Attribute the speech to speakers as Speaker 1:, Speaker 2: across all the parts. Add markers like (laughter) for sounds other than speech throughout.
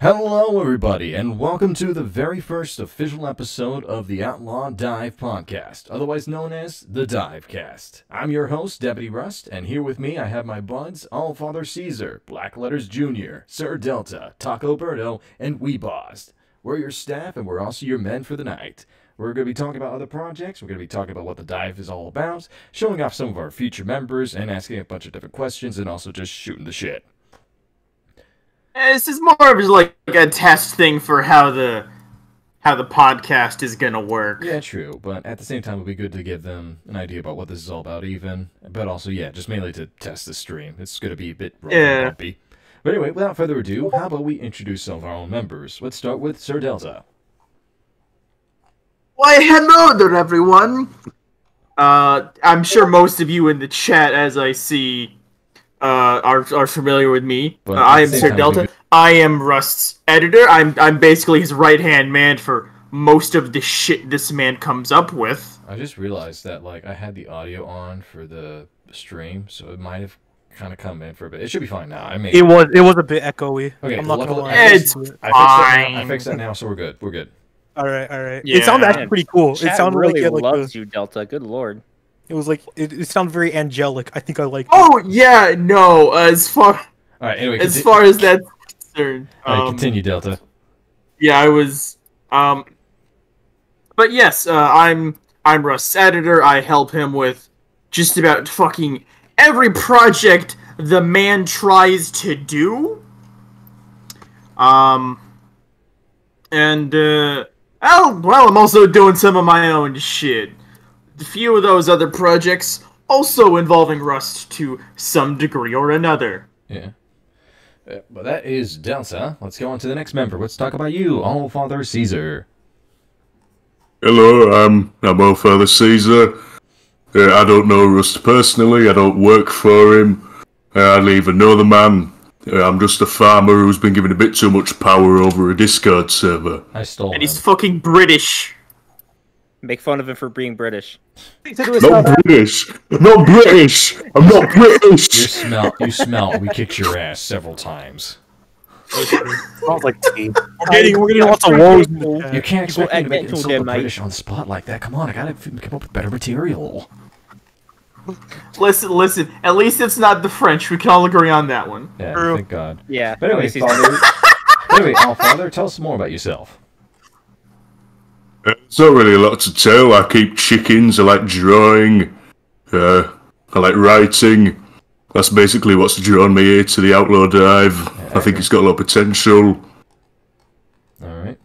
Speaker 1: Hello, everybody, and welcome to the very first official episode of the Outlaw Dive Podcast, otherwise known as the Divecast. I'm your host, Deputy Rust, and here with me I have my buds, Allfather Caesar, Black Letters Jr., Sir Delta, Taco Berto, and Weebost. We're your staff, and we're also your men for the night. We're going to be talking about other projects. We're going to be talking about what the dive is all about, showing off some of our future members, and asking a bunch of different questions, and also just shooting the shit.
Speaker 2: This is more of like a test thing for how the how the podcast is gonna work.
Speaker 1: Yeah, true. But at the same time, it would be good to give them an idea about what this is all about, even. But also, yeah, just mainly to test the stream. It's going to be a bit rough
Speaker 2: Yeah.
Speaker 1: bumpy. But anyway, without further ado, how about we introduce some of our own members? Let's start with Sir Delta.
Speaker 2: Why, hello there, everyone. Uh, I'm sure most of you in the chat, as I see, uh, are are familiar with me.
Speaker 1: But
Speaker 2: Uh, I am Sir
Speaker 1: time,
Speaker 2: Delta. I am Rust's editor. I'm I'm basically his right hand man for most of the shit this man comes up with.
Speaker 1: I just realized that like I had the audio on for the stream, so it might have kind of come in for a bit. It should be fine now. I mean,
Speaker 3: It was it was a bit echoey.
Speaker 1: Okay,
Speaker 3: I'm not gonna
Speaker 1: luckily-
Speaker 3: lie.
Speaker 2: It's
Speaker 1: I fixed that. I
Speaker 2: fine.
Speaker 1: fixed that now, so we're good. We're good.
Speaker 3: all right, all right.
Speaker 2: Yeah.
Speaker 3: It sounds actually pretty cool.
Speaker 4: Chat
Speaker 3: it sounded
Speaker 4: really
Speaker 3: like it, like
Speaker 4: loves
Speaker 3: the-
Speaker 4: you, Delta. Good lord.
Speaker 3: It was like it, it sounded very angelic. I think I like.
Speaker 2: Oh yeah, no. As far
Speaker 1: All right. Anyway,
Speaker 2: as far as that's concerned,
Speaker 1: all right,
Speaker 2: um,
Speaker 1: continue, Delta.
Speaker 2: yeah, I was. Um, but yes, uh, I'm I'm Rust's editor. I help him with just about fucking every project the man tries to do. Um, and uh, well, well, I'm also doing some of my own shit. A few of those other projects also involving Rust to some degree or another.
Speaker 1: Yeah. Uh, but that is Delta. Let's go on to the next member. Let's talk about you, All Father Caesar.
Speaker 5: Hello, I'm I'm All Father Caesar. Uh, I don't know Rust personally. I don't work for him. Uh, I don't even know the man. Uh, I'm just a farmer who's been given a bit too much power over a Discord server.
Speaker 1: I stole
Speaker 2: And
Speaker 1: him.
Speaker 2: he's fucking British.
Speaker 4: Make fun of him for being British.
Speaker 5: No British. I'm British. I'm not British.
Speaker 1: You smell. You smell. We kicked your ass several times.
Speaker 3: sounds like tea. We're getting we're getting lots of woes. in the chat.
Speaker 1: You can't expect me to make
Speaker 4: People
Speaker 1: insult
Speaker 4: get
Speaker 1: the. British on the spot like that. Come on, I gotta come up with better material.
Speaker 2: Listen, listen. At least it's not the French. We can all agree on that one.
Speaker 1: Yeah, thank God.
Speaker 4: Yeah.
Speaker 1: But anyway,
Speaker 4: at least he's-
Speaker 1: Father. (laughs) anyway, All Father, tell us more about yourself.
Speaker 5: There's not really a lot to tell. I keep chickens. I like drawing. Uh, I like writing. That's basically what's drawn me here to the Outlaw Dive. I think it's got a lot of potential.
Speaker 1: All right.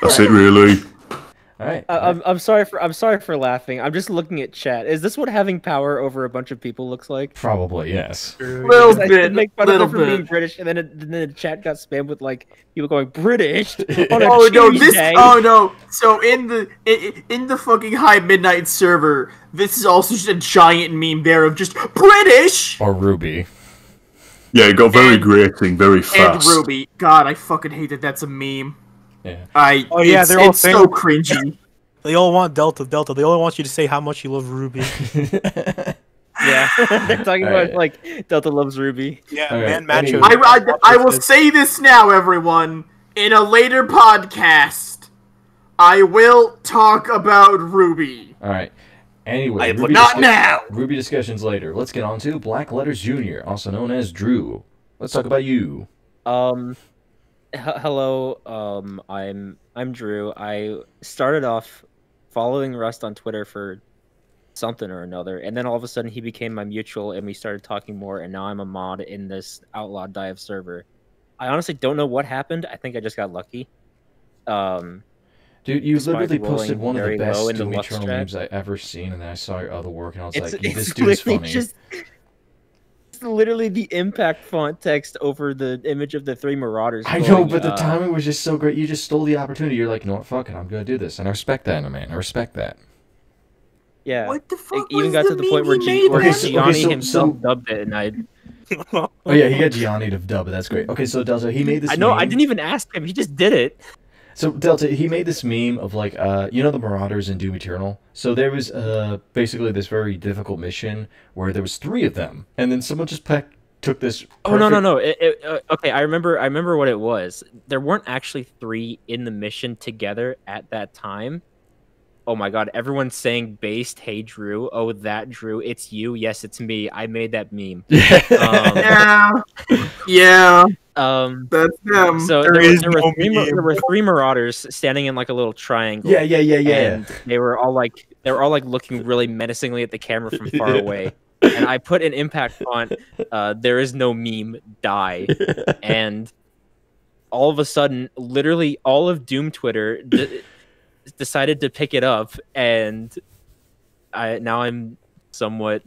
Speaker 5: That's it, really.
Speaker 1: All right.
Speaker 4: I- I'm, I'm sorry for I'm sorry for laughing. I'm just looking at chat. Is this what having power over a bunch of people looks like?
Speaker 1: Probably yes.
Speaker 2: Little
Speaker 4: Because I
Speaker 2: bit,
Speaker 4: did make fun
Speaker 2: little
Speaker 4: of him for being
Speaker 2: bit.
Speaker 4: British, and then, it, and then the chat got spammed with like people going British (laughs) on a
Speaker 2: Oh no, this.
Speaker 4: Tuesday.
Speaker 2: Oh no. So in the in, in the fucking high midnight server, this is also just a giant meme there of just British
Speaker 1: Or Ruby.
Speaker 5: Yeah, it got very
Speaker 2: And-
Speaker 5: grating, very
Speaker 2: and
Speaker 5: fast.
Speaker 2: Ruby. God, I fucking hate that. That's a meme.
Speaker 1: Yeah.
Speaker 2: I.
Speaker 3: Oh, yeah, they're all
Speaker 2: it's so cringy. (laughs)
Speaker 3: They all want Delta, Delta. They all want you to say how much you love Ruby. (laughs)
Speaker 4: Yeah, (laughs) they're talking
Speaker 1: Alright.
Speaker 4: about like Delta loves Ruby.
Speaker 3: Yeah,
Speaker 1: Okay,
Speaker 3: man, macho.
Speaker 2: I, I, I will say this now, everyone. In a later podcast, I will talk about Ruby.
Speaker 1: All right. Anyway,
Speaker 3: I
Speaker 1: Ruby,
Speaker 2: Not now.
Speaker 1: Ruby discussions later. Let's get on to Black Letters Jr., also known as Drew. Let's talk about you.
Speaker 4: Um, h- hello. Um, I'm I'm Drew. I started off following Rust on Twitter for something or another, and then all of a sudden he became my mutual, and we started talking more. And now I'm a mod in this Outlaw Dive server. I honestly don't know what happened. I think I just got lucky. Um,
Speaker 1: Dude, you literally posted one of the best
Speaker 4: low in the
Speaker 1: Doom Eternal
Speaker 4: chat.
Speaker 1: memes I ever seen, and then I saw your other work, and I was
Speaker 4: it's
Speaker 1: like, this dude's funny.
Speaker 4: just. It's literally the impact font text over the image of the three marauders.
Speaker 1: I know,
Speaker 4: going,
Speaker 1: but the
Speaker 4: uh,
Speaker 1: timing was just so great. You just stole the opportunity. You're like, you know what, fuck it, I'm gonna do this, and I respect that in a man. I respect that.
Speaker 4: Yeah.
Speaker 2: What the
Speaker 4: It
Speaker 2: fuck
Speaker 4: even
Speaker 2: was
Speaker 4: got
Speaker 2: the
Speaker 4: to the point where,
Speaker 2: meme
Speaker 4: G-
Speaker 2: he
Speaker 4: where
Speaker 2: made
Speaker 1: Okay, so-
Speaker 2: then?
Speaker 1: okay,
Speaker 4: Gianni
Speaker 1: so-
Speaker 4: himself
Speaker 1: so-
Speaker 4: dubbed it, and I
Speaker 1: Oh yeah, he got Gianni to dub it. That's great. Okay, so Delta, he made this.
Speaker 4: I know I didn't even ask him. He just did it.
Speaker 1: So Delta, he made this meme of like, uh, you know, the Marauders in Doom Eternal. So there was uh basically this very difficult mission where there was three of them, and then someone just pe- took this.
Speaker 4: Oh no no no! It, it, uh, okay, I remember. I remember what it was. There weren't actually three in the mission together at that time. Oh my god! Everyone's saying based. Hey Drew. Oh that Drew. It's you. Yes, it's me. I made that meme. (laughs) Um,
Speaker 2: Yeah, yeah,
Speaker 4: um.
Speaker 2: that's them.
Speaker 4: So
Speaker 3: There
Speaker 4: there, were,
Speaker 3: is
Speaker 4: there, were three, there were three marauders standing in like a little triangle.
Speaker 1: yeah, yeah, yeah, yeah.
Speaker 4: and they were all like they were all like looking really menacingly at the camera from far (laughs)
Speaker 1: Yeah.
Speaker 4: away and i put an impact on uh, there is no meme die and all of a sudden literally all of doom twitter d- decided to pick it up and i now i'm somewhat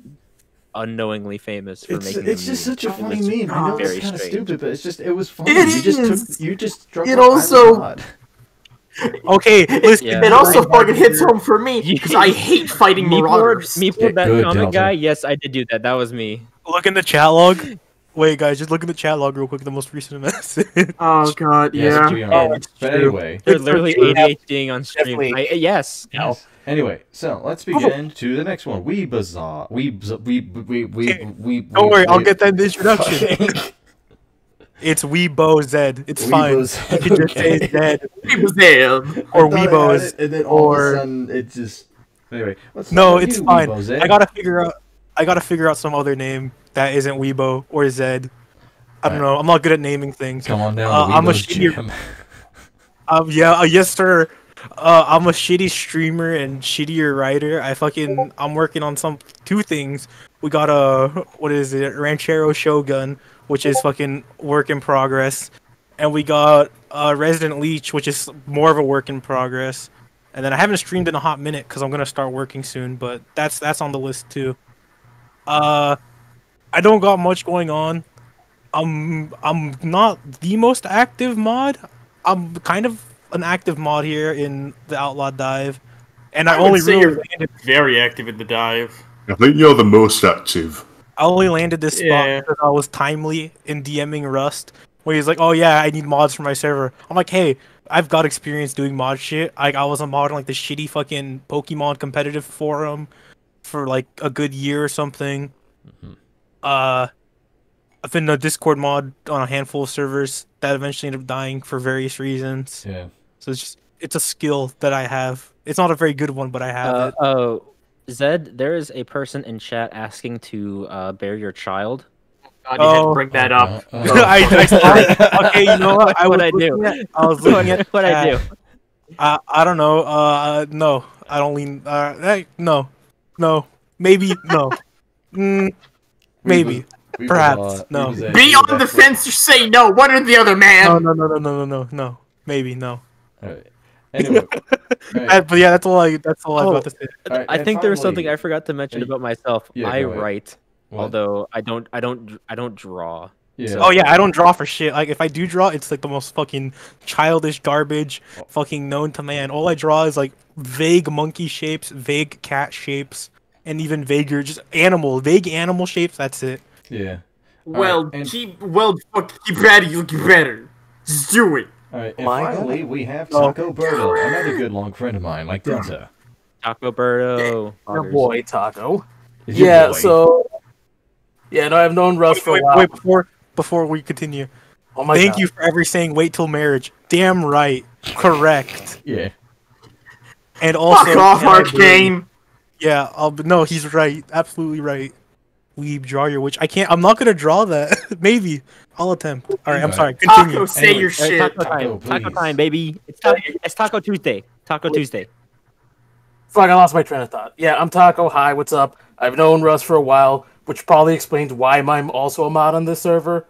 Speaker 4: unknowingly famous for
Speaker 1: It's,
Speaker 4: making
Speaker 1: it's just such a funny
Speaker 4: was
Speaker 1: meme. I know it's
Speaker 4: very
Speaker 1: kind of stupid, but it's just it was funny.
Speaker 2: It
Speaker 1: you just took you just struck
Speaker 2: It
Speaker 1: my
Speaker 2: also-
Speaker 1: pod.
Speaker 3: Okay, listen.
Speaker 4: Yeah.
Speaker 2: it also fucking hits home for me because I hate fighting
Speaker 4: me
Speaker 2: marauders.
Speaker 4: me
Speaker 1: Yeah,
Speaker 4: that
Speaker 1: good,
Speaker 4: comment
Speaker 1: Delta.
Speaker 4: guy yes i did do that that was me
Speaker 3: Look in the chat log. Wait, guys, just look in the chat log real quick. The most recent message. (laughs)
Speaker 2: Oh god,
Speaker 1: Yes,
Speaker 2: yeah.
Speaker 3: Oh, it's
Speaker 1: but
Speaker 3: true.
Speaker 1: anyway.
Speaker 4: they're literally
Speaker 3: true.
Speaker 4: ADHDing on stream I, uh, yes
Speaker 1: Yes. Anyway, so let's oh. begin to the next one. We bazaar. We we we we
Speaker 3: Okay,
Speaker 1: we.
Speaker 3: Don't
Speaker 1: we-
Speaker 3: worry, I'll
Speaker 1: we-
Speaker 3: get that in the introduction. (laughs) It's Weebo Zed. It's fine.
Speaker 1: Weebos.
Speaker 3: You can just say
Speaker 1: Okay.
Speaker 3: Zed
Speaker 2: It was them.
Speaker 3: or
Speaker 1: I thought I had
Speaker 3: Weebos.
Speaker 1: it, and then all of a sudden it just. Anyway, let's
Speaker 3: No, it's fine.
Speaker 1: Weebos?
Speaker 3: I gotta figure out. I gotta figure out some other name that isn't Weebo or Zed. I don't
Speaker 1: Alright.
Speaker 3: know. I'm not good at naming things.
Speaker 1: Come on down.
Speaker 3: Uh, I'm a shitty- (laughs) Um, yeah, uh, yes, sir. Uh, I'm a shitty streamer and shittier writer. I fucking I'm working on some two things. We got a what is it, Ranchero Shogun, which is fucking work in progress, and we got uh, Resident Leech, which is more of a work in progress. And then I haven't streamed in a hot minute because I'm gonna start working soon, but that's that's on the list too. Uh, I don't got much going on. I'm I'm not the most active mod. I'm kind of an active mod here in the Outlaw Dive, and I,
Speaker 2: I would
Speaker 3: only
Speaker 2: say
Speaker 3: really
Speaker 2: you're-
Speaker 3: landed,
Speaker 2: Very active in the dive.
Speaker 5: I think you're the most active.
Speaker 3: I only landed this spot
Speaker 2: Yeah.
Speaker 3: because I was timely in DMing Rust, where he's like, "Oh yeah, I need mods for my server." I'm like, "Hey, I've got experience doing mod shit. Like I was a mod on like the shitty fucking Pokemon competitive forum for like a good year or something. Uh, I've been a Discord mod on a handful of servers that eventually ended up dying for various reasons.
Speaker 1: Yeah.
Speaker 3: So it's just it's a skill that I have. It's not a very good one, but I have
Speaker 4: Uh,
Speaker 3: it.
Speaker 4: oh, Zed, there is a person in chat asking to uh, bear your child.
Speaker 2: God, you had to
Speaker 3: Oh.
Speaker 2: bring that up.
Speaker 1: Uh, uh, (laughs)
Speaker 3: I, I saw. Okay, you know what? I
Speaker 4: What'd I do?
Speaker 3: looking at- I was
Speaker 4: What
Speaker 3: looking at
Speaker 4: what I do?
Speaker 3: I I don't know. Uh, no, I don't lean. Uh, no, no, maybe no. Mm, maybe.
Speaker 1: Weebos-
Speaker 3: Perhaps, no.
Speaker 2: Be on the fence or say no. What are the other, man.
Speaker 3: no, no, no, no, no, no, no. Maybe no.
Speaker 1: Alright. Anyway. (laughs) alright.
Speaker 3: Uh, but yeah, that's all I. That's all I
Speaker 4: Oh.
Speaker 3: was about to say.
Speaker 1: Alright,
Speaker 4: I
Speaker 1: and
Speaker 4: think there was something I forgot to mention about myself.
Speaker 1: yeah,
Speaker 4: I write,
Speaker 1: What?
Speaker 4: although I don't, I don't, I don't draw.
Speaker 1: Yeah.
Speaker 3: Oh yeah, I don't draw for shit. Like if I do draw, it's like the most fucking childish garbage, oh. fucking known to man. All I draw is like vague monkey shapes, vague cat shapes, and even vaguer just animal, vague animal shapes. That's it.
Speaker 1: Yeah.
Speaker 2: Well,
Speaker 1: Alright, and-
Speaker 2: keep well, fuck, keep at it. You look better. Just do it.
Speaker 1: All right, and
Speaker 3: My God.
Speaker 1: finally we have
Speaker 3: Oh.
Speaker 1: Taco Berto, another good long friend of mine, like Delta.
Speaker 4: Taco Berto.
Speaker 6: Your boy Taco.
Speaker 1: Your
Speaker 6: Yeah,
Speaker 1: boy.
Speaker 6: so yeah, no, I've known Russ
Speaker 3: Wait,
Speaker 6: for a while.
Speaker 3: wait, before before we continue.
Speaker 6: oh my
Speaker 3: Thank
Speaker 6: God.
Speaker 3: you for ever saying wait till marriage. Damn right. Correct.
Speaker 1: yeah.
Speaker 3: And also
Speaker 2: Fuck off,
Speaker 3: yeah, I.
Speaker 2: Arcane.
Speaker 3: Yeah, I'll, no, he's right. Absolutely right. Weeb, draw your witch. I can't. I'm not gonna draw that. (laughs) Maybe I'll attempt. All right, I'm sorry. Continue.
Speaker 2: Taco, say
Speaker 1: Anyway,
Speaker 2: your shit.
Speaker 4: Taco
Speaker 1: Taco,
Speaker 4: time, taco
Speaker 1: please.
Speaker 4: time, baby. It's taco, it's Taco Tuesday. Taco Tuesday.
Speaker 6: Fuck, I lost my train of thought. Yeah, I'm Taco. Hi, what's up? I've known Russ for a while, which probably explains why I'm also a mod on this server.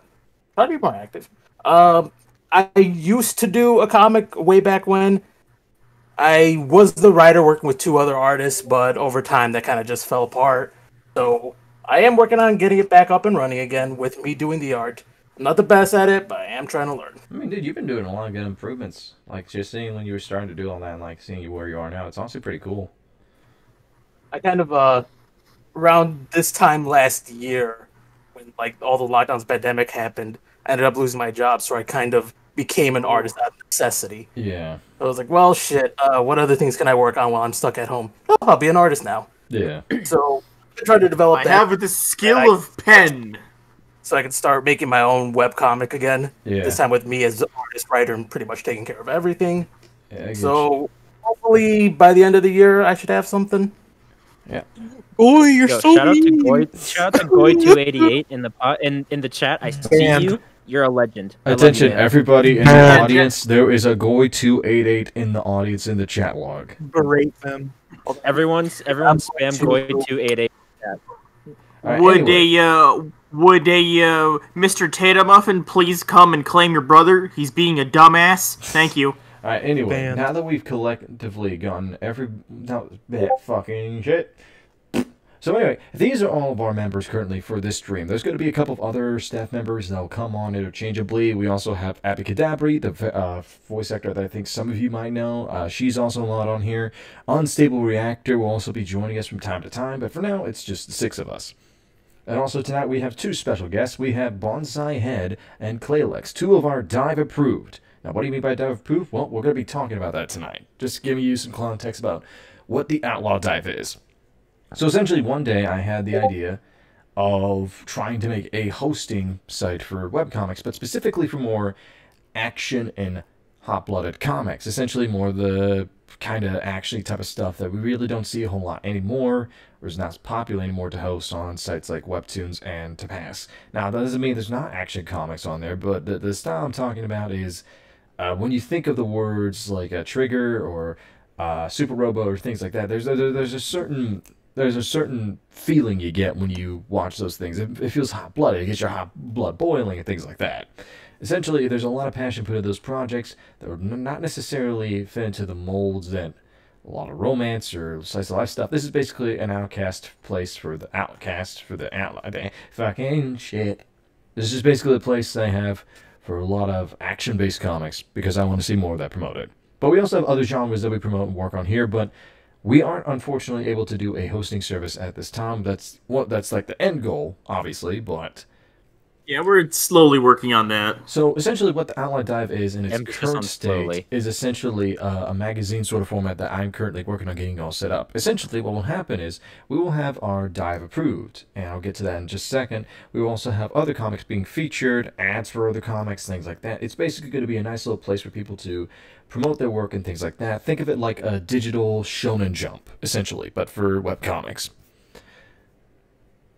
Speaker 6: Try to be more active. Um, I used to do a comic way back when. I was the writer working with two other artists, but over time that kind of just fell apart. So I am working on getting it back up and running again with me doing the art. I'm not the best at it, but I am trying to learn.
Speaker 1: I mean, dude, you've been doing a lot of good improvements. Like just seeing when you were starting to do all that, and like seeing you where you are now, it's honestly pretty cool.
Speaker 6: I kind of uh around this time last year when like all the lockdowns pandemic happened, I ended up losing my job, so I kind of became an artist out of necessity.
Speaker 1: Yeah.
Speaker 6: I was like, well shit, uh what other things can I work on while I'm stuck at home? Oh, I'll be an artist now.
Speaker 1: Yeah. (clears throat)
Speaker 6: So I tried to develop
Speaker 2: I
Speaker 6: that.
Speaker 2: have the skill of pen.
Speaker 6: so I can start making my own web comic again.
Speaker 1: Yeah.
Speaker 6: This time with me as the artist, writer, and pretty much taking care of everything.
Speaker 1: Yeah, I get
Speaker 6: So hopefully by the end of the year, I should have something.
Speaker 3: Oh, you're
Speaker 4: Yo,
Speaker 3: so
Speaker 4: shout out to
Speaker 3: mean.
Speaker 4: Goy, shout out to Goy two eighty eight in the po- in in the chat. I see
Speaker 3: Banned.
Speaker 4: you. You're a legend. I
Speaker 1: Attention,
Speaker 4: you,
Speaker 1: everybody in the audience. There is a Goy288 in the audience in the chat log.
Speaker 3: Berate them.
Speaker 4: Everyone's everyone spam
Speaker 6: too
Speaker 4: Goy
Speaker 6: cool.
Speaker 4: two eight eight.
Speaker 1: Alright,
Speaker 2: would
Speaker 1: anyway.
Speaker 2: a uh, would a uh, Mr. Tater Muffin please come and claim your brother? He's being a dumbass. Thank you.
Speaker 1: Alright, anyway,
Speaker 3: Banned.
Speaker 1: now that we've collectively gotten every no, that fucking shit. So anyway, these are all of our members currently for this stream. There's going to be a couple of other staff members that'll come on interchangeably. We also have Abby the uh, voice actor that I think some of you might know. Uh, she's also a lot on here. Unstable Reactor will also be joining us from time to time, but for now, it's just the six of us. And also tonight we have two special guests. We have Bonsai Head and Claylex, two of our dive approved. Now, what do you mean by dive approved? Well, we're going to be talking about that tonight. Just giving you some context about what the Outlaw Dive is. So essentially, one day I had the idea of trying to make a hosting site for webcomics, but specifically for more action and hot-blooded comics. Essentially, more the kind of action type of stuff that we really don't see a whole lot anymore, or is not as popular anymore to host on sites like Webtoons and Tapas. Now, that doesn't mean there's not action comics on there, but the, the style I'm talking about is uh, when you think of the words like a trigger or uh, super robo or things like that, there's there, there's a certain there's a certain feeling you get when you watch those things. It, it feels hot blooded. It gets your hot blood boiling and things like that. Essentially, there's a lot of passion put into those projects that n- not necessarily fit into the molds that a lot of romance or slice of life stuff. This is basically an outcast place for the outcast for the out fucking shit. This is basically a place I have for a lot of action-based comics because I want to see more of that promoted. But we also have other genres that we promote and work on here, but we aren't unfortunately able to do a hosting service at this time. That's what that's like the end goal, obviously, but
Speaker 2: Yeah, we're slowly working on that.
Speaker 1: so essentially, what the Outlaw Dive is in its
Speaker 4: Emphasis
Speaker 1: current state
Speaker 4: slowly.
Speaker 1: is essentially uh, a magazine sort of format that I'm currently working on getting all set up. Essentially, what will happen is we will have our dive approved, and I'll get to that in just a second. We will also have other comics being featured, ads for other comics, things like that. It's basically going to be a nice little place for people to promote their work and things like that. Think of it like a digital Shonen Jump, essentially, but for webcomics.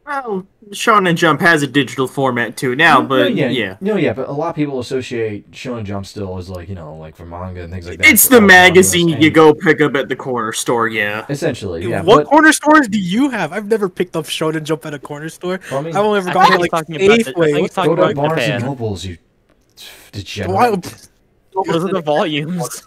Speaker 2: Well, Shonen Jump has a digital format too now, mm,
Speaker 1: No,
Speaker 2: but
Speaker 1: yeah,
Speaker 2: yeah.
Speaker 1: no, yeah, but a lot of people associate Shonen Jump still as like you know, like for manga and things like that.
Speaker 2: It's the magazine you go pick up at the corner store, yeah.
Speaker 1: Essentially, yeah.
Speaker 3: what
Speaker 1: but,
Speaker 3: corner stores do you have? I've never picked up Shonen Jump at a corner store.
Speaker 1: I mean,
Speaker 3: I've only ever
Speaker 4: I
Speaker 3: gone to like
Speaker 4: talking about the- I think
Speaker 3: Safeway.
Speaker 4: talking
Speaker 1: go to
Speaker 4: about
Speaker 1: Barnes
Speaker 4: Japan.
Speaker 1: and Nobles, you degenerate.
Speaker 3: Why?
Speaker 4: Those are the volumes.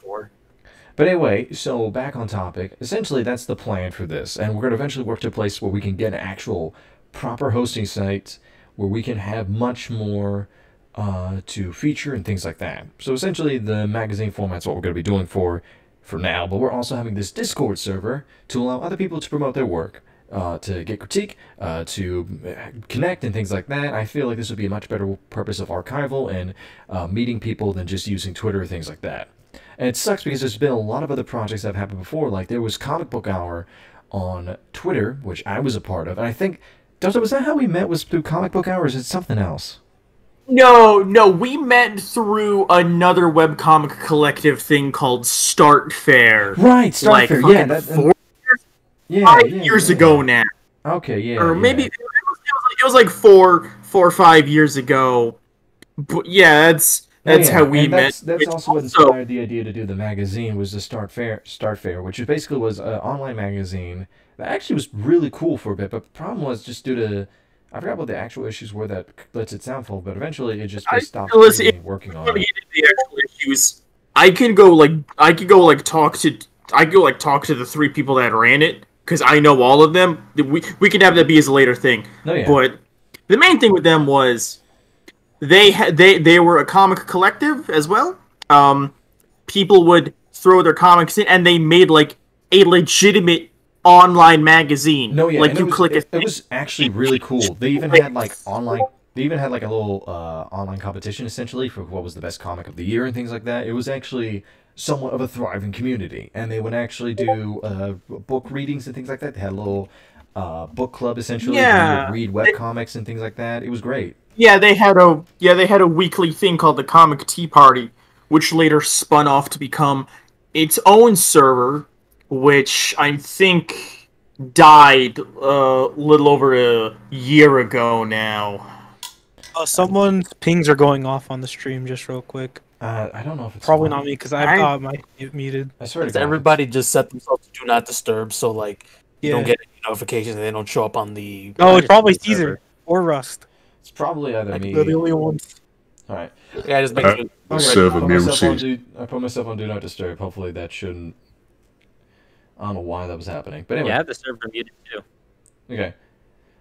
Speaker 1: But anyway, so back on topic. Essentially, that's the plan for this, and we're going to eventually work to a place where we can get an actual proper hosting site where we can have much more uh, to feature and things like that. So essentially, the magazine format's what we're going to be doing for for now. But we're also having this Discord server to allow other people to promote their work. Uh, to get critique, uh, to uh, connect and things like that. I feel like this would be a much better purpose of archival and uh, meeting people than just using Twitter or things like that. And it sucks because there's been a lot of other projects that have happened before. Like there was Comic Book Hour on Twitter, which I was a part of. And I think, was that how we met? Was through Comic Book Hour? Or is it something else?
Speaker 2: No, no, we met through another webcomic collective thing called Start Fair.
Speaker 1: Right, Starfair.
Speaker 2: Like
Speaker 1: yeah, that,
Speaker 2: four,
Speaker 1: yeah,
Speaker 2: five
Speaker 1: yeah,
Speaker 2: years
Speaker 1: yeah.
Speaker 2: ago now.
Speaker 1: Okay, yeah.
Speaker 2: or maybe it, was, it, was like, it was like four, four or five years ago. But yeah, that's that's how we
Speaker 1: and
Speaker 2: met.
Speaker 1: That's, that's also what
Speaker 2: also-
Speaker 1: inspired the idea to do the magazine was the Start Fair, Start Fair, which basically was an online magazine that actually was really cool for a bit. But the problem was just due to I forgot what the actual issues were that lets it sound full, but eventually it just we stopped
Speaker 2: listen,
Speaker 1: working on it.
Speaker 2: the actual issues, I can go like I could go like talk to I could go like talk to the three people that ran it because I know all of them. We we can have that be as a later thing.
Speaker 1: No, yeah.
Speaker 2: But the main thing with them was they had they they were a comic collective as well. Um, people would throw their comics in, and they made like a legitimate online magazine.
Speaker 1: No, yeah,
Speaker 2: like you
Speaker 1: it was,
Speaker 2: click
Speaker 1: it, it was actually really cool. They even had like online. They even had like a little uh, online competition essentially for what was the best comic of the year and things like that. It was actually somewhat of a thriving community, and they would actually do uh, book readings and things like that. They had a little uh, book club essentially. where you
Speaker 2: Yeah.
Speaker 1: would read web comics and things like that. It was great.
Speaker 2: yeah, they had a yeah they had a weekly thing called the Comic Tea Party, which later spun off to become its own server, which I think died a uh, little over a year ago now.
Speaker 3: Uh, someone's pings are going off on the stream just real quick.
Speaker 1: Uh, I don't know if it's
Speaker 3: Probably
Speaker 1: mine.
Speaker 3: not me because I've
Speaker 2: I-
Speaker 3: got my mute muted.
Speaker 1: I swear to
Speaker 6: Because
Speaker 1: God,
Speaker 6: everybody just set themselves to do not disturb, so like you
Speaker 3: Yeah.
Speaker 6: don't get any notifications and they don't show up on the.
Speaker 3: No, it's probably
Speaker 4: Server.
Speaker 3: Caesar or Rust.
Speaker 1: It's probably either
Speaker 3: Like,
Speaker 1: me.
Speaker 3: they're the only ones.
Speaker 1: All right.
Speaker 6: Yeah, I just make
Speaker 5: Uh,
Speaker 6: sure.
Speaker 5: The
Speaker 1: Okay,
Speaker 5: server
Speaker 1: I put myself on
Speaker 5: muted.
Speaker 1: do, I put myself on do not disturb. Hopefully that shouldn't. I don't know why that was happening, but anyway.
Speaker 4: Yeah, I have the server muted too.
Speaker 1: Okay.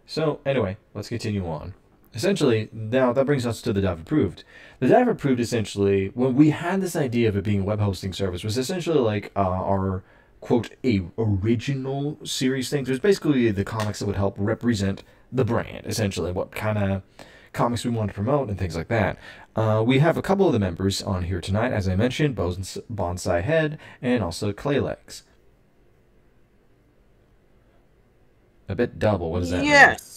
Speaker 1: So anyway, let's continue on. Essentially, now that brings us to the Dive Approved. The Dive Approved essentially, when we had this idea of it being a web hosting service, was essentially like uh, our quote a original series thing. There's basically the comics that would help represent the brand, essentially what kind of comics we want to promote and things like that. Uh, we have a couple of the members on here tonight, as I mentioned, Bonsai Head and also Clay Legs. A bit double. What does that mean?
Speaker 2: yes.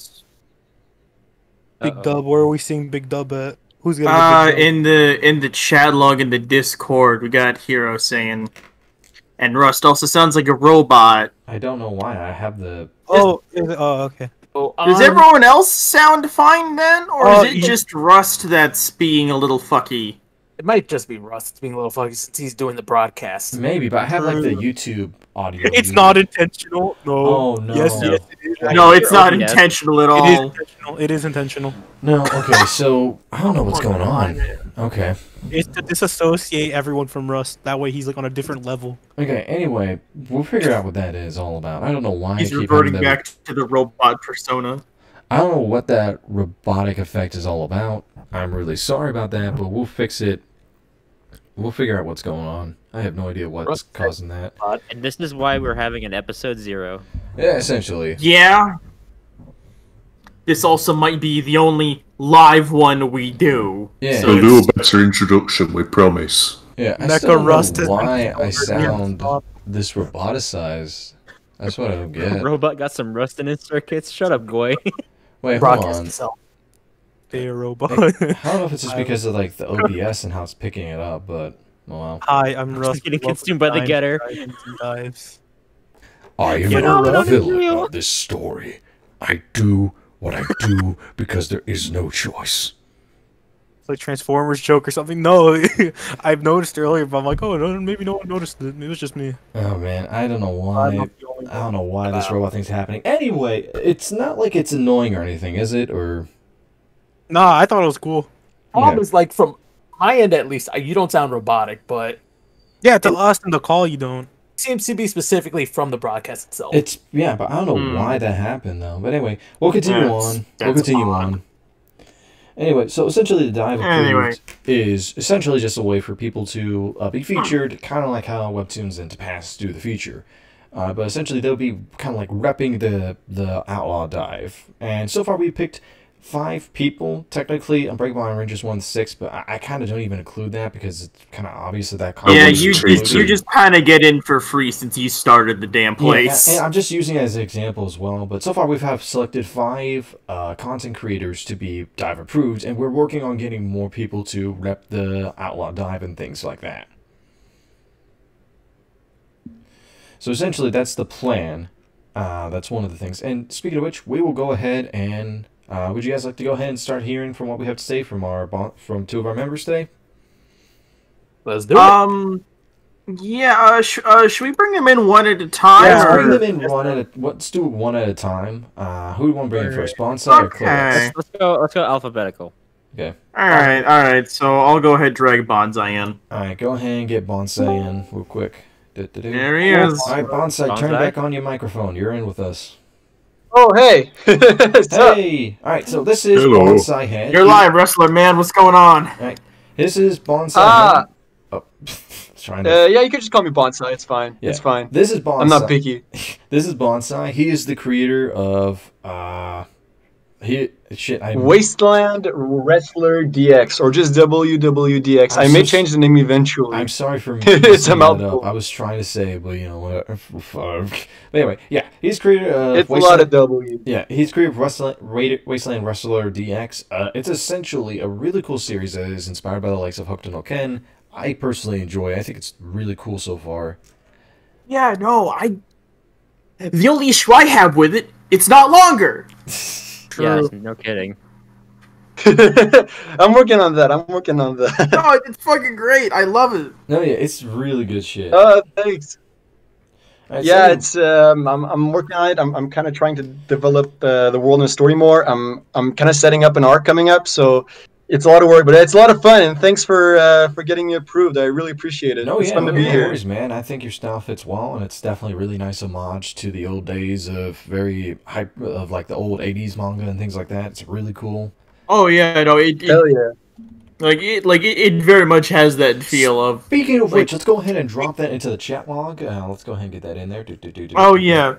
Speaker 3: Big
Speaker 4: Uh-oh.
Speaker 3: Dub, where are we seeing Big Dub at? Who's gonna
Speaker 2: Uh,
Speaker 3: Big Dub?
Speaker 2: in the in the chat log in the Discord, we got Hero saying, and Rust also sounds like a robot.
Speaker 1: I don't know why I have the.
Speaker 3: Oh, is oh, okay.
Speaker 6: So
Speaker 2: Does
Speaker 6: on-
Speaker 2: everyone else sound fine then, or
Speaker 3: Uh,
Speaker 2: is it
Speaker 3: yeah.
Speaker 2: just Rust that's being a little fucky?
Speaker 6: It might just be Rust being a little funky since he's doing the broadcast.
Speaker 1: Maybe, but I have like the YouTube audio.
Speaker 3: It's
Speaker 1: view.
Speaker 3: not intentional. No.
Speaker 1: Oh, no.
Speaker 3: Yes, yes, it is.
Speaker 2: No, it's not
Speaker 4: OBS.
Speaker 2: intentional at all.
Speaker 3: It is intentional. It is intentional.
Speaker 1: No, okay, so I don't know what's going on. Okay.
Speaker 3: It's to disassociate everyone from Rust. That way, he's like on a different level.
Speaker 1: Okay, anyway, we'll figure out what that is all about. I don't know why
Speaker 2: He's
Speaker 1: I keep
Speaker 2: reverting
Speaker 1: having that-
Speaker 2: back to the robot persona.
Speaker 1: I don't know what that robotic effect is all about. I'm really sorry about that, but we'll fix it. We'll figure out what's going on. I have no idea what's
Speaker 6: Rust-
Speaker 1: causing that.
Speaker 4: And this is why we're having an episode zero.
Speaker 1: Yeah, essentially.
Speaker 2: Yeah. This also might be the only live one we do.
Speaker 1: Yeah.
Speaker 2: So
Speaker 5: We'll do
Speaker 2: it's-
Speaker 5: better introduction, we promise.
Speaker 1: Yeah, I
Speaker 3: Mecha
Speaker 1: still don't
Speaker 3: Rust
Speaker 1: know why I sound this roboticized. That's what I don't (laughs) get.
Speaker 4: Robot got some rust in his circuits. Shut up, Goy.
Speaker 1: Wait, hold
Speaker 6: Broadcast
Speaker 1: on.
Speaker 6: itself.
Speaker 3: They a robot.
Speaker 1: I don't know (laughs) if it's just because of like the OBS and how it's picking it up, but oh well.
Speaker 3: Hi, I'm Rust.
Speaker 4: getting
Speaker 3: Welcome
Speaker 4: consumed by the
Speaker 3: to
Speaker 4: getter.
Speaker 3: Dives.
Speaker 1: I am
Speaker 3: Get
Speaker 1: a
Speaker 3: around
Speaker 4: it,
Speaker 1: villain of this story. I do what I do because there is no choice.
Speaker 3: It's like Transformers joke or something. No, (laughs) I've noticed earlier, but I'm like, oh, no, maybe no one noticed it. Maybe it was just me.
Speaker 1: Oh man, I don't know why.
Speaker 3: not the only
Speaker 1: I don't know why this robot thing's happening. Anyway, it's not like it's annoying or anything, is it? Or
Speaker 3: Nah, I thought it was cool.
Speaker 6: Problem
Speaker 1: Yeah.
Speaker 6: is like from my end at least, you don't sound robotic, but
Speaker 3: Yeah, to us in the call, you don't.
Speaker 6: seems to be specifically from the broadcast itself.
Speaker 1: it's yeah, but I don't know
Speaker 2: Hmm.
Speaker 1: why that happened though. But anyway, we'll continue
Speaker 2: That's-
Speaker 1: on. We'll continue
Speaker 2: odd.
Speaker 1: on. Anyway, so essentially, the dive
Speaker 2: Anyway.
Speaker 1: is essentially just a way for people to uh, be featured, kind of like how Webtoons and Tapas do the feature. Uh, but essentially, they'll be kind of like repping the the outlaw dive. And so far, we picked five people. Technically, Unbreakable Iron Ranger's one six, but I, I kind of don't even include that because it's kind of obvious that that.
Speaker 2: Yeah, you just, you just kind of get in for free since you started the damn place.
Speaker 1: Yeah, I'm just using it as an example as well. But so far, we've have selected five uh, content creators to be dive approved, and we're working on getting more people to rep the outlaw dive and things like that. So essentially, that's the plan. Uh, that's one of the things. And speaking of which, we will go ahead and. Uh, would you guys like to go ahead and start hearing from what we have to say from our from two of our members today?
Speaker 6: Let's do it.
Speaker 2: Um, yeah. Uh, sh- uh, should we bring them in one at a time?
Speaker 1: Yeah, let's
Speaker 2: or-
Speaker 1: bring them in one at a. Let's do it one at a time. Uh, who do we want to bring in first? Bonsai or Close?
Speaker 2: Okay.
Speaker 4: Let's go. Let's go alphabetical.
Speaker 1: Okay.
Speaker 2: All right, all right. So I'll go ahead and drag Bonsai in.
Speaker 1: All right, go ahead and get Bonsai in real quick. Du-du-du.
Speaker 2: There he is.
Speaker 1: All right, Bonsai, turn back on your microphone. You're in with us.
Speaker 7: Oh, hey. (laughs) What's?
Speaker 1: Hey! All right, so this is
Speaker 5: Hello.
Speaker 1: Bonsai Head.
Speaker 2: You're live, wrestler man. What's going on?
Speaker 1: This is Bonsai
Speaker 7: Ah.
Speaker 1: Head. Oh, (laughs) trying to.
Speaker 7: Uh, yeah, you could just call me Bonsai. It's fine.
Speaker 1: Yeah.
Speaker 7: It's fine.
Speaker 1: this is Bonsai.
Speaker 7: I'm not picky. (laughs)
Speaker 1: This is Bonsai. He is the creator of uh, He shit. I
Speaker 7: Wasteland Wrestler DX or just WWDX.
Speaker 1: I'm
Speaker 7: I may
Speaker 1: so-
Speaker 7: change the name eventually.
Speaker 1: I'm sorry for (laughs)
Speaker 7: It's a
Speaker 1: messing that
Speaker 7: mouthful.
Speaker 1: I was trying to say, but you know what? (laughs) Fuck. But anyway, yeah, he's created. Uh,
Speaker 7: it's a lot of W.
Speaker 1: Yeah, he's created Wasteland, Ra- Wasteland Wrestler DX. Uh, it's essentially a really cool series that is inspired by the likes of Hokuto no Ken. I personally enjoy. it. I think it's really cool so far.
Speaker 2: Yeah, no, I. The only issue I have with it, it's not longer. (laughs)
Speaker 4: Yeah, no kidding. (laughs)
Speaker 7: I'm working on that. I'm working on that. (laughs)
Speaker 2: No, it's fucking great. I love it.
Speaker 1: No, yeah, it's really good shit.
Speaker 7: Uh, thanks.
Speaker 1: Alright,
Speaker 7: Yeah,
Speaker 1: so-
Speaker 7: it's um, I'm, I'm working on it. I'm, I'm kind of trying to develop uh, the world and the story more. I'm I'm kind of setting up an arc coming up, so it's a lot of work, but it's a lot of fun. And thanks for uh, for getting me approved. I really appreciate it.
Speaker 1: No,
Speaker 7: it's
Speaker 1: yeah,
Speaker 7: fun
Speaker 1: no,
Speaker 7: to be
Speaker 1: no
Speaker 7: here.
Speaker 1: worries, man. I think your style fits well, and it's definitely a really nice homage to the old days of very hype of like the old '80s manga and things like that. It's really cool.
Speaker 2: Oh yeah, no, it, it
Speaker 7: Hell yeah!
Speaker 2: like it like it, it very much has that feel of.
Speaker 1: Speaking of
Speaker 2: Like-
Speaker 1: which, let's go ahead and drop that into the chat log. Uh, let's go ahead and get that in there. Do, do, do, do,
Speaker 2: Oh
Speaker 1: do, do.
Speaker 2: yeah,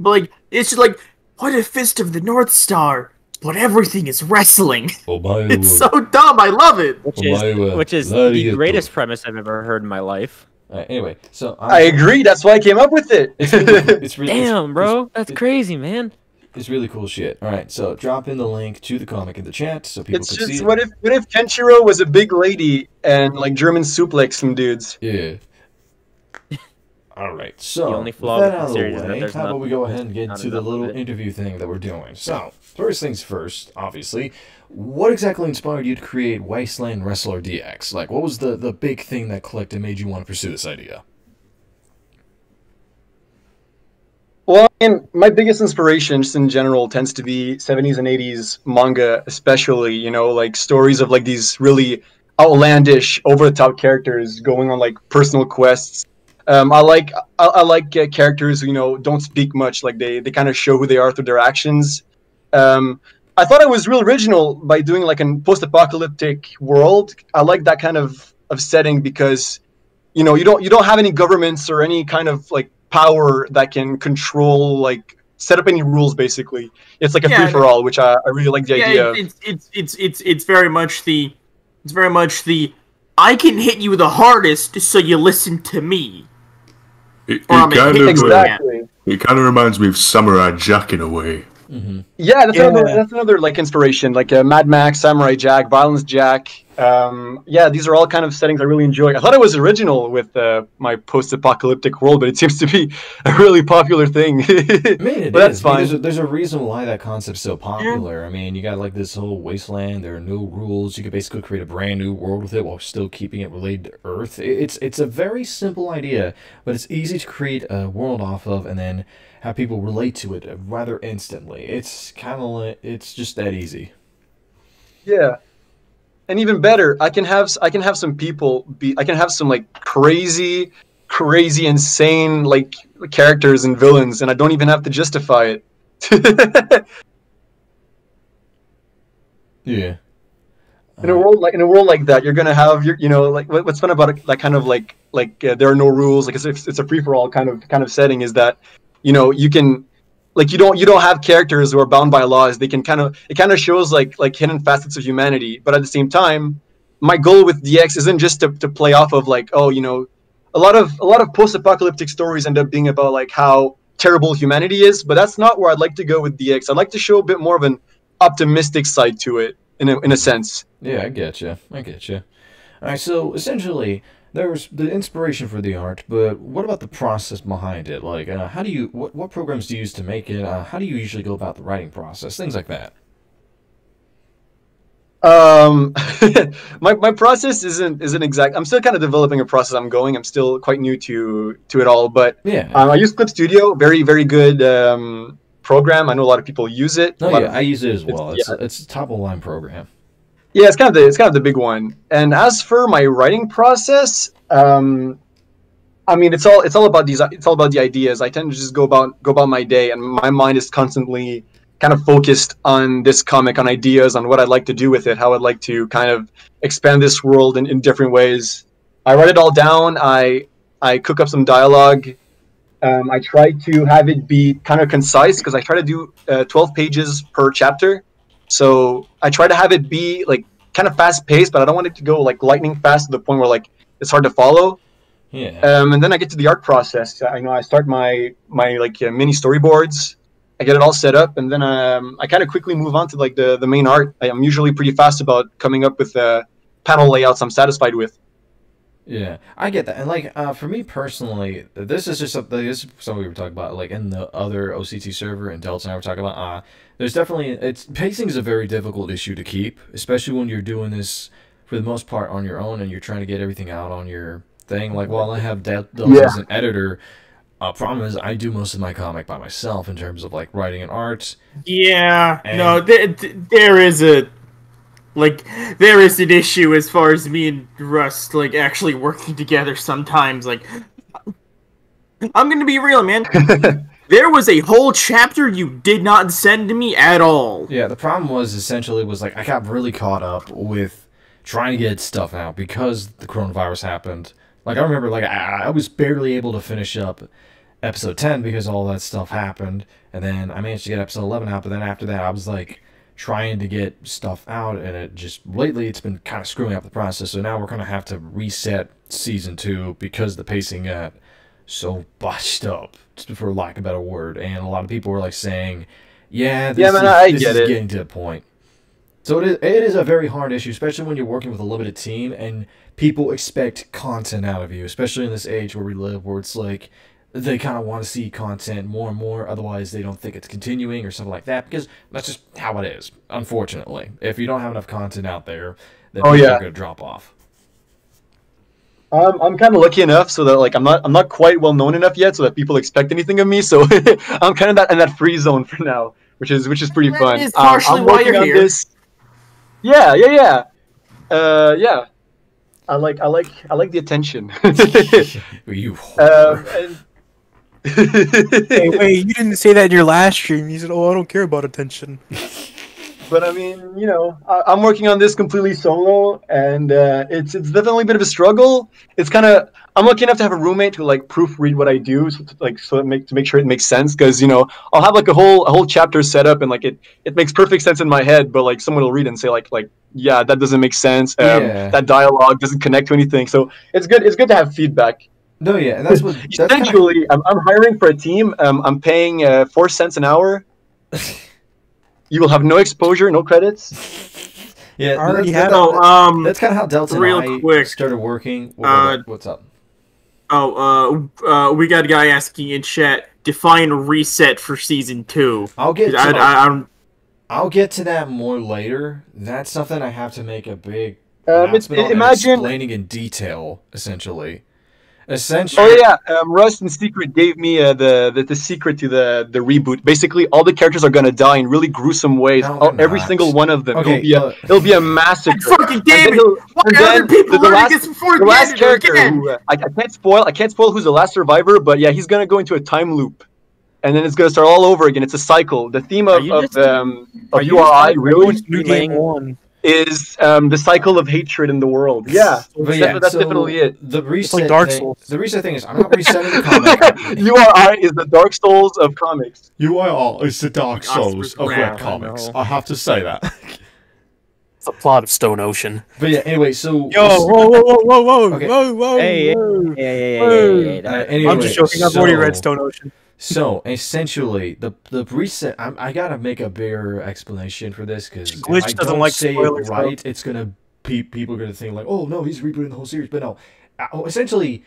Speaker 2: but like it's just like what a fist of the North Star, but everything is wrestling. (laughs)
Speaker 1: Oh, my
Speaker 2: It's so dumb. I love it.
Speaker 4: Which is
Speaker 1: uh,
Speaker 4: which is the greatest premise I've ever heard in my life.
Speaker 1: Alright, anyway, so
Speaker 7: I agree. That's why I came up with it. (laughs)
Speaker 1: It's really, it's really, it's-
Speaker 4: Damn, bro,
Speaker 1: it's-
Speaker 4: that's
Speaker 1: it-
Speaker 4: crazy, man.
Speaker 1: It's really cool shit. All right, so drop in the link to the comic in the chat so people
Speaker 7: it's
Speaker 1: can see
Speaker 7: just
Speaker 1: it.
Speaker 7: what if what if Kenshiro was a big lady and like German suplex some dudes?
Speaker 1: Yeah. All right, (laughs) so
Speaker 4: The only
Speaker 1: with
Speaker 4: flaw
Speaker 1: that
Speaker 4: with the
Speaker 1: out of the
Speaker 4: series is that
Speaker 1: way,
Speaker 4: there's
Speaker 1: how about we go ahead and get
Speaker 4: not
Speaker 1: into the little
Speaker 4: it.
Speaker 1: interview thing that we're doing? So, first things first, obviously, what exactly inspired you to create Wasteland Wrestler DX? Like, what was the the big thing that clicked and made you want to pursue this idea?
Speaker 7: Well, mean, my biggest inspiration, just in general, tends to be 70s and 80s manga, especially. You know, like stories of like these really outlandish, over-the-top characters going on like personal quests. Um, I like I, I like uh, characters who you know don't speak much. Like they they kind of show who they are through their actions. Um, I thought it was real original by doing like a post-apocalyptic world. I like that kind of of setting because you know you don't you don't have any governments or any kind of like power that can control like set up any rules basically it's like a
Speaker 2: Yeah,
Speaker 7: free for all which I, I really like the
Speaker 2: yeah,
Speaker 7: idea
Speaker 2: it-
Speaker 7: of.
Speaker 2: it's it's it's it's it's very much the it's very much the I can hit you the hardest so you listen to me.
Speaker 5: It, it
Speaker 2: Or I'm a
Speaker 5: kind of uh,
Speaker 7: exactly
Speaker 5: it kind of reminds me of Samurai Jack in a way.
Speaker 1: Mm-hmm.
Speaker 7: yeah that's
Speaker 3: Yeah.
Speaker 7: another that's another like inspiration like uh, mad max samurai jack violence jack um, yeah these are all kind of settings i really enjoy i thought it was original with uh, my post-apocalyptic world but it seems to be (laughs) a really popular thing (laughs)
Speaker 1: I mean, it
Speaker 7: But that's
Speaker 1: is. I mean, There's a,
Speaker 7: fine.
Speaker 1: there's a reason why that concept's so popular. I mean, you got like this whole wasteland. There are no rules. You could basically create a brand new world with it while still keeping it related to Earth. It's it's a very simple idea, but it's easy to create a world off of, and then have people relate to it rather instantly. It's kind of it's just that easy.
Speaker 7: Yeah. And even better, I can have I can have some people be I can have some like crazy crazy insane like characters and villains and I don't even have to justify it. (laughs)
Speaker 1: Yeah.
Speaker 7: in a world like in a world like that, you're going to have your you know like what, what's fun about it, like kind of like like uh, there are no rules like it's it's a free for all kind of kind of setting is that you know, you can like you don't you don't have characters who are bound by laws. They can kind of it kind of shows like like hidden facets of humanity, but at the same time, my goal with DX isn't just to, to play off of like oh you know, a lot of a lot of post-apocalyptic stories end up being about like how terrible humanity is, but that's not where I'd like to go with DX. I'd like to show a bit more of an optimistic side to it in a, in a sense.
Speaker 1: Yeah, I get you. I get you. All right, so essentially, there's the inspiration for the art, but what about the process behind it? Like, uh, how do you what what programs do you use to make it? Uh, how do you usually go about the writing process? Things like that.
Speaker 7: Um, (laughs) my, my process isn't isn't exact. I'm still kind of developing a process. I'm going. I'm still quite new to to it all, but
Speaker 1: Yeah.
Speaker 7: um, I use Clip Studio. Very very good um, program. I know a lot of people use it.
Speaker 1: No, yeah,
Speaker 7: of-
Speaker 1: I use it as
Speaker 7: it's-
Speaker 1: well. It's it's a top of the line program.
Speaker 7: Yeah, it's kind of the it's kind of the big one. And as for my writing process, um, I mean, it's all it's all about these. It's all about the ideas. I tend to just go about go about my day, and my mind is constantly kind of focused on this comic, on ideas, on what I'd like to do with it, how I'd like to kind of expand this world in, in different ways. I write it all down. I I cook up some dialogue. Um, I try to have it be kind of concise because I try to do uh, 12 pages per chapter. So I try to have it be like kind of fast paced, but I don't want it to go like lightning fast to the point where like it's hard to follow.
Speaker 1: Yeah.
Speaker 7: Um, and then I get to the art process. I you know I start my my like uh, mini storyboards. I get it all set up, and then um, I kind of quickly move on to like the the main art. I, am usually pretty fast about coming up with uh, panel layouts I'm satisfied with.
Speaker 1: Yeah, I get that, and like uh, for me personally, this is just something. This is something we were talking about, like in the other OCT server, and Delta and I were talking about. Uh, there's definitely it's pacing is a very difficult issue to keep, especially when you're doing this for the most part on your own, and you're trying to get everything out on your thing. Like, while I have Del- Delta
Speaker 7: Yeah.
Speaker 1: as an editor, uh, problem is I do most of my comic by myself in terms of like writing and art.
Speaker 2: Yeah,
Speaker 1: And-
Speaker 2: no, th- th- there is a like there is an issue as far as me and Rust like actually working together sometimes. Like, I'm gonna be real, man. (laughs) there was a whole chapter you did not send to me at all.
Speaker 1: Yeah, the problem was essentially was like I got really caught up with trying to get stuff out because the coronavirus happened. Like I remember, like I, I was barely able to finish up episode ten because all that stuff happened, and then I managed to get episode eleven out. But then after that, I was like trying to get stuff out, and it just lately it's been kind of screwing up the process. So now we're gonna have to reset season two because the pacing got so botched up, for lack of a better word. And a lot of people were like saying, "Yeah, this
Speaker 7: Yeah, man,
Speaker 1: is,
Speaker 7: I
Speaker 1: this
Speaker 7: get
Speaker 1: is
Speaker 7: it.
Speaker 1: getting to the point." So it is, it is a very hard issue, especially when you're working with a limited team and people expect content out of you, especially in this age where we live, where it's like they kind of want to see content more and more, otherwise they don't think it's continuing or something like that, because that's just how it is, unfortunately. If you don't have enough content out there, then
Speaker 7: Oh,
Speaker 1: people
Speaker 7: yeah.
Speaker 1: are going to drop off.
Speaker 7: Um, I'm kind of lucky enough so that like I'm not I'm not quite well known enough yet so that people expect anything of me. So (laughs) I'm kind of that in that free zone for now, which is which is pretty
Speaker 2: That
Speaker 7: fun.
Speaker 2: is
Speaker 7: Um,
Speaker 2: partially
Speaker 7: I'm
Speaker 2: why
Speaker 7: working
Speaker 2: you're
Speaker 7: on
Speaker 2: here.
Speaker 7: This... Yeah, yeah, yeah. Uh, yeah. I like I like I like the attention. (laughs) (laughs)
Speaker 1: you
Speaker 7: um,
Speaker 1: whore.
Speaker 7: and...
Speaker 3: Hey, wait, you didn't say that in your last stream. You said, "Oh, I don't care about attention." (laughs)
Speaker 7: but I mean, you know, I, I'm working on this completely solo, and uh, it's it's definitely a bit of a struggle. It's kind of I'm lucky enough to have a roommate who like proofread what I do, so to, like so that make to make sure it makes sense. Because you know, I'll have like a whole a whole chapter set up, and like it it makes perfect sense in my head, but like someone will read and say like like yeah, that doesn't make sense. Um,
Speaker 1: Yeah.
Speaker 7: That dialogue doesn't connect to anything. So it's good. It's good to have feedback.
Speaker 1: No, yeah, that's what. That's kinda-
Speaker 7: Essentially, I'm, I'm hiring for a team. Um, I'm paying uh, four cents an hour. (laughs) you will have no exposure, no credits.
Speaker 1: yeah,
Speaker 3: I already
Speaker 1: that-
Speaker 3: have-
Speaker 1: that-
Speaker 2: Oh, um,
Speaker 1: That's kind of how Delta and I
Speaker 2: quick,
Speaker 1: started working. What-
Speaker 2: uh,
Speaker 1: what's up?
Speaker 2: oh, uh, uh, we got a guy asking in chat. Define reset for season two.
Speaker 1: I'll get. To,
Speaker 2: I, I, I'm
Speaker 1: I'll get to that more later. That's something I have to make a big
Speaker 7: Um, it's,
Speaker 1: announcement on and
Speaker 7: imagine.
Speaker 1: explaining in detail, essentially. Essentially,
Speaker 7: Oh yeah, um, Rust in secret gave me uh, the, the the secret to the the reboot. Basically, all the characters are gonna die in really gruesome ways.
Speaker 1: No,
Speaker 7: All, every single one of them.
Speaker 1: Okay,
Speaker 7: it'll be a it'll be a massacre.
Speaker 2: fucking
Speaker 7: And
Speaker 2: damn
Speaker 7: then
Speaker 2: it! Why
Speaker 7: and
Speaker 2: are
Speaker 7: then
Speaker 2: other people
Speaker 7: the, the last,
Speaker 2: this before
Speaker 7: the
Speaker 2: the
Speaker 7: last character who uh, I, I can't spoil. I can't spoil who's the last survivor, but yeah, he's gonna go into a time loop, and then it's gonna start all over again. It's a cycle. The theme
Speaker 4: Are
Speaker 7: of
Speaker 4: you
Speaker 7: of,
Speaker 4: just-
Speaker 7: um,
Speaker 4: are
Speaker 7: of
Speaker 4: you
Speaker 7: URI really
Speaker 3: New game one.
Speaker 7: Is um, the cycle of hatred in the world. Yeah,
Speaker 1: but
Speaker 7: that's,
Speaker 1: yeah,
Speaker 7: that's
Speaker 1: so
Speaker 7: definitely it.
Speaker 1: The reset
Speaker 3: Dark
Speaker 1: thing,
Speaker 3: Souls.
Speaker 1: The reset thing is, I'm not resetting the comic.
Speaker 7: URI is the Dark Souls of comics.
Speaker 8: UIR is the Dark
Speaker 2: Souls
Speaker 8: Souls of
Speaker 2: Wrath,
Speaker 8: webcomics.
Speaker 4: I.
Speaker 8: I have to say that.
Speaker 6: It's a plot of Stone Ocean.
Speaker 1: but yeah, anyway, so
Speaker 3: Yo, whoa, whoa, whoa, whoa, whoa,
Speaker 1: Okay.
Speaker 3: whoa, whoa,
Speaker 4: Hey,
Speaker 3: whoa.
Speaker 4: Yeah, yeah, yeah,
Speaker 3: Whoa.
Speaker 4: yeah, yeah,
Speaker 1: uh,
Speaker 4: yeah.
Speaker 1: anyway,
Speaker 3: I'm just joking. I've already read
Speaker 1: so-
Speaker 3: Stone Ocean.
Speaker 1: So (laughs) essentially, the the reset. I'm, I gotta make a bigger explanation for this because if
Speaker 3: Glitch
Speaker 1: I
Speaker 3: doesn't
Speaker 1: don't
Speaker 3: like
Speaker 1: say
Speaker 3: spoilers,
Speaker 1: it
Speaker 3: though.
Speaker 1: right, it's gonna pe- people are gonna think like, oh no, he's rebooting the whole series. But no, uh, oh, essentially,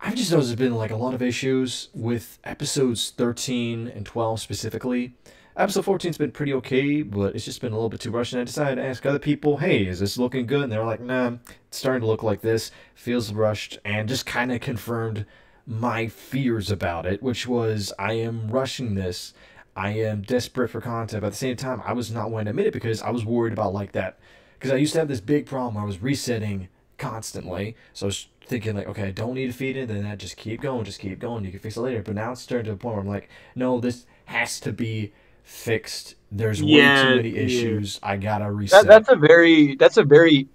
Speaker 1: I've just noticed there's been like a lot of issues with episodes 13 and 12 specifically. Episode 14's been pretty okay, but it's just been a little bit too rushed. And I decided to ask other people, hey, is this looking good? And they're like, nah, it's starting to look like this. Feels rushed, and just kind of confirmed my fears about it, which was I am rushing this. I am desperate for content. But at the same time, I was not willing to admit it because I was worried about like that. Because I used to have this big problem I was resetting constantly. So I was thinking like, okay, I don't need to feed it. Then I just keep going, just keep going. You can fix it later. But now it's starting to the point where I'm like, no, this has to be fixed. There's way
Speaker 2: Yeah,
Speaker 1: too many
Speaker 2: yeah.
Speaker 1: issues. I gotta reset.
Speaker 7: That, that's a very that's a very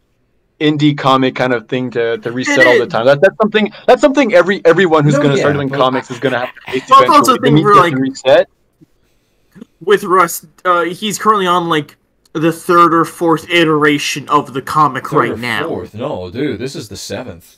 Speaker 7: indie comic kind of thing to, to reset all the time. That, that's something that's something every everyone who's
Speaker 1: No,
Speaker 7: going to start doing comics is going to have to face
Speaker 2: Well, it's also
Speaker 7: eventually.
Speaker 2: a
Speaker 7: They
Speaker 2: thing
Speaker 7: need
Speaker 2: where,
Speaker 7: to
Speaker 2: like-
Speaker 7: reset.
Speaker 2: with Rust, uh, he's currently on like the third or fourth iteration of the comic
Speaker 1: Third
Speaker 2: right
Speaker 1: or
Speaker 2: now.
Speaker 1: Fourth. No, dude, this is the seventh.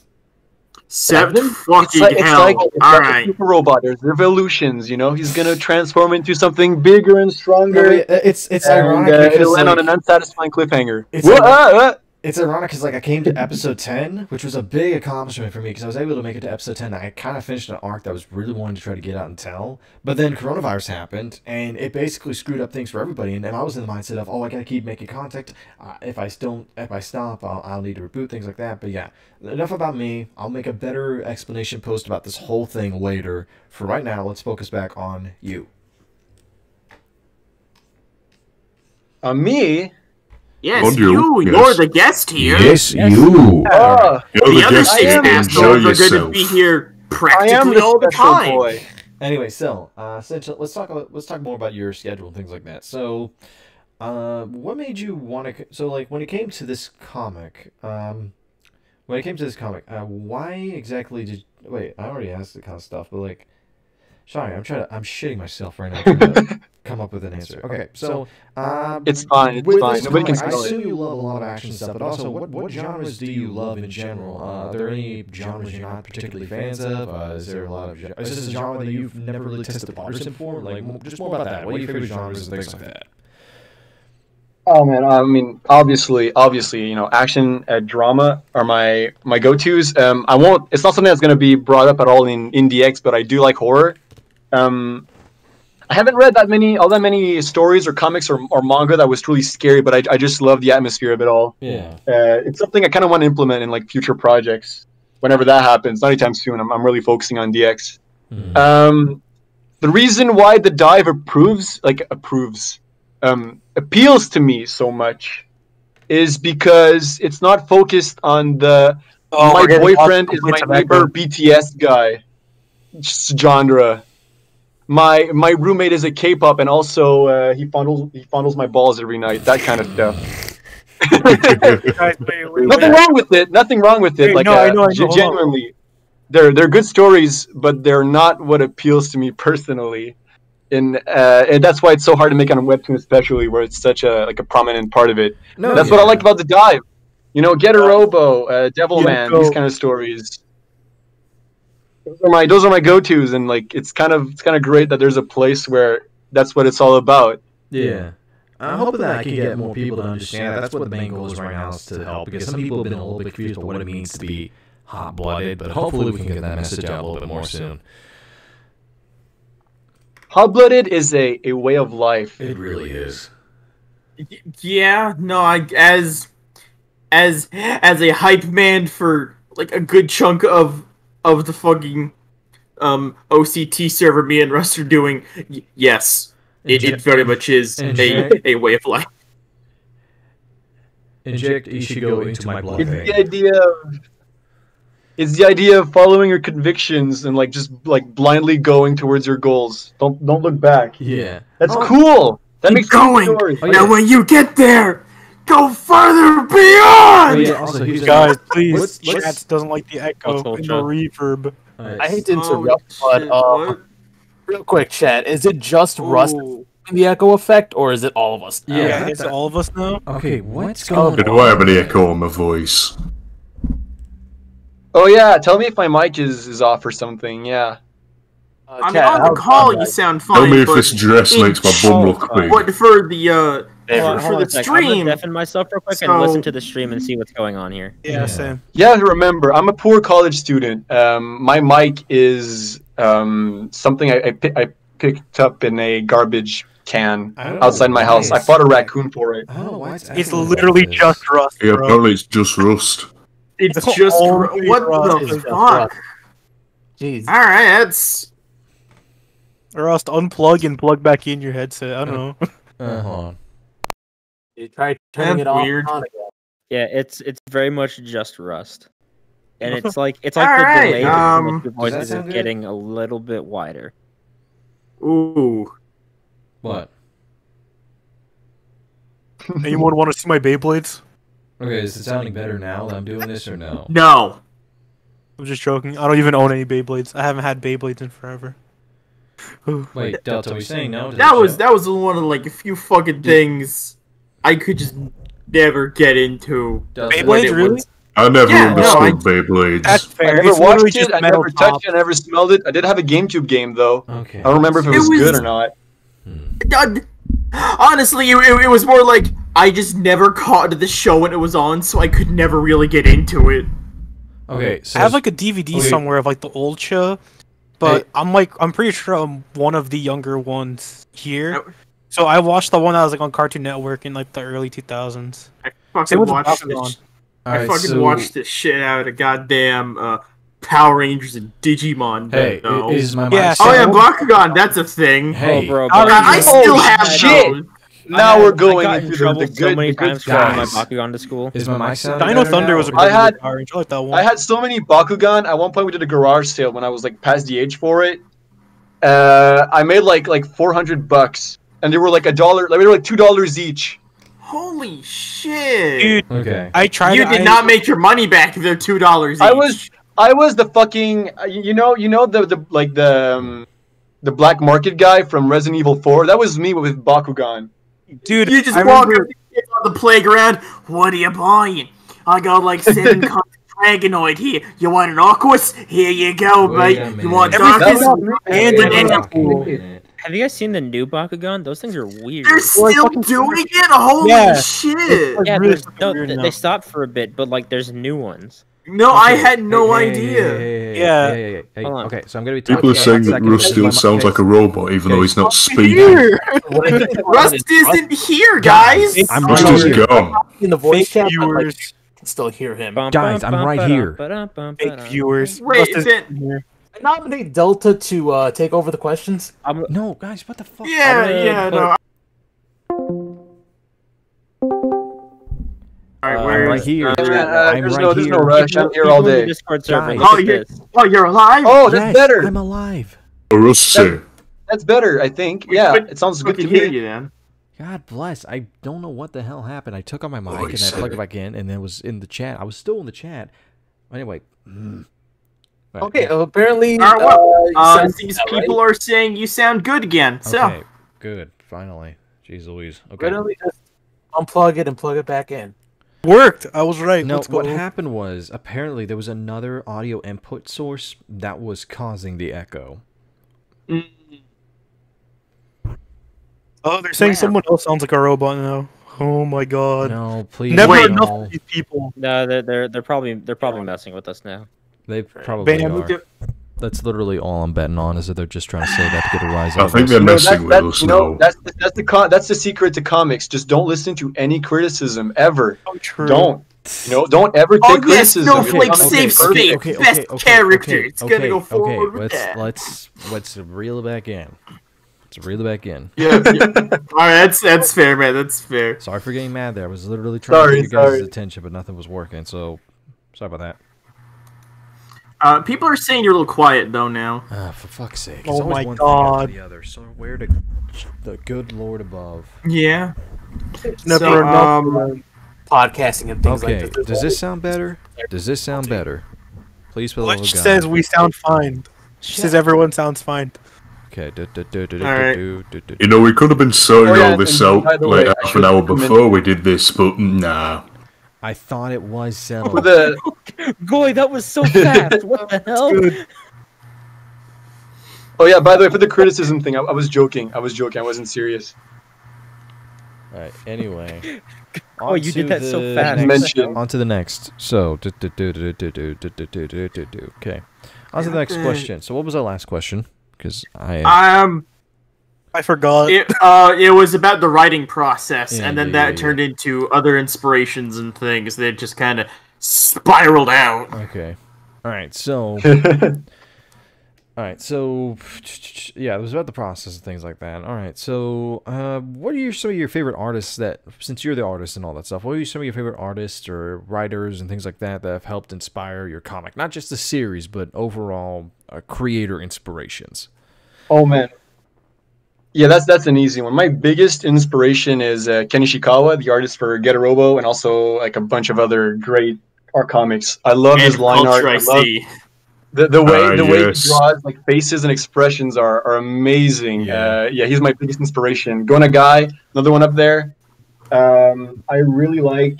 Speaker 2: Seven
Speaker 7: It's
Speaker 2: fucking
Speaker 7: like, it's
Speaker 2: hell.
Speaker 7: like, it's
Speaker 2: All
Speaker 7: like
Speaker 2: right.
Speaker 7: a super robot. There's evolutions, you know. He's gonna transform into something bigger and stronger.
Speaker 1: it's it's
Speaker 7: and,
Speaker 1: ironic
Speaker 7: uh, it'll end on an unsatisfying cliffhanger.
Speaker 1: It's
Speaker 7: What?
Speaker 1: It's ironic because like I came to episode ten, which was a big accomplishment for me because I was able to make it to episode ten. I kind of finished an arc that I was really wanting to try to get out and tell, but then coronavirus happened and it basically screwed up things for everybody. And, and I was in the mindset of, oh, I gotta keep making contact. Uh, if I don't, if I stop, I'll, I'll need to reboot things like that. But yeah, enough about me. I'll make a better explanation post about this whole thing later. For right now, let's focus back on you.
Speaker 7: Uh, me?
Speaker 2: Yes,
Speaker 5: On you,
Speaker 2: you.
Speaker 5: yes.
Speaker 2: You're the guest here.
Speaker 1: you.
Speaker 7: Oh,
Speaker 5: You're
Speaker 2: The
Speaker 5: the
Speaker 2: other
Speaker 5: guest
Speaker 2: six
Speaker 5: here. Enjoy
Speaker 2: assholes are going to be here
Speaker 7: I am
Speaker 2: practically
Speaker 7: the
Speaker 2: all the
Speaker 7: special
Speaker 2: time.
Speaker 7: boy.
Speaker 1: Anyway, so uh, Cinch, let's talk. about- Let's talk more about your schedule and things like that. So, uh, what made you want to? So, like, when it came to this comic, um, when it came to this comic, uh, why exactly did? Wait, I already asked the kind of stuff, but like, sorry, I'm trying to. I'm shitting myself right now (laughs) trying to come up with an answer. Okay, so, um,
Speaker 7: It's fine, it's fine,
Speaker 1: this
Speaker 7: nobody can
Speaker 1: comic, I
Speaker 7: spell it.
Speaker 1: assume you love a lot of action stuff, but also, what what genres do you love in general? Uh, are there any genres you're not particularly fans of? Uh, is there a lot of? gen- Is this a genre that you've never really tested the waters in for? Like, just more about that. What are your favorite genres and things like that?
Speaker 7: Oh man, I mean, obviously, obviously, you know, action and drama are my my go tos. Um, I won't. It's not something that's going to be brought up at all in in DX, but I do like horror. Um, I haven't read that many, all that many stories or comics or, or manga that was truly scary, but I, I just love the atmosphere of it all.
Speaker 1: Yeah.
Speaker 7: Uh, it's something I kind of want to implement in like future projects. Whenever that happens, not anytime soon. I'm, I'm really focusing on DX. Um, the reason why the dive approves, like approves, um, appeals to me so much, is because it's not focused on the
Speaker 3: Oh,
Speaker 7: my boyfriend is my
Speaker 3: complaints
Speaker 7: neighbor BTS guy genre. My my roommate is a K-pop and also uh, he fondles he fondles my balls every night. That kind of stuff. (laughs)
Speaker 3: Guys, wait, wait,
Speaker 7: Nothing
Speaker 3: wait.
Speaker 7: wrong with it. Nothing wrong with it.
Speaker 3: Wait,
Speaker 7: like
Speaker 3: no, I
Speaker 7: uh,
Speaker 3: know, I know,
Speaker 7: ge-
Speaker 3: hold on.
Speaker 7: genuinely, they're they're good stories, but they're not what appeals to me personally. And uh, and that's why it's so hard to make on a webtoon, especially where it's such a like a prominent part of it.
Speaker 1: No,
Speaker 7: that's what I like about the dive. You know, Getter Robo, uh, Devil
Speaker 3: Yeah,
Speaker 7: Man,
Speaker 3: go.
Speaker 7: these kind of stories. Those are my those are my go tos, and like it's kind of it's kind of great that there's a place where that's what it's all about.
Speaker 1: Yeah. I'm hoping that I can get more people to understand that. That's what the main goal is right now is to help because some people have been a little bit confused about what it means to be hot blooded, but hopefully we can get that message out a little bit more soon.
Speaker 7: Hot blooded is a, a way of life.
Speaker 1: It really is.
Speaker 2: Yeah, no, I as as as a hype man for like a good chunk of of the fucking um OCT server me and Russ are doing. Y- yes, it, it very much is a,
Speaker 1: Inject-
Speaker 2: a way of life.
Speaker 1: Inject Ishigo into my blood
Speaker 7: It's the idea of it's the idea of following your convictions and like just like blindly going towards your goals. Don't don't look back.
Speaker 1: Yeah.
Speaker 7: That's
Speaker 1: Oh,
Speaker 7: cool. That
Speaker 2: Keep
Speaker 7: makes
Speaker 2: going.
Speaker 7: stories.
Speaker 1: Oh,
Speaker 2: Now,
Speaker 1: yeah.
Speaker 2: when you get there, go further
Speaker 1: Oh,
Speaker 2: beyond.
Speaker 1: yeah, also, here's
Speaker 3: Guys,
Speaker 1: another-
Speaker 3: please.
Speaker 1: Let's- let's-
Speaker 3: Chat doesn't like the echo
Speaker 4: What's
Speaker 3: and the
Speaker 4: ultra?
Speaker 3: reverb.
Speaker 1: Alright,
Speaker 6: I hate to
Speaker 2: Oh,
Speaker 6: interrupt, but
Speaker 2: shit,
Speaker 6: uh, real quick, chat. Is it just Rust
Speaker 2: Ooh.
Speaker 6: in the echo effect, or is it all of us? now?
Speaker 1: Yeah,
Speaker 3: Yeah,
Speaker 1: that's
Speaker 3: it's all of us now.
Speaker 1: Okay, what's
Speaker 6: Oh,
Speaker 1: going
Speaker 5: Do I have any echo in my voice?
Speaker 7: Oh yeah, tell me if my mic is, is off or something. Yeah.
Speaker 6: Uh,
Speaker 2: I mean, on the call, you sound fine.
Speaker 5: Tell
Speaker 2: fine.
Speaker 5: me if this dress makes my bum look
Speaker 4: Oh,
Speaker 5: big.
Speaker 2: But for the uh,
Speaker 6: Never.
Speaker 2: for,
Speaker 4: Hold on
Speaker 2: the
Speaker 4: a sec, I'm
Speaker 2: stream,
Speaker 4: gonna deafen myself real quick
Speaker 2: So-
Speaker 4: and listen to the stream and see what's going on here.
Speaker 3: Yeah,
Speaker 1: Yeah.
Speaker 3: same.
Speaker 7: Yeah, remember, I'm a poor college student. Um, my mic is um, something I, I, I picked up in a garbage can
Speaker 1: I
Speaker 7: outside my
Speaker 1: why
Speaker 7: house. I
Speaker 1: it's-
Speaker 7: fought a raccoon for it.
Speaker 1: I don't why it's
Speaker 3: It's literally
Speaker 1: this.
Speaker 3: just Rust,
Speaker 5: Yeah,
Speaker 3: bro.
Speaker 5: apparently it's just rust.
Speaker 2: it's
Speaker 3: It's
Speaker 2: just
Speaker 3: only
Speaker 2: what
Speaker 3: Rust.
Speaker 2: the fuck.
Speaker 6: Jeez.
Speaker 2: All right, that's
Speaker 3: Rust, unplug and plug back in your headset. I don't know.
Speaker 1: Uh, hold on.
Speaker 6: You try turning
Speaker 2: That's
Speaker 6: it off.
Speaker 2: weird.
Speaker 6: on again.
Speaker 4: Yeah, it's it's very much just Rust, and it's (laughs) like it's like
Speaker 2: All
Speaker 4: the
Speaker 2: right,
Speaker 4: delay
Speaker 2: um,
Speaker 4: between your
Speaker 1: Does
Speaker 4: voices
Speaker 1: that
Speaker 4: is
Speaker 1: good?
Speaker 4: getting a little bit wider.
Speaker 2: ooh.
Speaker 1: What? (laughs)
Speaker 3: Anyone want to see my Beyblades?
Speaker 1: Okay, is it sounding better now that I'm doing this or no?
Speaker 2: No.
Speaker 3: I'm just joking. I don't even own any Beyblades. I haven't had Beyblades in forever.
Speaker 1: Wait, Delta, are you saying no? to
Speaker 2: That was
Speaker 1: show?
Speaker 2: that was one of like a few fucking things. I could just never get into.
Speaker 1: Does it?
Speaker 3: Beyblade, really?
Speaker 2: was.
Speaker 5: I never
Speaker 2: Yeah, no,
Speaker 5: understood
Speaker 2: I-
Speaker 5: Beyblades.
Speaker 3: That's
Speaker 7: I never
Speaker 3: It's literally
Speaker 7: watched
Speaker 3: just
Speaker 7: it. I never
Speaker 3: top.
Speaker 7: touched it. I never smelled it. I did have a GameCube game though.
Speaker 1: Okay.
Speaker 7: I don't remember if it
Speaker 2: It
Speaker 7: was,
Speaker 2: was-
Speaker 7: good or not.
Speaker 2: God, honestly, it, it, it was more like I just never caught the show when it was on, so I could never really get into it.
Speaker 1: Okay. So
Speaker 3: I have like a DVD
Speaker 1: Okay.
Speaker 3: somewhere of like the old show, but I'm like I'm pretty sure I'm one of the younger ones here. So I watched the one that was like on Cartoon Network in like the early 2000s.
Speaker 2: I fucking watched
Speaker 3: Bakugan.
Speaker 2: this.
Speaker 1: all
Speaker 2: I
Speaker 1: right,
Speaker 2: fucking
Speaker 1: so-
Speaker 2: watched the shit out of goddamn uh, Power Rangers and Digimon.
Speaker 1: Hey,
Speaker 2: no.
Speaker 1: i- is my mic
Speaker 3: Yeah,
Speaker 2: oh yeah,
Speaker 3: so-
Speaker 2: Bakugan. That's a thing.
Speaker 1: Hey,
Speaker 4: oh, bro,
Speaker 3: I-
Speaker 4: but-
Speaker 2: I still
Speaker 7: Oh,
Speaker 2: have
Speaker 7: shit.
Speaker 2: those.
Speaker 7: Now
Speaker 4: I
Speaker 7: we're going
Speaker 4: I
Speaker 7: into
Speaker 4: trouble
Speaker 7: the, the
Speaker 4: so many
Speaker 7: good
Speaker 4: times for my. Bakugan to school.
Speaker 1: Is my mic sound
Speaker 3: Dino Thunder
Speaker 1: now,
Speaker 3: was a
Speaker 1: or-
Speaker 3: pretty
Speaker 7: I had-
Speaker 3: good Power Ranger. I like that one.
Speaker 7: I had so many Bakugan. At one point, we did a garage sale when I was like past the age for it. Uh, I made like like four hundred bucks, and they were like a dollar. Like they were like two dollars each.
Speaker 2: Holy shit!
Speaker 3: Dude,
Speaker 1: Okay.
Speaker 3: I tried.
Speaker 2: you
Speaker 3: it,
Speaker 2: did
Speaker 3: I-
Speaker 2: not make your money back if they're two dollars.
Speaker 7: I was I was the fucking uh, you know you know the the like the um, the black market guy from Resident Evil Four. That was me with Bakugan.
Speaker 3: dude.
Speaker 2: You just
Speaker 3: I
Speaker 2: walk
Speaker 3: remember-
Speaker 2: up to kids on the playground. What are you buying? I got like seven (laughs) kinds of Dragonoid here. You want an Aquos? Here you go,
Speaker 1: Wait a
Speaker 2: mate. You want
Speaker 3: Every
Speaker 2: Darkest?
Speaker 3: and
Speaker 1: Wait
Speaker 3: in
Speaker 1: a
Speaker 3: Apple.
Speaker 1: minute.
Speaker 4: Have you guys seen the new Bakugan? Those things are weird.
Speaker 2: They're still
Speaker 3: fucking-
Speaker 2: doing it? Holy
Speaker 3: Yeah.
Speaker 2: shit!
Speaker 3: Like,
Speaker 4: yeah,
Speaker 3: really
Speaker 4: no,
Speaker 3: weird
Speaker 4: th- they stopped for a bit, but like there's new ones.
Speaker 2: No, I had no
Speaker 1: hey, hey,
Speaker 2: idea.
Speaker 1: hey, hey, hey,
Speaker 3: Yeah.
Speaker 1: hey, hey, hey,
Speaker 4: Hold.
Speaker 1: Okay, so I'm gonna be talking.
Speaker 5: People are saying that
Speaker 1: Rust
Speaker 5: still sounds like a robot, even though he's not speaking.
Speaker 6: Rust
Speaker 2: Rust isn't here, guys.
Speaker 1: I'm
Speaker 5: Rust
Speaker 1: right
Speaker 5: is
Speaker 1: here.
Speaker 5: gone.
Speaker 6: in the voice
Speaker 3: Fake
Speaker 6: chat, but, like, can still hear him.
Speaker 1: Guys, I'm right here.
Speaker 3: Fake viewers.
Speaker 2: Wait,
Speaker 3: Rust
Speaker 2: is
Speaker 3: is here.
Speaker 6: I nominate Delta to uh, take over the questions.
Speaker 4: I'm,
Speaker 1: No, guys, what the fuck?
Speaker 2: Yeah,
Speaker 4: gonna
Speaker 2: yeah,
Speaker 4: put-
Speaker 2: no. Alright,
Speaker 4: Uh,
Speaker 2: where
Speaker 1: I'm right here.
Speaker 2: uh,
Speaker 7: Uh,
Speaker 1: I'm
Speaker 7: there's
Speaker 1: right
Speaker 7: no there's no rush. I'm here all
Speaker 4: in
Speaker 7: day.
Speaker 4: Discord server.
Speaker 1: Guys.
Speaker 2: Oh, you're,
Speaker 4: this.
Speaker 2: oh, you're alive?
Speaker 7: Oh, that's
Speaker 1: Yes,
Speaker 7: better.
Speaker 1: I'm alive.
Speaker 5: Russ, uh,
Speaker 7: That's better. I think.
Speaker 2: We
Speaker 7: Yeah, it sounds good to
Speaker 2: hear
Speaker 7: me.
Speaker 2: you then.
Speaker 1: God bless. I don't know what the hell happened. I took out my mic
Speaker 5: Oh,
Speaker 1: and I plugged it
Speaker 5: it.
Speaker 1: back in, and then it was in the chat. I was still in the chat. Anyway. mm. Right,
Speaker 6: Okay,
Speaker 1: yeah.
Speaker 6: apparently.
Speaker 2: Alright, well,
Speaker 6: uh,
Speaker 2: Uh, these
Speaker 6: yeah, right?
Speaker 2: people are saying you sound good again. So,
Speaker 1: Okay, good. Finally. Jeez Louise. Okay.
Speaker 6: Literally just unplug it and plug it back in.
Speaker 3: Worked. I was right.
Speaker 1: No,
Speaker 3: Let's go.
Speaker 1: what happened was apparently there was another audio input source that was causing the echo.
Speaker 3: Oh, they're saying
Speaker 2: Wow.
Speaker 3: someone else sounds like a robot now. Oh my god.
Speaker 1: No, please.
Speaker 3: Never
Speaker 2: Wait,
Speaker 3: enough
Speaker 1: no.
Speaker 3: of these people.
Speaker 4: No, they're they're they're probably they're probably messing with us now.
Speaker 1: They probably
Speaker 3: Bam.
Speaker 1: are. That's literally all I'm betting on is that they're just trying to say that to get a rise
Speaker 5: I
Speaker 1: out of
Speaker 5: think
Speaker 1: us.
Speaker 5: they're messing
Speaker 7: that's,
Speaker 5: with us
Speaker 7: you know,
Speaker 5: now.
Speaker 7: that's that's the con- that's the secret to comics. Just don't listen to any criticism ever.
Speaker 3: Oh, true.
Speaker 7: Don't. You know, don't ever take
Speaker 2: Oh, yes,
Speaker 7: criticism.
Speaker 2: Snowflake
Speaker 7: It's
Speaker 2: safe
Speaker 7: perfect.
Speaker 2: space. Best character. It's gonna go
Speaker 1: okay,
Speaker 2: forward with
Speaker 1: let's,
Speaker 2: that.
Speaker 1: Let's let's reel it back in. Let's reel it back in.
Speaker 2: Yeah, yeah. (laughs) Alright, that's that's fair, man. That's fair.
Speaker 1: Sorry for getting mad there. I was literally trying
Speaker 7: Sorry,
Speaker 1: to get your guys' attention, but nothing was working. So sorry about that.
Speaker 2: Uh, people are saying you're a little quiet though now.
Speaker 1: Ah, for fuck's sake! It's
Speaker 3: Oh my
Speaker 1: one thing after
Speaker 3: God.
Speaker 1: the other. So where to the good Lord above?
Speaker 2: Yeah.
Speaker 3: Never
Speaker 2: So,
Speaker 3: enough.
Speaker 2: um,
Speaker 6: Podcasting and things
Speaker 1: Okay,
Speaker 6: like this.
Speaker 1: does this sound better? Does this sound better? Please, for the love
Speaker 3: What
Speaker 1: of
Speaker 3: she
Speaker 1: God.
Speaker 3: says we sound fine. She says everyone sounds fine.
Speaker 1: Okay. do- do-
Speaker 5: You know, we could have been sorting
Speaker 7: Oh, yeah,
Speaker 5: all this
Speaker 7: and
Speaker 5: out
Speaker 7: by
Speaker 5: like half an hour
Speaker 7: recommend-
Speaker 5: before we did this, but nah.
Speaker 1: I thought it was settled.
Speaker 7: For the
Speaker 4: Goy, that was so fast. what the hell?
Speaker 3: Good.
Speaker 7: oh yeah, by the way, for the criticism thing, I, I was joking. I was joking. I wasn't serious.
Speaker 1: Alright. Anyway.
Speaker 4: Oh, you did that so fast.
Speaker 7: Mention.
Speaker 1: On to the next. So, do- do- do- do- do- do- do- do- do- do- do- do. okay. On to the next question. So, what was our last question? Because I.
Speaker 2: um,
Speaker 3: I forgot.
Speaker 2: it uh, it was about the writing process,
Speaker 1: Yeah,
Speaker 2: and then
Speaker 1: yeah,
Speaker 2: that
Speaker 1: yeah,
Speaker 2: turned into other inspirations and things that just kind of spiraled out.
Speaker 1: Okay. All right. So. (laughs) All right. So. (sniffs) Yeah, it was about the process and things like that. All right. So, uh, what are your, some of your favorite artists that, since you're the artist and all that stuff, what are some of your favorite artists or writers and things like that that have helped inspire your comic? Not just the series, but overall uh, creator inspirations.
Speaker 7: Oh man. Yeah, that's that's an easy one. My biggest inspiration is uh, Ken Ishikawa, the artist for Getter Robo, and also like a bunch of other great art comics. I love his line art. I
Speaker 2: I
Speaker 7: love
Speaker 2: see.
Speaker 7: the, the way
Speaker 5: Ah,
Speaker 7: the way he draws like faces and expressions are, are amazing.
Speaker 1: Yeah.
Speaker 7: Uh, yeah, he's my biggest inspiration. Go Nagai, another one up there. Um, I really like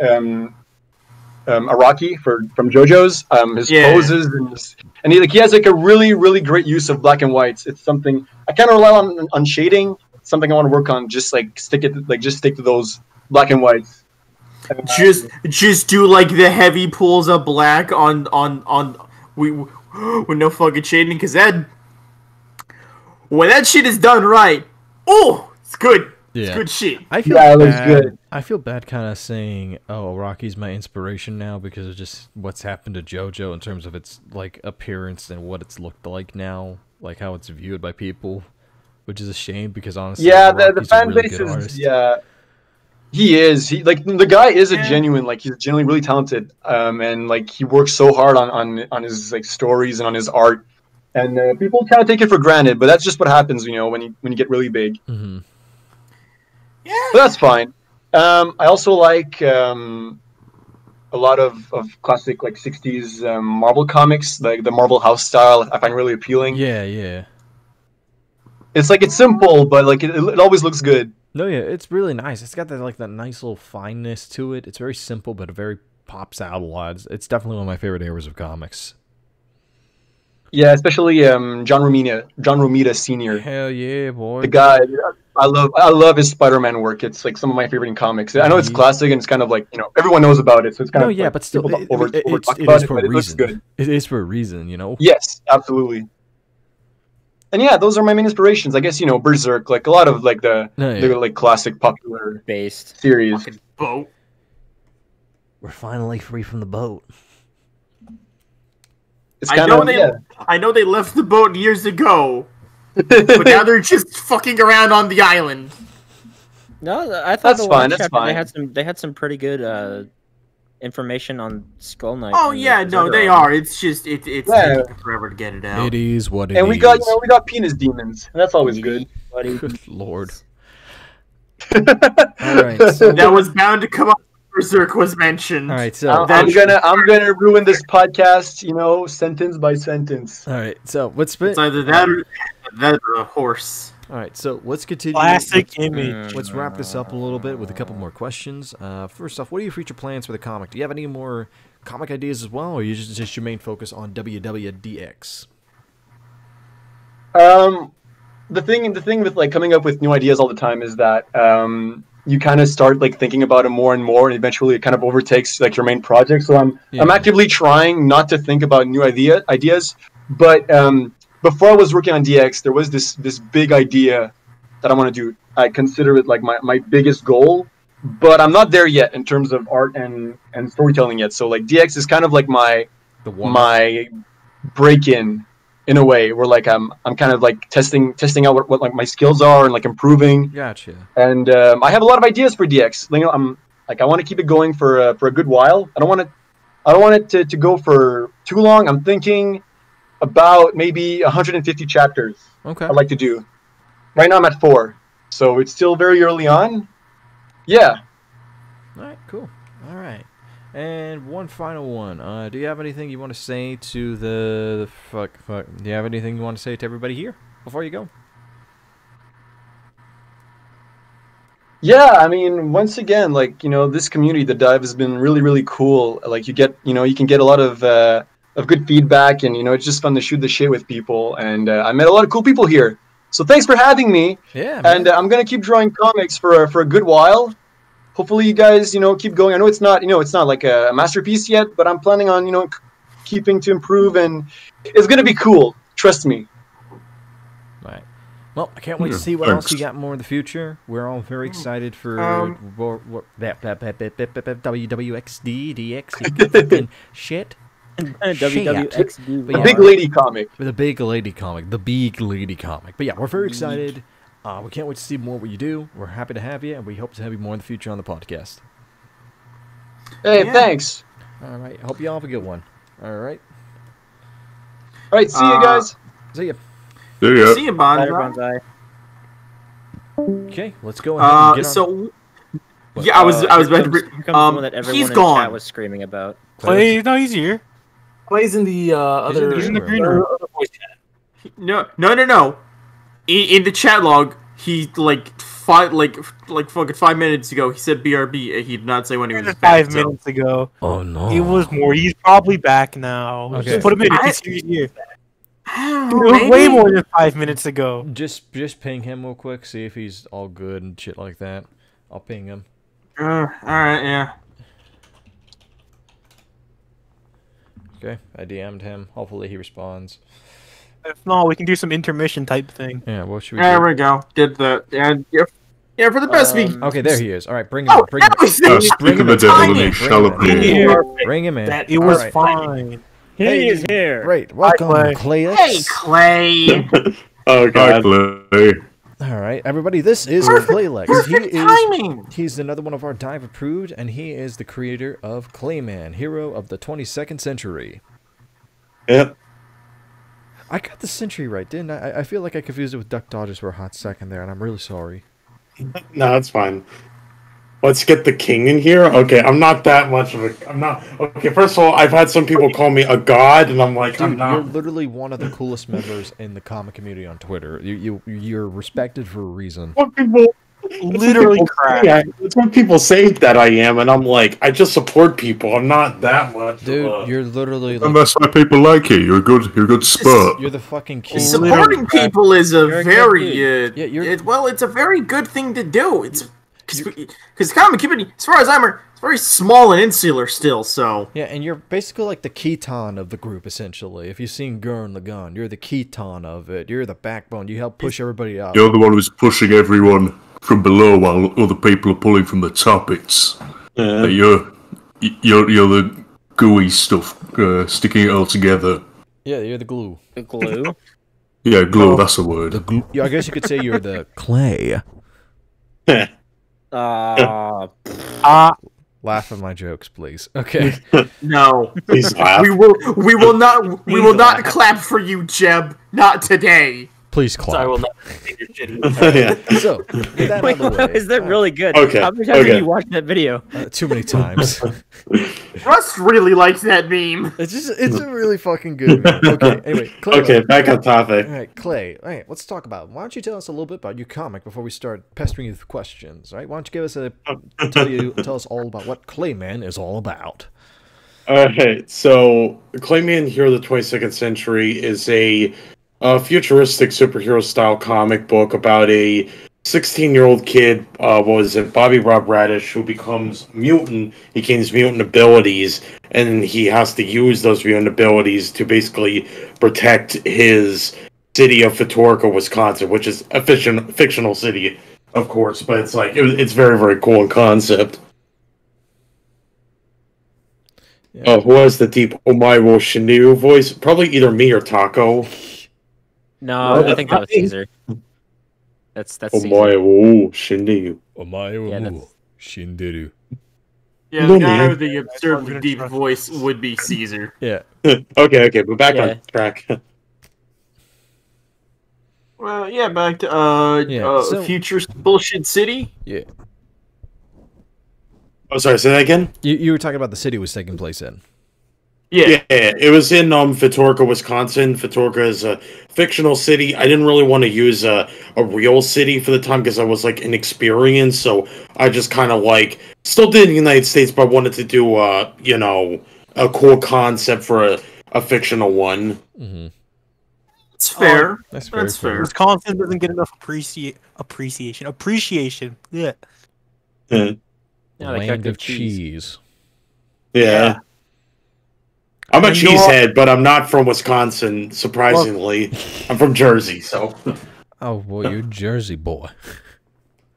Speaker 7: um, um, Araki for from JoJo's. Um, his
Speaker 2: Yeah.
Speaker 7: poses and his, and he like he has like a really really great use of black and whites. It's something I kind of rely on on shading. Something I want to work on. Just like stick it like just stick to those black and whites.
Speaker 2: Just just do like the heavy pulls of black on on on we with no fucking shading because that when that shit is done right, oh, it's good. It's good shit.
Speaker 1: I feel
Speaker 7: Yeah, it looks
Speaker 1: bad.
Speaker 7: good.
Speaker 1: I feel bad kind of saying, "Oh, Rocky's my inspiration now" because of just what's happened to JoJo in terms of its like appearance and what it's looked like now, like how it's viewed by people, which is a shame because honestly,
Speaker 7: yeah, the, the fan
Speaker 1: really
Speaker 7: base is
Speaker 1: artist.
Speaker 7: yeah. He is. He like the guy is a genuine like he's genuinely really talented. Um, and like he works so hard on on on his like stories and on his art, and uh, people kind of take it for granted. But that's just what happens, you know, when you when you get really big.
Speaker 1: Mm-hmm.
Speaker 2: Yeah.
Speaker 7: But that's fine. Um, I also like um, a lot of, of classic like '60s um, Marvel comics, like the Marvel House style. I find really appealing.
Speaker 1: Yeah, yeah.
Speaker 7: It's like it's simple, but like it, it always looks good.
Speaker 1: No, yeah, it's really nice. It's got that like that nice little fineness to it. It's very simple, but it very pops out a lot. It's, it's definitely one of my favorite eras of comics.
Speaker 7: Yeah, especially um, John Romita, John Romita Senior.
Speaker 1: Hell yeah, boy!
Speaker 7: the guy i love i love his spider-man work it's like some of my favorite in comics i know it's
Speaker 1: Mhm.
Speaker 7: classic and it's kind of like you know everyone knows about it so it's kind
Speaker 1: no,
Speaker 7: of
Speaker 1: yeah,
Speaker 7: like,
Speaker 1: but still, it,
Speaker 7: over,
Speaker 1: it,
Speaker 7: over
Speaker 1: it's,
Speaker 7: talk
Speaker 1: it
Speaker 7: about
Speaker 1: is for
Speaker 7: but
Speaker 1: a
Speaker 7: it looks
Speaker 1: reason.
Speaker 7: good
Speaker 1: It is for a reason, you know.
Speaker 7: yes absolutely and yeah those are my main inspirations i guess you know berserk like a lot of like the,
Speaker 1: No, yeah.
Speaker 7: the like classic popular
Speaker 4: Based.
Speaker 7: series
Speaker 2: Fucking boat.
Speaker 1: We're finally free from the boat.
Speaker 7: it's
Speaker 2: I know
Speaker 7: of
Speaker 2: they
Speaker 7: yeah
Speaker 2: I know they left the boat years ago, but now they're just fucking around on the island.
Speaker 4: No, I thought
Speaker 7: That's
Speaker 4: the
Speaker 7: fine, that's
Speaker 4: chapter
Speaker 7: fine.
Speaker 4: they had some they had some pretty good uh information on Skull Knight.
Speaker 2: Oh
Speaker 4: and the
Speaker 2: yeah, no, they
Speaker 4: armor.
Speaker 2: are. It's just it, it's
Speaker 7: Yeah.
Speaker 2: taking forever to get it out.
Speaker 1: It is what it is.
Speaker 7: and we got you know we got penis demons that's always good
Speaker 4: Buddy.
Speaker 1: Good lord. (laughs) All right. So,
Speaker 2: That was bound to come up. Berserk was mentioned.
Speaker 1: all right. So,
Speaker 7: I'm, I'm gonna i'm gonna ruin this podcast you know sentence by sentence
Speaker 1: all right. So let's spit.
Speaker 2: It's either that or that or a horse.
Speaker 1: All right. So let's continue.
Speaker 3: Classic
Speaker 1: Let's,
Speaker 3: image.
Speaker 1: let's wrap this up a little bit with a couple more questions. Uh, first off, what are your future plans for the comic? Do you have any more comic ideas as well, or is just, just your main focus on WWDX?
Speaker 7: Um, the thing, the thing with like coming up with new ideas all the time is that um, you kind of start like thinking about it more and more, and eventually it kind of overtakes like your main project. So I'm I'm actively trying not to think about new idea ideas, but um, before I was working on DX, there was this this big idea that I want to do. I consider it like my, my biggest goal, but I'm not there yet in terms of art and and storytelling yet. So like DX is kind of like my
Speaker 1: The
Speaker 7: my break in in a way where like I'm I'm kind of like testing testing out what, what like my skills are and like improving
Speaker 1: Gotcha.
Speaker 7: and um, I have a lot of ideas for DX. You know, I'm like I want to keep it going for uh, for a good while. I don't want it I don't want it to, to go for too long. I'm thinking about maybe 150 chapters.
Speaker 1: Okay.
Speaker 7: I'd like to do. Right now I'm at four, so it's still very early on. Yeah.
Speaker 1: All right, cool. All right. And one final one. Uh, do you have anything you want to say to the, the fuck fuck? Do you have anything you want to say to everybody here before you go?
Speaker 7: Yeah, I mean, once again, like you know, this community, the dive, has been really, really cool. Like you get, you know, you can get a lot of uh, of good feedback, and you know, it's just fun to shoot the shit with people. And uh, I met a lot of cool people here. So thanks for having me.
Speaker 1: Yeah.
Speaker 7: And uh, I'm gonna keep drawing comics for for a good while. Hopefully, you guys, you know, keep going. I know it's not, you know, it's not like a masterpiece yet, but I'm planning on, you know, c- keeping to improve, and it's gonna be cool. Trust me.
Speaker 1: Right. Well, I can't wait to see what else you got more in the future. We're all very excited for
Speaker 2: Um,
Speaker 1: wo- wo- that- that- that- that- that- that- that WWXD, DX, you fucking shit. (laughs)
Speaker 4: WWXD.
Speaker 1: But
Speaker 7: A
Speaker 1: yeah.
Speaker 7: big lady comic.
Speaker 1: The big lady comic, the big lady comic. But yeah, we're very excited. Uh, we can't wait to see more what you do. We're happy to have you, and we hope to have you more in the future on the podcast.
Speaker 7: Hey,
Speaker 2: Yeah.
Speaker 7: thanks.
Speaker 1: All right. Hope you all have a good one. All right.
Speaker 7: All right, see you
Speaker 2: Uh,
Speaker 7: guys.
Speaker 1: See ya.
Speaker 5: Yeah, yeah.
Speaker 2: See you,
Speaker 4: Spider
Speaker 2: Bond.
Speaker 4: Bonsai.
Speaker 1: Okay, let's go ahead and
Speaker 2: Uh,
Speaker 1: get
Speaker 2: so
Speaker 1: What?
Speaker 2: yeah, I was
Speaker 4: Uh,
Speaker 2: I was
Speaker 4: here
Speaker 2: about to.
Speaker 4: comes-
Speaker 2: Re- um,
Speaker 4: someone that everyone
Speaker 2: he's
Speaker 4: in
Speaker 2: gone.
Speaker 4: chat was screaming about.
Speaker 3: Play, no, he's here.
Speaker 6: Plays in the uh,
Speaker 1: He's in
Speaker 6: other.
Speaker 1: the green
Speaker 3: room. green room.
Speaker 6: other voice chat.
Speaker 2: No, no, no, no. In, in the chat log, he like five like like fucking five minutes ago he said BRB. and He did not say when he was
Speaker 3: Just
Speaker 2: back.
Speaker 3: five
Speaker 2: so-
Speaker 3: minutes ago.
Speaker 1: Oh no.
Speaker 3: It was more. He's probably back now.
Speaker 1: Okay.
Speaker 3: Just put him in.
Speaker 2: I-
Speaker 3: He's here.
Speaker 2: I
Speaker 3: It was way more than five minutes ago.
Speaker 1: Just just ping him real quick, see if he's all good and shit like that. I'll ping him.
Speaker 2: Uh, all right, yeah.
Speaker 1: Okay, I DM'd him. Hopefully he responds.
Speaker 3: If not, we can do some intermission type thing.
Speaker 1: Yeah, what should we
Speaker 2: There
Speaker 1: do?
Speaker 2: we go. Did the and yeah, yeah for the best we.
Speaker 4: Um,
Speaker 1: Okay, there he is. All right, bring him.
Speaker 2: Oh,
Speaker 1: in, bring him.
Speaker 2: that was
Speaker 5: Uh,
Speaker 2: it.
Speaker 5: speak of the
Speaker 1: in.
Speaker 5: devil
Speaker 2: Timing.
Speaker 5: and he shall
Speaker 1: Bring him in.
Speaker 5: appear.
Speaker 1: Bring him in.
Speaker 6: That-
Speaker 3: It was
Speaker 1: Alright.
Speaker 3: fine.
Speaker 4: He
Speaker 1: Hey,
Speaker 4: is here.
Speaker 1: Great. Welcome,
Speaker 3: Clay.
Speaker 1: Clay.
Speaker 2: Hey, Clay. (laughs)
Speaker 9: Oh
Speaker 5: Hi. Clay.
Speaker 1: All right, everybody. This is
Speaker 2: Perfect-
Speaker 1: Claylex.
Speaker 2: Perfect
Speaker 1: he is.
Speaker 2: timing.
Speaker 1: He's another one of our dive approved, and he is the creator of Clayman, hero of the 22nd century.
Speaker 9: Yep.
Speaker 1: I got the century right, didn't I? I- I feel like I confused it with Duck Dodgers for a hot second there, and I'm really sorry. (laughs)
Speaker 9: No, it's fine. Let's get the king in here. Okay, I'm not that much of a. I'm not. Okay, first of all, I've had some people call me a god, and I'm like, I'm
Speaker 1: Dude, you're literally one of the coolest members in the comic community on Twitter. You, you you're respected for a reason.
Speaker 9: What people
Speaker 3: Literally
Speaker 9: people
Speaker 3: crap.
Speaker 9: say I- That's what people say that I am, and I'm like, I just support people. I'm not that much.
Speaker 1: Dude,
Speaker 9: a-
Speaker 1: you're literally
Speaker 5: And
Speaker 1: like,
Speaker 5: that's why people like you. You're a good. You're a good sport.
Speaker 1: you're the fucking king.
Speaker 2: Supporting people is a
Speaker 4: You're a good
Speaker 2: very uh,
Speaker 1: Yeah, you're-
Speaker 2: it, well, it's a very good thing to do. It's because comic community, as far as I'm, aware, it's very small and insular still. So
Speaker 1: Yeah, and you're basically like the Keaton of the group, essentially. If you've seen Gurren Lagann, you're the Keaton of it. You're the backbone. You help push everybody up.
Speaker 5: You're the one who's pushing everyone from below while other people are pulling from the top. It's
Speaker 9: Yeah.
Speaker 5: you're you're you're the gooey stuff uh, sticking it all together.
Speaker 1: Yeah, you're the glue.
Speaker 4: The glue. (laughs)
Speaker 5: Yeah, glue. That's a word.
Speaker 1: glue. Yeah, I guess you could say you're the (laughs) clay. (laughs)
Speaker 4: Uh,
Speaker 3: Ah,
Speaker 1: Laugh at my jokes, please. (laughs) Okay.
Speaker 2: no,
Speaker 9: Please laugh.
Speaker 2: we will we will not we will not clap for you, Jeb. Not today.
Speaker 1: Please
Speaker 6: So I will
Speaker 1: clap.
Speaker 6: not your shitty. (laughs)
Speaker 9: yeah.
Speaker 1: So, with that
Speaker 4: wait,
Speaker 1: out of the (laughs) way,
Speaker 4: is that really good?
Speaker 9: Okay,
Speaker 4: How many times
Speaker 9: okay.
Speaker 4: have you watched that video?
Speaker 1: uh, too many times. (laughs)
Speaker 2: Russ really likes that meme.
Speaker 1: it's just, it's a really fucking good. Meme. Okay. Anyway, Clay.
Speaker 9: Okay, back on topic.
Speaker 1: All right, Clay. All right, let's talk about. Why don't you tell us a little bit about your comic before we start pestering you with questions? right? why don't you give us a tell you tell us all about what Clayman is all about?
Speaker 9: Alright, so Clayman Hero of the 22nd Century is a, uh futuristic superhero style comic book about a 16 year old kid, uh, what was it, Bobby Rob Radish, who becomes mutant. He gains mutant abilities, and he has to use those mutant abilities to basically protect his city of Fatorica, Wisconsin, which is a fiction, fictional city, of course, but it's like, it, it's very, very cool in concept.
Speaker 1: Yeah.
Speaker 9: Oh, who has the deep Omairo Shinryu voice? Probably either me or Taco.
Speaker 4: No,
Speaker 9: Well,
Speaker 4: I think that was Caesar. That's that's Caesar.
Speaker 9: Omairo Shinryu.
Speaker 1: Omae
Speaker 4: Yeah, that's-
Speaker 1: Shinderu.
Speaker 2: Yeah,
Speaker 9: No,
Speaker 2: the guy with the absurdly deep voice would be Caesar. (laughs)
Speaker 1: Yeah. (laughs)
Speaker 9: okay, okay, but back
Speaker 4: Yeah.
Speaker 9: on track. (laughs)
Speaker 2: Well, yeah, back to uh,
Speaker 1: Yeah,
Speaker 2: uh
Speaker 1: so-
Speaker 2: future bullshit city.
Speaker 1: Yeah.
Speaker 9: oh, sorry, say that again?
Speaker 1: You, you were talking about the city was taking place in.
Speaker 2: Yeah,
Speaker 9: Yeah, it was in um Fatorka, Wisconsin. Fatorka is a fictional city. I didn't really want to use a, a real city for the time because I was like inexperienced, so I just kind of like still did the United States, but I wanted to do uh you know a cool concept for a, a fictional one.
Speaker 1: Mm-hmm.
Speaker 2: it's fair.
Speaker 1: That's very
Speaker 2: That's
Speaker 1: fair.
Speaker 2: fair.
Speaker 3: Wisconsin doesn't get enough appreciate appreciation. Appreciation. Yeah.
Speaker 9: Yeah.
Speaker 4: Yeah, they
Speaker 1: Land of cheese.
Speaker 9: Yeah. I'm a cheesehead, but I'm not from Wisconsin, surprisingly. (laughs) I'm from Jersey, so
Speaker 1: Oh boy, you're Jersey boy.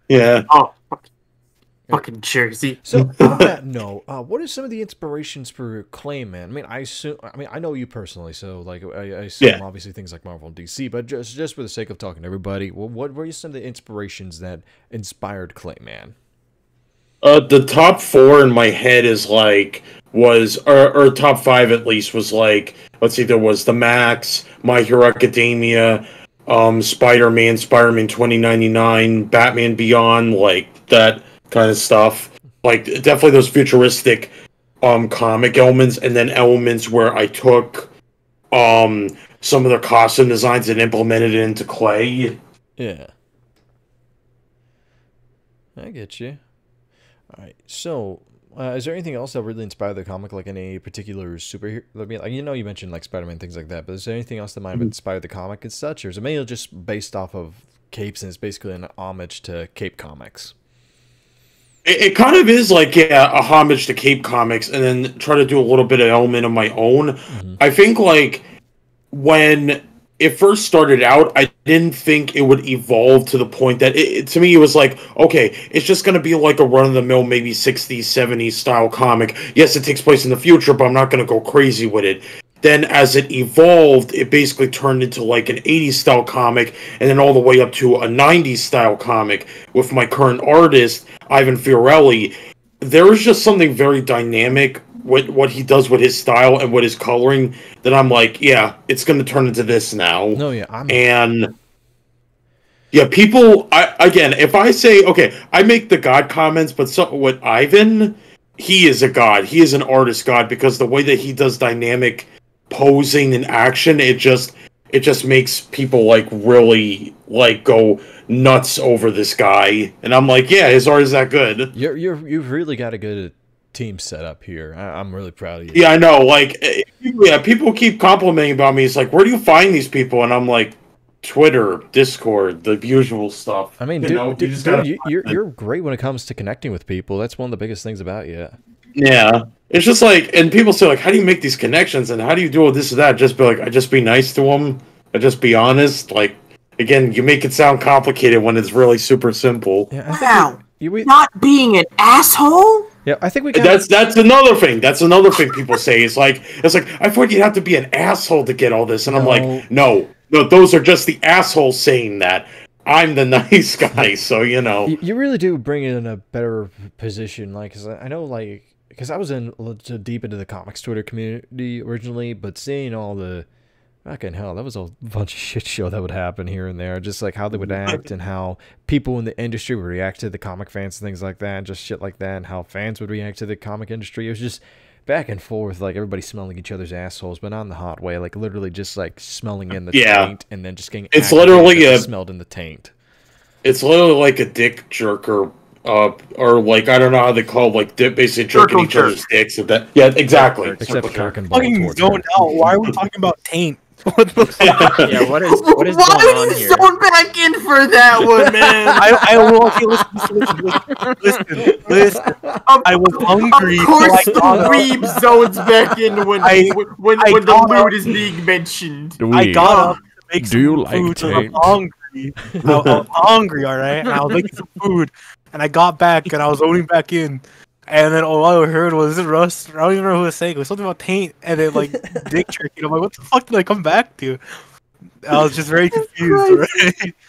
Speaker 9: yeah.
Speaker 2: Oh, fuck- fucking Jersey.
Speaker 1: So on that (laughs) note, uh, what are some of the inspirations for Clayman? I mean, I assume, I mean, I know you personally, so like, I, I assume
Speaker 9: Yeah.
Speaker 1: obviously things like Marvel and DC, but just just for the sake of talking to everybody, well, what were some of the inspirations that inspired Clayman?
Speaker 9: Uh, the top four in my head is like was or, or top five at least was like let's see there was the Max, My Hero Academia, um, Spider Man, Spider Man twenty ninety nine, Batman Beyond, like that kind of stuff. Like definitely those futuristic um comic elements, and then elements where I took um some of their costume designs and implemented it into clay.
Speaker 1: Yeah. I get you. All right. So, uh, is there anything else that really inspired the comic, like any particular superhero? I mean, like, you know, you mentioned like Spider Man things like that, but is there anything else that might have inspired the comic and such, or is it mainly just based off of capes and it's basically an homage to Cape Comics?
Speaker 9: It, it kind of is like yeah, a homage to Cape Comics, and then try to do a little bit of element of my own. I think like when it first started out, I didn't think it would evolve to the point that it, it- to me it was like, okay, it's just gonna be like a run of the mill, maybe 60s, 70s style comic. Yes, it takes place in the future, but I'm not gonna go crazy with it. Then as it evolved, it basically turned into like an 80s style comic, and then all the way up to a 90s style comic with my current artist, Ivan Fiorelli. There is just something very dynamic with what he does with his style and what his coloring that I'm like, yeah, it's going to turn into this now.
Speaker 1: No, yeah, I'm.
Speaker 9: And yeah, people. I again, if I say okay, I make the god comments, but so with Ivan, he is a god. He is an artist god because the way that he does dynamic posing and action, it just it just makes people like really like go nuts over this guy. And I'm like, yeah, his art is that good.
Speaker 1: You're you're you've really got a good team set up here. I, I'm really proud of you.
Speaker 9: Yeah, I know. Like, eh, yeah, people keep complimenting about me. It's like, where do you find these people? And I'm like, Twitter, Discord, the usual stuff.
Speaker 1: I mean,
Speaker 9: You
Speaker 1: dude,
Speaker 9: know,
Speaker 1: dude,
Speaker 9: you
Speaker 1: dude you, you're, you're great when it comes to connecting with people. That's one of the biggest things about you.
Speaker 9: Yeah. It's just like, and people say, like, how do you make these connections? And how do you do all this or that? Just be like, I just be nice to them. I just be honest. Like, again, you make it sound complicated when it's really super simple.
Speaker 1: Yeah, I think
Speaker 2: Wow.
Speaker 1: we, we,
Speaker 2: Not being an asshole?
Speaker 1: Yeah, I think we got.
Speaker 9: That's that's another thing. That's another thing people say. It's like it's like I thought you'd have to be an asshole to get all this, and I'm like, no, no, those are just the assholes saying that. I'm the (laughs) nice guy, so you know.
Speaker 1: You, you really do bring it in a better position, like, 'cause I I know, like, because I was in a little too deep into the comics Twitter community originally, but seeing all the fucking hell, that was a bunch of (laughs) shit show that would happen here and there, just like how they would act and how people in the industry would react to the comic fans and things like that, and just shit like that, and how fans would react to the comic industry. It was just back and forth, like everybody smelling each other's assholes, but not in the hot way, like literally just like smelling in the
Speaker 9: Yeah.
Speaker 1: taint and then just getting.
Speaker 9: It's literally a-
Speaker 1: smelled in the taint.
Speaker 9: It's literally like a dick jerker, uh, or like I don't know how they call it, like di- basically jerking
Speaker 2: Circle
Speaker 9: each other's dicks. If that, yeah, exactly.
Speaker 1: Except
Speaker 9: Circle
Speaker 1: cock
Speaker 9: jerk.
Speaker 1: and ball
Speaker 3: Fucking
Speaker 1: torture.
Speaker 3: zoned out. Why are we talking about taint? (laughs) What the fuck?
Speaker 4: Yeah, what is what is
Speaker 2: Why
Speaker 4: going
Speaker 2: would
Speaker 4: on
Speaker 2: you
Speaker 4: here?
Speaker 2: zone back in for that one, (laughs) man?
Speaker 3: I, I will okay, listen, listen, listen, listen, listen.
Speaker 2: Of-
Speaker 3: I was hungry,
Speaker 2: Of
Speaker 3: so I
Speaker 2: course, the
Speaker 3: got up.
Speaker 2: weeb zones back in when
Speaker 3: I-
Speaker 2: when,
Speaker 3: I
Speaker 2: when the
Speaker 3: got
Speaker 2: mood is being mentioned.
Speaker 3: I got up to make
Speaker 1: Do you
Speaker 3: some
Speaker 1: like
Speaker 3: food. 'cause I'm hungry. I, I was (laughs) hungry, all right. And I was making some food, and I got back, and I was zoning back in, and then all I heard was "Is it Russ?" I don't even remember who was saying. It was something about taint, and then like (laughs) dick tricking. I'm like, what the fuck did I come back to? I was just very (laughs) confused. Right? (laughs)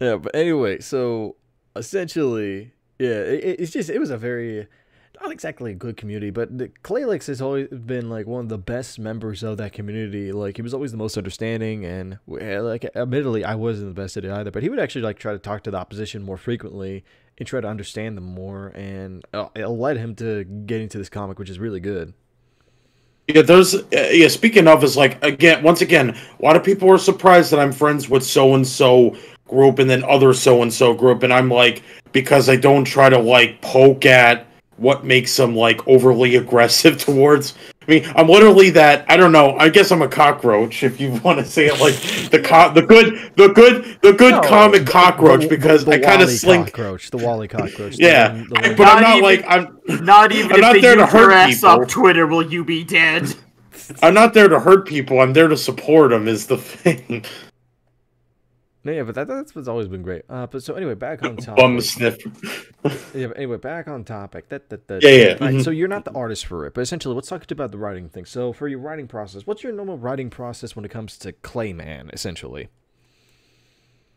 Speaker 1: Yeah, but anyway, so essentially, yeah, it, it- it's just it was a very not exactly a good community, but the Claylix has always been like one of the best members of that community. Like he was always the most understanding, and eh, like admittedly, I wasn't the best at it either. But he would actually like try to talk to the opposition more frequently and try to understand them more, and uh, it led him to getting to this comic, which is really good.
Speaker 9: Yeah, there's uh, yeah. Speaking of, is like again, once again, a lot of people are surprised that I'm friends with so and so group and then other so and so group, and I'm like because I don't try to like poke at what makes them like overly (laughs) aggressive towards. I mean, I'm literally that. I don't know. I guess I'm a cockroach, if you (laughs) want to say it like the co- the good, the good, the good
Speaker 1: No,
Speaker 9: comic cockroach,
Speaker 1: the-
Speaker 9: because
Speaker 1: the
Speaker 9: I kind of
Speaker 1: Wally
Speaker 9: slink.
Speaker 1: cockroach, the Wally cockroach. the
Speaker 9: Yeah,
Speaker 1: one- the
Speaker 9: I-
Speaker 1: one-
Speaker 9: but I'm
Speaker 2: Not
Speaker 9: not
Speaker 2: even-
Speaker 9: like I'm.
Speaker 2: Not even (laughs)
Speaker 9: I'm
Speaker 2: if
Speaker 9: not
Speaker 2: they
Speaker 9: there to hurt
Speaker 2: ass
Speaker 9: people.
Speaker 2: up Twitter will you be dead.
Speaker 9: I'm not there to hurt people. I'm there to support them. Is the (laughs) thing.
Speaker 1: No, yeah, but that, that's what's always been great. Uh, but so anyway, back on (laughs) topic.
Speaker 9: Bum sniff.
Speaker 1: Yeah, but anyway, back on topic. That that that.
Speaker 9: Yeah, yeah,
Speaker 1: right,
Speaker 9: mhm.
Speaker 1: So you're not the artist for it, but essentially, let's talk about the writing thing. So for your writing process, what's your normal writing process when it comes to Clayman? Essentially.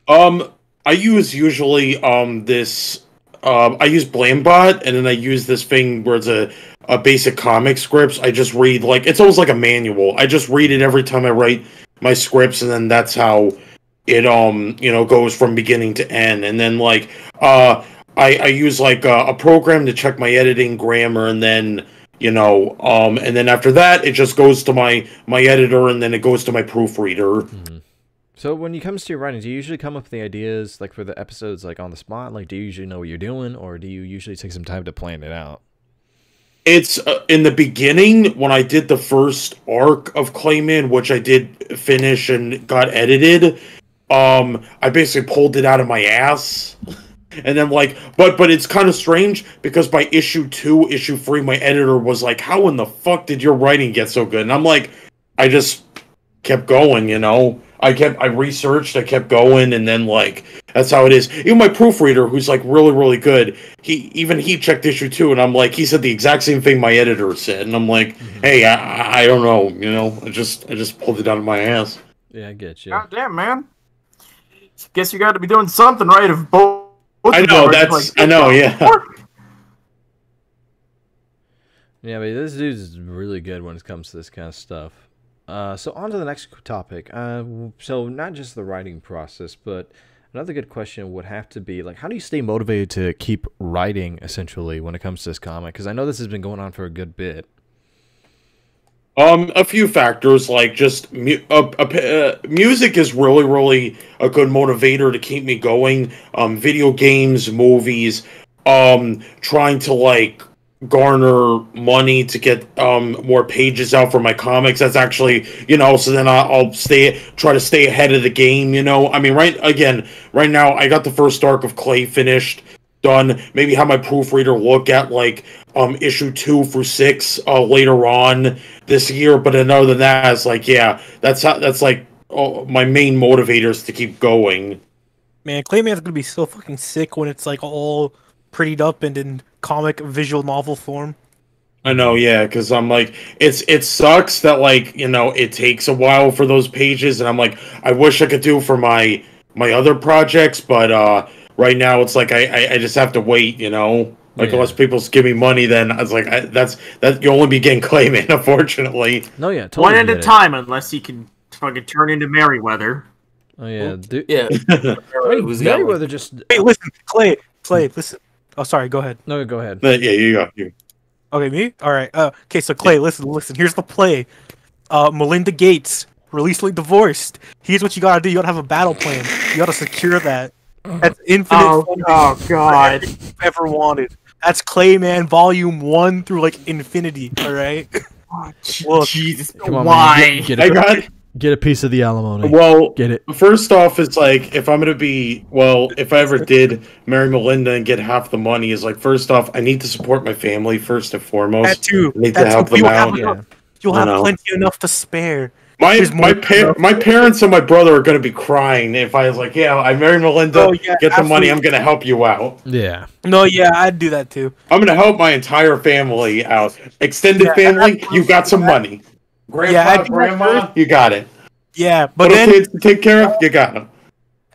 Speaker 9: Um, I use usually um this um I use Blambot and then I use this thing where it's a a basic comic scripts. I just read like it's almost like a manual. I just read it every time I write my scripts and then that's how it um you know goes from beginning to end and then like uh I I use like a, a program to check my editing grammar and then you know um and then after that it just goes to my my editor and then it goes to my proofreader.
Speaker 1: So when it comes to your writing, do you usually come up with the ideas like for the episodes like on the spot? Like, do you usually know what you're doing, or do you usually take some time to plan it out?
Speaker 9: It's uh, in the beginning when I did the first arc of Clayman, which I did finish and got edited. Um, I basically pulled it out of my ass, and then like, but but it's kind of strange because by issue two, issue three, my editor was like, "How in the fuck did your writing get so good?" And I'm like, I just kept going, you know. I kept I researched, I kept going, and then like that's how it is. Even my proofreader, who's like really really good, he even he checked issue two, and I'm like, he said the exact same thing my editor said, and I'm like, hey, I, I don't know, you know, I just I just pulled it out of my ass.
Speaker 1: Yeah, I get you.
Speaker 2: God damn, man. Guess you got to be doing something right if both. both
Speaker 9: I know
Speaker 2: are,
Speaker 9: that's I know, yeah.
Speaker 1: Yeah, but this dude's really good when it comes to this kind of stuff. Uh, so on to the next topic. Uh, so not just the writing process, but another good question would have to be like, how do you stay motivated to keep writing essentially when it comes to this comic? Because I know this has been going on for a good bit.
Speaker 9: Um, a few factors like just mu- uh, uh, music is really, really a good motivator to keep me going. Um, video games, movies, um, trying to like garner money to get um more pages out for my comics. That's actually you know so then I'll, I'll stay try to stay ahead of the game. You know, I mean, right again, right now I got the first arc of Clay finished done. Maybe have my proofreader look at like um issue two through six uh, later on this year. But then other than that, it's like yeah, that's how, that's like oh, my main motivators to keep going.
Speaker 3: Man, Clayman's gonna be so fucking sick when it's like all prettied up and in comic visual novel form.
Speaker 9: I know, yeah, because I'm like, it's it sucks that like you know it takes a while for those pages, and I'm like, I wish I could do for my my other projects, but uh right now it's like I I, I just have to wait, you know. Like
Speaker 1: Yeah.
Speaker 9: unless people give me money, then I was like, I, that's that you only be getting claiming, (laughs) unfortunately.
Speaker 1: No, yeah, totally
Speaker 2: One at
Speaker 1: get
Speaker 2: a time, unless he can fucking turn into Merryweather.
Speaker 1: Oh yeah, dude.
Speaker 6: Yeah. (laughs)
Speaker 1: I mean,
Speaker 6: Who's got one?
Speaker 1: Merriweather just.
Speaker 3: Hey, listen, Clay, Clay, listen. Oh, sorry. Go ahead.
Speaker 1: No, go ahead.
Speaker 9: But yeah, you go. You.
Speaker 3: Okay, me. All right. Uh, okay, so Clay, listen, listen. Here's the play. Uh, Melinda Gates recently divorced. Here's what you gotta do. You gotta have a battle plan. You gotta secure that. That's infinite.
Speaker 2: Oh, oh god.
Speaker 3: you've ever wanted. That's Clayman Volume One through like infinity. All right. (laughs) Look.
Speaker 2: Jesus.
Speaker 1: Come on,
Speaker 2: Why?
Speaker 1: man, get, get,
Speaker 9: I
Speaker 1: a,
Speaker 9: got
Speaker 1: get a piece of the alimony.
Speaker 9: well.
Speaker 1: Get it.
Speaker 9: First off, it's like if I'm gonna be well, if I ever did marry Melinda and get half the money, is like first off, I need to support my family first and foremost.
Speaker 3: That too.
Speaker 9: I need
Speaker 3: That's
Speaker 9: to help
Speaker 3: what
Speaker 9: them
Speaker 3: you have
Speaker 9: out.
Speaker 3: enough.
Speaker 1: Yeah.
Speaker 3: You'll have plenty enough to spare.
Speaker 9: My
Speaker 3: There's
Speaker 9: my
Speaker 3: more-
Speaker 9: par- my parents and my brother are gonna be crying if I was like, yeah, I married Melinda,
Speaker 3: Oh, yeah,
Speaker 9: get the money. I'm gonna help you out.
Speaker 1: Yeah.
Speaker 3: No, yeah, I'd do that too.
Speaker 9: I'm gonna help my entire family out. Extended
Speaker 3: Yeah,
Speaker 9: family, you got some money. Grandpa,
Speaker 3: Yeah, I'd do that
Speaker 9: grandma, you got it.
Speaker 3: Yeah, but
Speaker 9: Little
Speaker 3: then
Speaker 9: kids to take care of, you got them.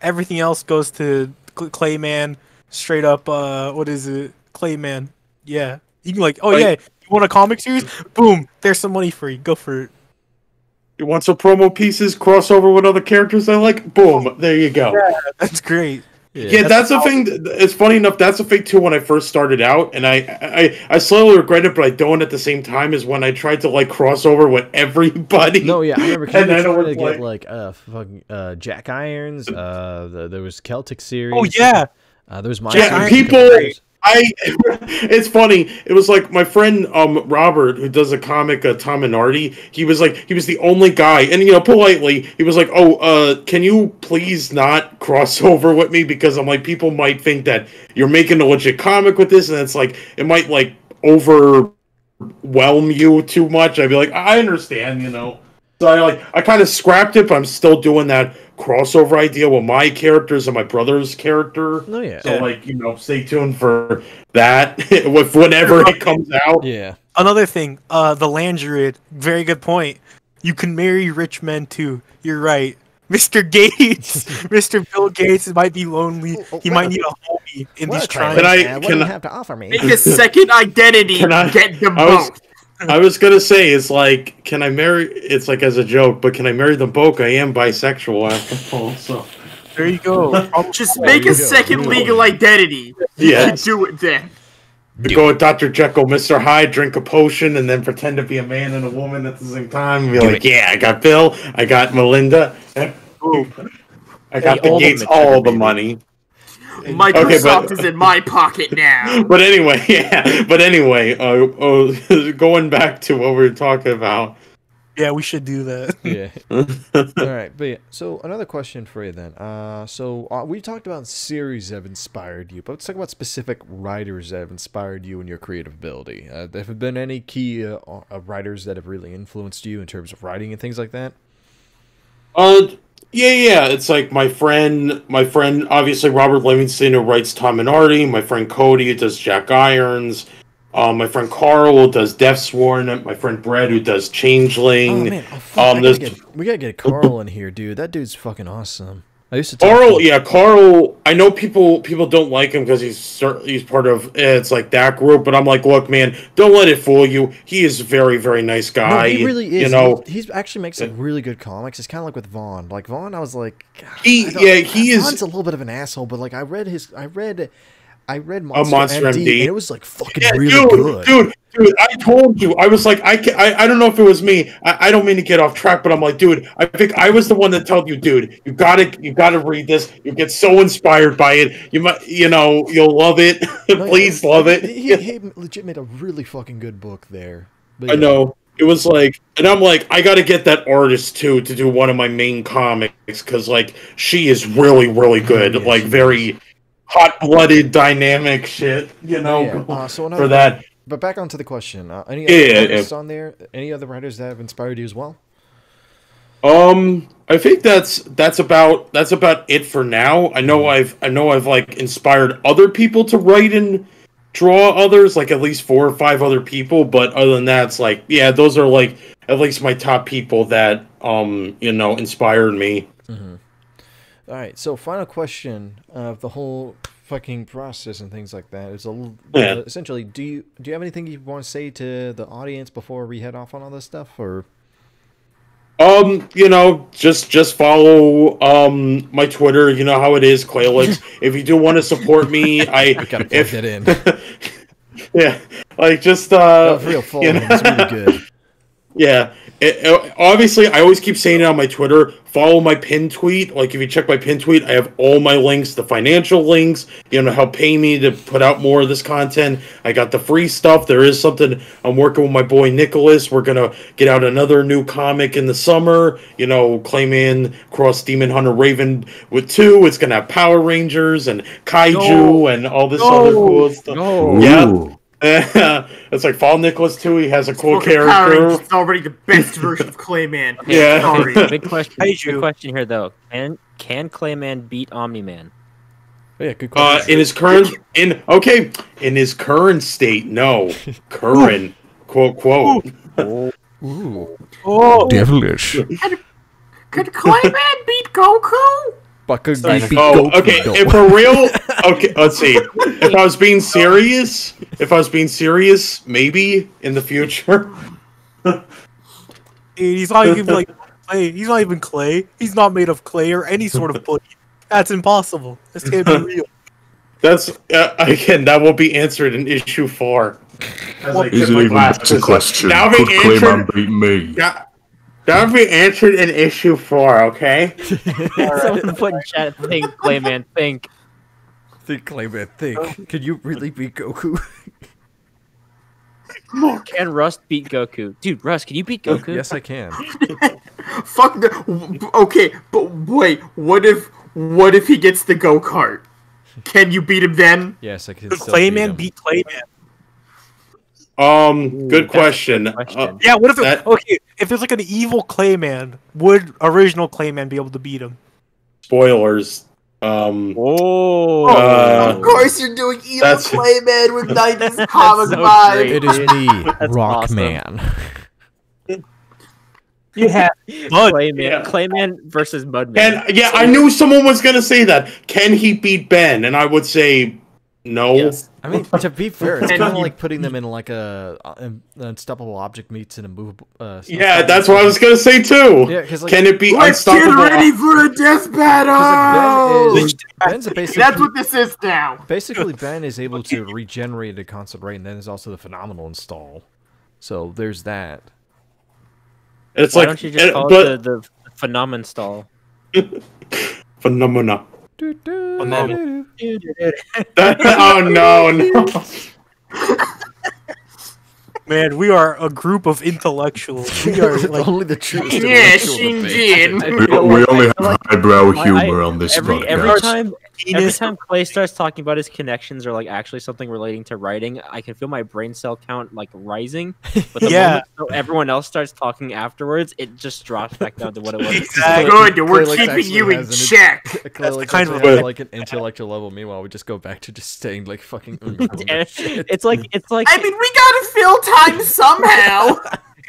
Speaker 3: everything else goes to Clayman. Straight up, uh, what is it? Clayman. Yeah, you can like, oh
Speaker 9: Like-
Speaker 3: yeah, you want a comic series? Boom, there's some money for you. Go for it.
Speaker 9: You want some promo pieces, crossover with other characters I like? Boom, there you go.
Speaker 3: Yeah, That's great.
Speaker 9: Yeah, that's the thing. th- It's funny enough. That's a thing too. When I first started out, and I, I, I slowly regret it, but I don't at the same time. Is when I tried to like crossover with everybody.
Speaker 1: No, yeah, I remember (laughs)
Speaker 9: And I don't
Speaker 1: trying
Speaker 9: was
Speaker 1: to get
Speaker 9: like-
Speaker 1: like uh fucking uh Jack Irons. Uh, the, there was Celtic series.
Speaker 3: Oh yeah,
Speaker 1: Uh, there was my
Speaker 9: Yeah, people-
Speaker 3: great.
Speaker 9: I. it's funny. It was like my friend um Robert, who does a comic, uh, Tom and Artie. He was like, he was the only guy, and you know, politely, he was like, "Oh, uh, can you please not cross (laughs) over with me because I'm like, people might think that you're making a legit comic with this, and it's like, it might like overwhelm you too much." I'd be like, "I understand," you know. So I like, I kind of scrapped it, but I'm still doing that crossover idea with my characters and my brother's character.
Speaker 1: No, yeah.
Speaker 9: So like you know, stay tuned for that (laughs) with whenever it comes out.
Speaker 1: Yeah.
Speaker 3: Another thing, uh, the Landruid. Very good point. You can marry rich men too. You're right. (laughs) Mr. Gates, (laughs) Mr. Bill Gates might be lonely. He might need a homie in these
Speaker 9: Can
Speaker 3: trying.
Speaker 9: I- Uh, what do can you I-
Speaker 1: have to offer me?
Speaker 2: Make a second identity.
Speaker 9: Can I-
Speaker 2: Get them
Speaker 9: I was-
Speaker 2: both.
Speaker 9: I was gonna say it's like, can I marry? It's like as a joke, but can I marry them both? I am bisexual after all. So
Speaker 3: There you go. (laughs)
Speaker 2: Just make a
Speaker 1: go.
Speaker 2: second
Speaker 1: Good
Speaker 2: legal identity.
Speaker 9: yeah,
Speaker 2: You do it then.
Speaker 9: you go with Doctor Jekyll, Mister Hyde, drink a potion, and then pretend to be a man and a woman at the same time. And be like, yeah, I got Bill, I got Melinda. I got
Speaker 4: Hey,
Speaker 9: the
Speaker 4: all
Speaker 9: Gates
Speaker 4: Mitch
Speaker 9: all the
Speaker 4: baby.
Speaker 9: money.
Speaker 2: Microsoft
Speaker 9: but-
Speaker 2: is in my pocket now. (laughs)
Speaker 9: But anyway, (laughs) yeah. But anyway, uh, uh, (laughs) going back to what we were talking about.
Speaker 3: Yeah, we should do that.
Speaker 1: Yeah. All right, but yeah. So another question for you then. Uh, so uh, we talked about series that have inspired you, but let's talk about specific writers that have inspired you in your creative ability. Uh, there have been any key uh, uh, writers that have really influenced you in terms of writing and things like that?
Speaker 9: Uh, yeah, yeah. It's like my friend, my friend, obviously Robert Livingston who writes Tom and Artie. My friend Cody who does Jack Irons. Um, my friend Carl who does Death Sworn. My friend Brett who does Changeling.
Speaker 1: Oh man, oh, fuck,
Speaker 9: Um,
Speaker 1: gotta get, we gotta get Carl in here, dude. That dude's fucking awesome. I used to talk
Speaker 9: Carl.
Speaker 1: to-
Speaker 9: Yeah, Carl. I know people people don't like him because he's cer- he's part of it's like that group. But I'm like, look, man, don't let it fool you. He is a very very nice
Speaker 1: No,
Speaker 9: guy.
Speaker 1: he really is.
Speaker 9: You know,
Speaker 1: He- he's actually makes some really good comics. It's kind of like with Vaughn. Like Vaughn, I was like,
Speaker 9: He- yeah, he is-
Speaker 1: Vaughn's a little bit of an asshole, but like I read his, I read, I read
Speaker 9: Monster a
Speaker 1: Monster, MD,
Speaker 9: MD.
Speaker 1: and it was like fucking
Speaker 9: Yeah,
Speaker 1: really
Speaker 9: dude,
Speaker 1: good.
Speaker 9: dude, dude. I told you. I was like, I, can, I, I don't know if it was me. I, I don't mean to get off track, but I'm like, dude. I think I was the one that told you, dude. You gotta, you gotta read this. You get so inspired by it. You might, you know, you'll love it. (laughs) Please love it.
Speaker 1: He, he (laughs) legit made a really fucking good book there. But
Speaker 9: I know. It was like, and I'm like, I gotta get that artist too to do one of my main comics because like she is really, really good.
Speaker 1: Yeah,
Speaker 9: like
Speaker 1: she
Speaker 9: very hot-blooded, dynamic shit. You know,
Speaker 1: Yeah, (laughs) uh, so another-
Speaker 9: for that.
Speaker 1: But back onto the question. Uh, any
Speaker 9: Yeah,
Speaker 1: other
Speaker 9: yeah,
Speaker 1: on there? Any other writers that have inspired you as well?
Speaker 9: Um, I think that's that's about that's about it for now. I know I've I know I've like inspired other people to write and draw others, like at least four or five other people. But other than that, it's like yeah, those are like at least my top people that um you know inspired me.
Speaker 1: All right. So final question of the whole fucking process and things like that is a little,
Speaker 9: Yeah.
Speaker 1: uh, essentially. Do you do you have anything you want to say to the audience before we head off on all this stuff, or?
Speaker 9: Um, you know, just just follow um my Twitter. You know how it is, Claylix. (laughs) if you do want to support me, (laughs) I
Speaker 1: Gotta plug
Speaker 9: if
Speaker 1: that in. (laughs)
Speaker 9: yeah, like just uh,
Speaker 1: That real
Speaker 9: you
Speaker 1: following
Speaker 9: know-
Speaker 1: really good.
Speaker 9: Yeah. It- it- obviously, I always keep saying it on my Twitter. Follow my pin tweet. Like, if you check my pin tweet, I have all my links, the financial links, you know, help pay me to put out more of this content. I got the free stuff. There is something I'm working with my boy Nicholas. We're going to get out another new comic in the summer, you know, Clayman Cross Demon Hunter Raven with two. It's going to have Power Rangers and Kaiju and all this other cool stuff.
Speaker 4: No.
Speaker 9: Yeah. (laughs) it's like Fall Nicholas too. He has a cool
Speaker 2: Fucking
Speaker 9: character.
Speaker 2: Rangers is already the best (laughs) version of Clayman.
Speaker 9: Yeah.
Speaker 2: Sorry.
Speaker 4: Big question.
Speaker 3: Kaiju.
Speaker 4: Big question here though. Can can Clayman beat Omni Man?
Speaker 1: Oh, yeah, good
Speaker 9: Uh,
Speaker 1: question.
Speaker 9: in his current in okay, in his current state, no. (laughs) Current quote quote.
Speaker 1: Ooh,
Speaker 3: Oh,
Speaker 8: Devilish.
Speaker 2: Could Clayman beat Goku?
Speaker 1: Baka
Speaker 3: Sorry.
Speaker 1: Goku
Speaker 9: Oh,
Speaker 1: Goku
Speaker 9: okay.
Speaker 1: Go.
Speaker 9: If for real, (laughs) okay. Let's see. If I was being serious, if I was being serious, maybe in the future. (laughs)
Speaker 3: he's not even like clay. He's not even clay. He's not made of clay or any sort of pudding. That's impossible. This can't be real.
Speaker 9: That's uh, again. That will be answered in issue four. As I
Speaker 5: Here's
Speaker 9: tip
Speaker 5: an
Speaker 9: my
Speaker 5: even
Speaker 9: glass.
Speaker 5: better question.
Speaker 9: Now
Speaker 5: Could
Speaker 9: be answered.
Speaker 5: Clayman beat me?
Speaker 9: That that'll be answered in issue four. Okay. (laughs)
Speaker 4: Someone put in chat think Clayman think.
Speaker 1: Think, Clayman, think. Oh. Can you really beat Goku? (laughs)
Speaker 4: Can Rust beat Goku? Dude, Rust, can you beat oh, Goku?
Speaker 1: yes, I can. (laughs)
Speaker 2: Fuck the. Okay, but wait. What if? What if he gets the go kart? Can you beat him then?
Speaker 1: Yes, I can.
Speaker 3: Could
Speaker 1: still beat
Speaker 3: Clayman
Speaker 1: him.
Speaker 3: beat Clayman?
Speaker 9: Um. Good
Speaker 4: that's good
Speaker 9: question.
Speaker 4: question.
Speaker 9: Uh,
Speaker 3: Yeah, what if
Speaker 9: That-
Speaker 3: okay, if there's like an evil Clayman, would original Clayman be able to beat him?
Speaker 9: spoilers. Um.
Speaker 4: Oh,
Speaker 9: Uh,
Speaker 2: of course, you're doing evil
Speaker 9: that's-
Speaker 2: Clayman with (laughs) 90s comic
Speaker 4: so
Speaker 2: vibe.
Speaker 4: great.
Speaker 1: It is (laughs) me,
Speaker 4: That's
Speaker 1: Rockman.
Speaker 6: You have
Speaker 3: Mud.
Speaker 4: Clayman,
Speaker 9: Yeah.
Speaker 4: Clayman versus Mudman.
Speaker 9: And yeah, I knew someone was gonna say that. Can he beat Ben? And I would say no.
Speaker 2: Yes.
Speaker 1: I mean, to be fair, it's (laughs) kind of like putting them in like a, uh, an unstoppable object meets an immovable. Uh,
Speaker 9: Yeah, that's what I was gonna say too.
Speaker 1: Yeah, because like,
Speaker 9: Can it be
Speaker 2: Let's get ready for a death battle.
Speaker 1: like, Ben is Ben's basically
Speaker 2: That's what this is now.
Speaker 1: basically (laughs) Ben is able to regenerate at a constant rate, and then there's also the phenomenal install. So there's that.
Speaker 9: It's
Speaker 4: Why
Speaker 9: like,
Speaker 4: don't you just
Speaker 9: eh,
Speaker 4: call
Speaker 9: but
Speaker 4: it the, the phenomenon stall? (laughs)
Speaker 9: Phenomena.
Speaker 3: Phenomenal.
Speaker 9: Oh, (laughs) oh no, no. (laughs)
Speaker 3: Man, we are a group of intellectuals. We are (laughs) like
Speaker 1: Only the truest.
Speaker 2: Yeah,
Speaker 1: intellectual.
Speaker 2: Shinjin.
Speaker 5: We, we only have
Speaker 4: feel like
Speaker 5: highbrow
Speaker 4: I-
Speaker 5: humor on this
Speaker 4: every
Speaker 5: podcast.
Speaker 4: every time every time Clay starts talking about his connections or like actually something relating to writing, I can feel my brain cell count like rising. (laughs) But the
Speaker 3: Yeah.
Speaker 4: moment everyone else starts talking afterwards, it just drops back down to what it was.
Speaker 3: Exactly.
Speaker 2: Good, we're
Speaker 1: Claylix
Speaker 2: keeping you in
Speaker 1: has an-
Speaker 2: check.
Speaker 1: Clearly,
Speaker 3: kind
Speaker 1: kind
Speaker 3: of
Speaker 1: of
Speaker 9: a-
Speaker 1: like an intellectual level. Meanwhile, we just go back to just staying like fucking. (laughs)
Speaker 4: It's like it's like
Speaker 2: I mean, we gotta fill time somehow.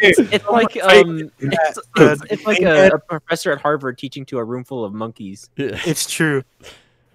Speaker 4: it's like um it's, it's, (laughs) it's like a, a professor at Harvard teaching to a room full of monkeys.
Speaker 3: It's true.
Speaker 9: Yeah,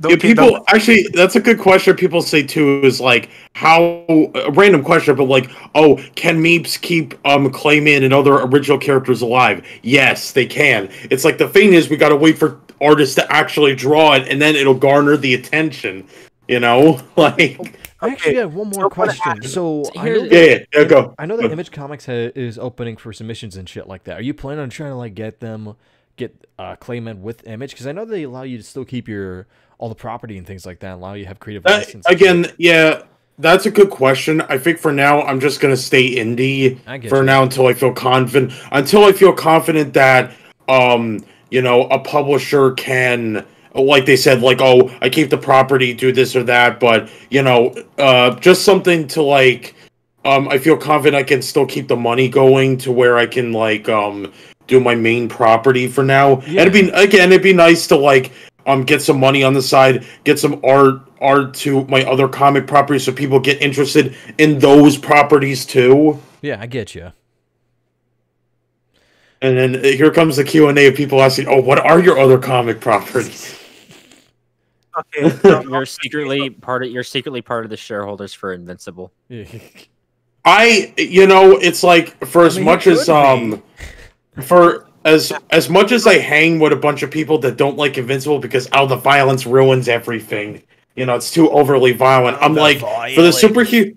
Speaker 3: Okay,
Speaker 9: people
Speaker 3: the-
Speaker 9: actually, that's a good question. People say too is like how a random question, but like, oh, can Meeps keep um Clayman and other original characters alive? Yes, they can. It's like the thing is, we gotta wait for artists to actually draw it, and then it'll garner the attention. You know, (laughs) like
Speaker 1: I actually have one more
Speaker 3: So
Speaker 1: question. So I know, that,
Speaker 9: yeah, yeah, yeah go.
Speaker 1: I know that Image Comics ha- is opening for submissions and shit like that. Are you planning on trying to like get them get uh, Clayman with Image? Because I know they allow you to still keep your all the property and things like that. Allow you to have creative
Speaker 9: That-
Speaker 1: license.
Speaker 9: again,
Speaker 1: shit.
Speaker 9: yeah, that's a good question. I think for now, I'm just gonna stay indie for
Speaker 1: you.
Speaker 9: now until I feel confident. Until I feel confident that, um, you know, a publisher can, like they said, like, oh, I keep the property, do this or that, but you know, uh, just something to like, um, I feel confident I can still keep the money going to where I can like, um, do my main property for now. Yeah. And it'd be again, it'd be nice to like um get some money on the side, get some art art to my other comic properties so people get interested in those properties too.
Speaker 1: yeah, I get you.
Speaker 9: And then uh, here comes the Q and A of people asking, "Oh, what are your other comic properties?"
Speaker 3: Okay, (laughs) so-
Speaker 4: You're secretly part of you're secretly part of the shareholders for Invincible. (laughs)
Speaker 9: I, you know, it's like for as
Speaker 1: mean,
Speaker 9: much as
Speaker 1: could
Speaker 9: um, for as as much as I hang with a bunch of people that don't like Invincible because oh, the violence ruins everything. You know, it's too overly violent. I'm like for the superhero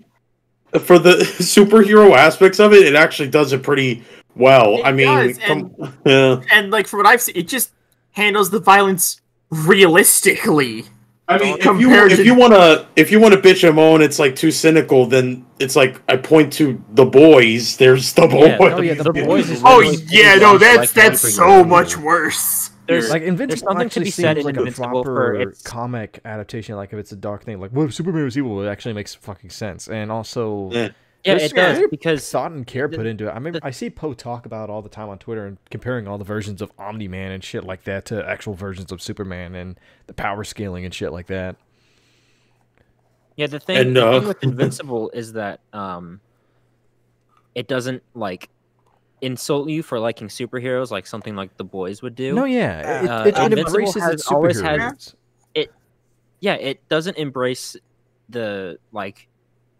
Speaker 9: for the (laughs) superhero aspects of it, it actually does it pretty well.
Speaker 2: It
Speaker 9: I mean,
Speaker 2: does,
Speaker 9: come, yeah.
Speaker 2: and like from what I've seen, it just handles the violence realistically.
Speaker 9: I mean, if you
Speaker 2: Compared
Speaker 9: if
Speaker 2: to-
Speaker 9: you wanna if you wanna bitch and moan, it's like too cynical. Then it's like I point to the boys. There's the boys.
Speaker 4: Yeah,
Speaker 1: oh yeah, the boys is
Speaker 2: Oh yeah, no, that's
Speaker 4: like
Speaker 2: that's
Speaker 4: every
Speaker 2: so
Speaker 4: movie.
Speaker 2: much worse.
Speaker 4: There's
Speaker 1: like Invincible
Speaker 4: something to be said
Speaker 1: seems
Speaker 4: in
Speaker 1: like
Speaker 4: Invincible
Speaker 1: a
Speaker 4: for
Speaker 1: proper
Speaker 4: its-
Speaker 1: comic adaptation. Like if it's a dark thing, like what if Superman was evil? It actually makes fucking sense, and also
Speaker 9: Yeah.
Speaker 4: Yeah,
Speaker 1: There's
Speaker 4: it does because
Speaker 1: thought and care put
Speaker 4: the-
Speaker 1: into it. I mean,
Speaker 4: the-
Speaker 1: I see Poe talk about it all the time on Twitter and comparing all the versions of Omni Man and shit like that to actual versions of Superman and the power scaling and shit like that.
Speaker 4: Yeah, the thing,
Speaker 9: And,
Speaker 4: the
Speaker 9: uh,
Speaker 4: thing (laughs) with Invincible is that um, it doesn't like insult you for liking superheroes like something like the boys would do.
Speaker 1: No, yeah, it,
Speaker 4: Uh,
Speaker 1: it, it
Speaker 4: Invincible
Speaker 1: embraces
Speaker 4: has
Speaker 1: its
Speaker 4: always had-
Speaker 1: superheroes.
Speaker 4: Yeah, it doesn't embrace the like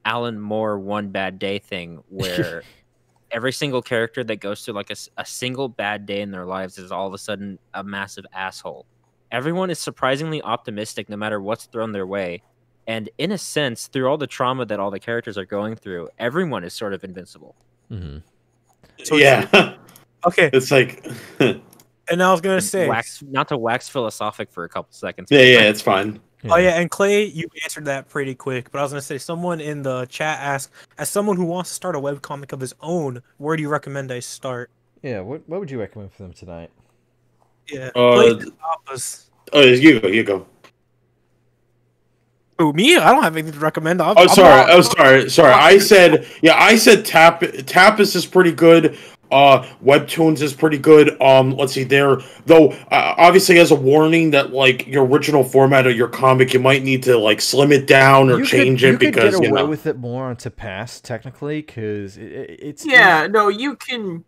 Speaker 4: Alan Moore one bad day thing (laughs) where every single character that goes through like a single bad day in their lives is all of a sudden a massive asshole. Everyone is surprisingly optimistic no matter what's thrown their way. And in a sense, through all the trauma that all the characters are going through, everyone is sort of invincible.
Speaker 1: Mm-hmm.
Speaker 3: So
Speaker 9: yeah. (laughs)
Speaker 3: okay,
Speaker 9: it's like, (laughs)
Speaker 3: and I was gonna say,
Speaker 4: Wax, not to wax philosophic for a couple seconds.
Speaker 9: Yeah, yeah, it's fine.
Speaker 3: Oh yeah, and Clay, you answered that pretty quick. But I was gonna say, someone in the chat asked, as someone who wants to start a webcomic of his own, where do you recommend I start?
Speaker 1: Yeah, what what would you recommend for them tonight?
Speaker 3: Yeah,
Speaker 9: Uh,
Speaker 3: Clay can stop.
Speaker 9: Oh, you go, you go.
Speaker 3: Who me? I don't have anything to recommend. I'm,
Speaker 9: Oh,
Speaker 3: I'm
Speaker 9: sorry.
Speaker 3: not-
Speaker 9: Oh, sorry. Sorry. I said, yeah, I said Tap Tapas is pretty good. Uh, Webtoons is pretty good. Um, let's see there. Though, uh, obviously, as a warning that like your original format of your comic, you might need to like slim it down or
Speaker 1: you
Speaker 9: change
Speaker 1: could,
Speaker 9: it
Speaker 1: you could
Speaker 9: because
Speaker 1: get
Speaker 9: you
Speaker 1: away
Speaker 9: know.
Speaker 1: with it more onto pass technically because it, it- it's
Speaker 2: Yeah, no, you can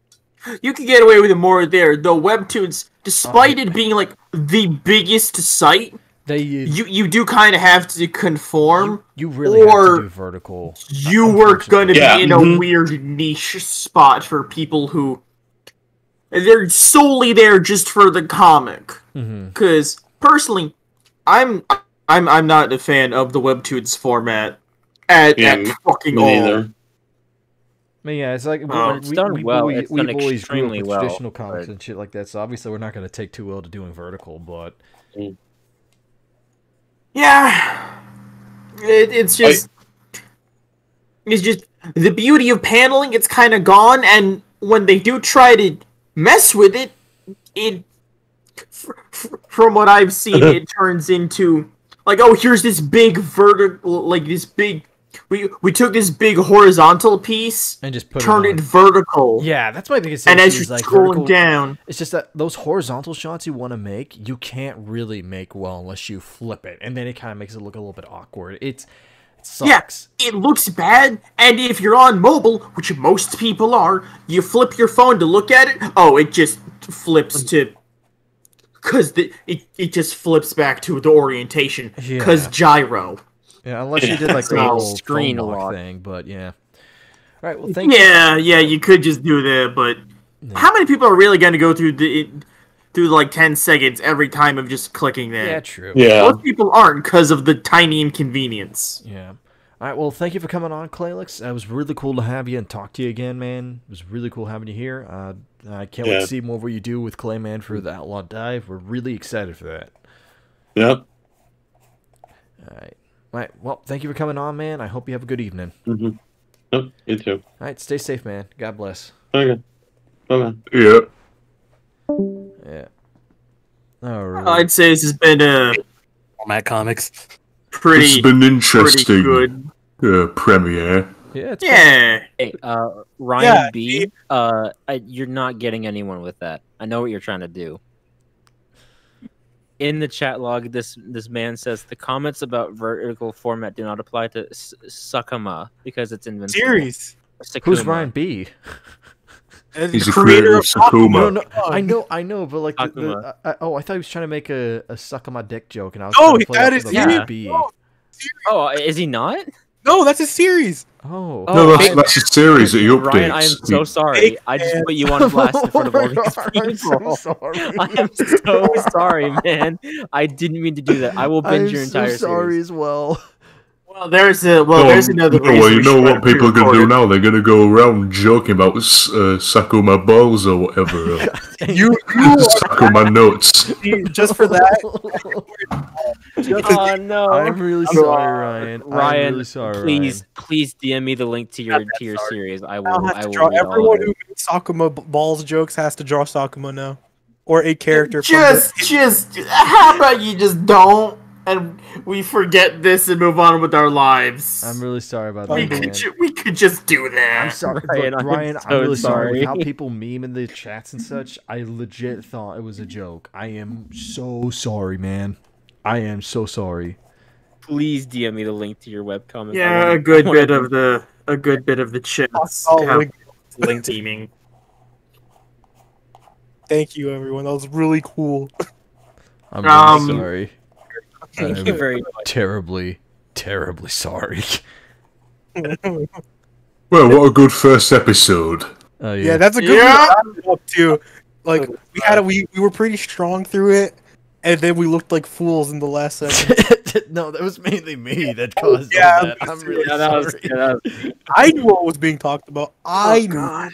Speaker 2: you can get away with it more there. Though Webtoons, despite it being like the biggest site,
Speaker 1: they
Speaker 2: you you do kind of have to conform.
Speaker 1: you really have to do vertical.
Speaker 2: You were gonna
Speaker 9: Yeah,
Speaker 2: be in
Speaker 9: mhm.
Speaker 2: a weird niche spot for people who they're solely there just for the comic.
Speaker 1: hmm
Speaker 2: Because personally, I'm I'm I'm not a fan of the Webtoons format at,
Speaker 9: Yeah,
Speaker 2: at fucking
Speaker 9: Me
Speaker 2: all.
Speaker 9: neither.
Speaker 1: I mean, yeah, it's like we, we,
Speaker 4: it's done
Speaker 1: we,
Speaker 4: well.
Speaker 1: we,
Speaker 4: It's
Speaker 1: we've
Speaker 4: done
Speaker 1: always grew
Speaker 4: extremely
Speaker 1: with
Speaker 4: well,
Speaker 1: traditional comics
Speaker 4: but-
Speaker 1: and shit like that, so obviously we're not going to take too well to doing vertical, but
Speaker 2: Yeah, it, it's just it's just the beauty of paneling. It's kind of gone, and when they do try to mess with it, it fr- fr- from what I've seen, (laughs) it turns into like oh, here's this big vertical, like this big. We we took this big horizontal piece,
Speaker 1: and just put
Speaker 2: turned
Speaker 1: it,
Speaker 2: it, vertical,
Speaker 1: Yeah, that's my biggest
Speaker 2: and as you're
Speaker 1: like
Speaker 2: scrolling
Speaker 1: vertical,
Speaker 2: down,
Speaker 1: It's just that those horizontal shots you want to make, you can't really make well unless you flip it, and then it kind of makes it look a little bit awkward. It's it sucks.
Speaker 2: it looks bad, and if you're on mobile, which most people are, you flip your phone to look at it. Oh, it just flips to, (laughs) cause the it, it just flips back to the orientation, cause
Speaker 1: Yeah.
Speaker 2: gyro.
Speaker 1: Yeah, unless you did like the (laughs)
Speaker 2: Yeah.
Speaker 1: little
Speaker 4: Screen
Speaker 1: phone lock
Speaker 4: lock.
Speaker 1: thing, but yeah. All right, well, thank
Speaker 2: Yeah, yeah, you could just do that, but how many people are really going to go through the through like ten seconds every time of just clicking that?
Speaker 1: Yeah, true.
Speaker 9: Yeah.
Speaker 2: Most people aren't because of the tiny inconvenience.
Speaker 1: Yeah. All right. Well, thank you for coming on, Claylix. It was really cool to have you and talk to you again, man. It was really cool having you here. Uh, I can't wait to see more of what you do with Clayman for the Outlaw Dive. We're really excited for that.
Speaker 9: Yep.
Speaker 1: All right. All right. Well, thank you for coming on, man. I hope you have a good evening.
Speaker 9: Mm-hmm. Yep. You too.
Speaker 1: All right. Stay safe, man. God bless.
Speaker 9: Okay. Bye.
Speaker 5: Yeah.
Speaker 1: Yeah. All right.
Speaker 2: I'd say this has been a
Speaker 6: Matt Comics.
Speaker 2: pretty
Speaker 5: It's been
Speaker 2: pretty
Speaker 5: interesting
Speaker 2: good.
Speaker 5: uh, premiere.
Speaker 1: yeah. It's
Speaker 2: Yeah.
Speaker 4: Hey, uh, Ryan
Speaker 3: Yeah,
Speaker 4: B, uh, I, you're not getting anyone with that. I know what you're trying to do. In the chat log, this this man says the comments about vertical format do not apply to S- Sakuma because it's invincible.
Speaker 3: Series.
Speaker 1: Who's Ryan B?
Speaker 3: And
Speaker 5: He's
Speaker 3: the
Speaker 5: a creator of Sakuma.
Speaker 1: No, no, I oh. know, I know, but like, the, the, I, oh, I thought he was trying to make a, a suck on my dick joke, and I was
Speaker 3: Oh,
Speaker 1: trying to play
Speaker 3: that
Speaker 1: off
Speaker 3: is-
Speaker 1: of the
Speaker 4: yeah.
Speaker 1: Ryan B.
Speaker 4: Oh, oh, is he not?
Speaker 3: No, that's a series.
Speaker 1: Oh,
Speaker 4: Oh,
Speaker 5: no, that's,
Speaker 4: I-
Speaker 5: that's a series that he updates.
Speaker 4: Ryan, I am so sorry. I just put you on blast in front of all (laughs) oh these
Speaker 1: I'm so
Speaker 4: people.
Speaker 1: sorry. (laughs)
Speaker 4: I am so sorry, man. I didn't mean to do that. I will (laughs) binge
Speaker 1: I'm
Speaker 4: your entire
Speaker 1: so sorry
Speaker 4: series.
Speaker 1: as well.
Speaker 2: Well, there's a well,
Speaker 5: No,
Speaker 2: there's another.
Speaker 5: no, well, you know what people are going to do now? They're going to go around joking about uh, Sakuma balls or whatever. uh, (laughs)
Speaker 3: You, you
Speaker 5: Sakuma nuts.
Speaker 3: just for that. (laughs)
Speaker 4: Oh no,
Speaker 1: I'm really
Speaker 3: I'm
Speaker 1: sorry,
Speaker 3: sorry.
Speaker 1: Ryan. I'm
Speaker 4: Ryan,
Speaker 1: really sorry,
Speaker 4: please,
Speaker 1: Ryan.
Speaker 4: please DM me the link to your to your
Speaker 3: sorry.
Speaker 4: series. I
Speaker 3: I'll
Speaker 4: will.
Speaker 3: have
Speaker 4: I
Speaker 3: to
Speaker 4: will.
Speaker 3: draw.
Speaker 4: read all of
Speaker 3: Everyone
Speaker 4: it.
Speaker 3: who makes Sakuma balls jokes has to draw Sakuma now, or a character.
Speaker 2: Just,
Speaker 3: the-
Speaker 2: just, how about you just don't, and we forget this and move on with our lives.
Speaker 1: I'm really sorry about
Speaker 2: we
Speaker 1: that, man.
Speaker 2: could, ju- we could just do that.
Speaker 1: I'm sorry,
Speaker 4: Ryan,
Speaker 1: but
Speaker 4: I'm
Speaker 1: Ryan, I'm, really sorry.
Speaker 4: Sorry.
Speaker 1: how people meme in the chats and such, I legit thought it was a joke. I am so sorry, man. I am so sorry.
Speaker 4: Please DM me the link to your webcomic.
Speaker 2: Yeah, a good
Speaker 4: I wanna
Speaker 2: bit of the a good bit of the chats
Speaker 3: Oh, link-
Speaker 2: link teaming.
Speaker 3: Thank you, everyone. That was really cool.
Speaker 1: I'm really
Speaker 2: Um,
Speaker 1: sorry.
Speaker 4: Thank
Speaker 1: I'm
Speaker 4: you very much.
Speaker 1: terribly, terribly sorry. (laughs)
Speaker 5: Well, what a good first episode.
Speaker 1: Oh
Speaker 3: Yeah, that's a good
Speaker 2: Yeah.
Speaker 3: one to wrap it up too. Like we had a, we we were pretty strong through it, and then we looked like fools in the last (laughs) second.
Speaker 1: no, that was mainly me that caused
Speaker 3: Yeah,
Speaker 1: all that. I'm really
Speaker 4: Yeah, that was,
Speaker 1: sorry.
Speaker 4: yeah, that was
Speaker 3: I knew what was being talked about. Oh, I
Speaker 2: oh
Speaker 3: knew
Speaker 2: God.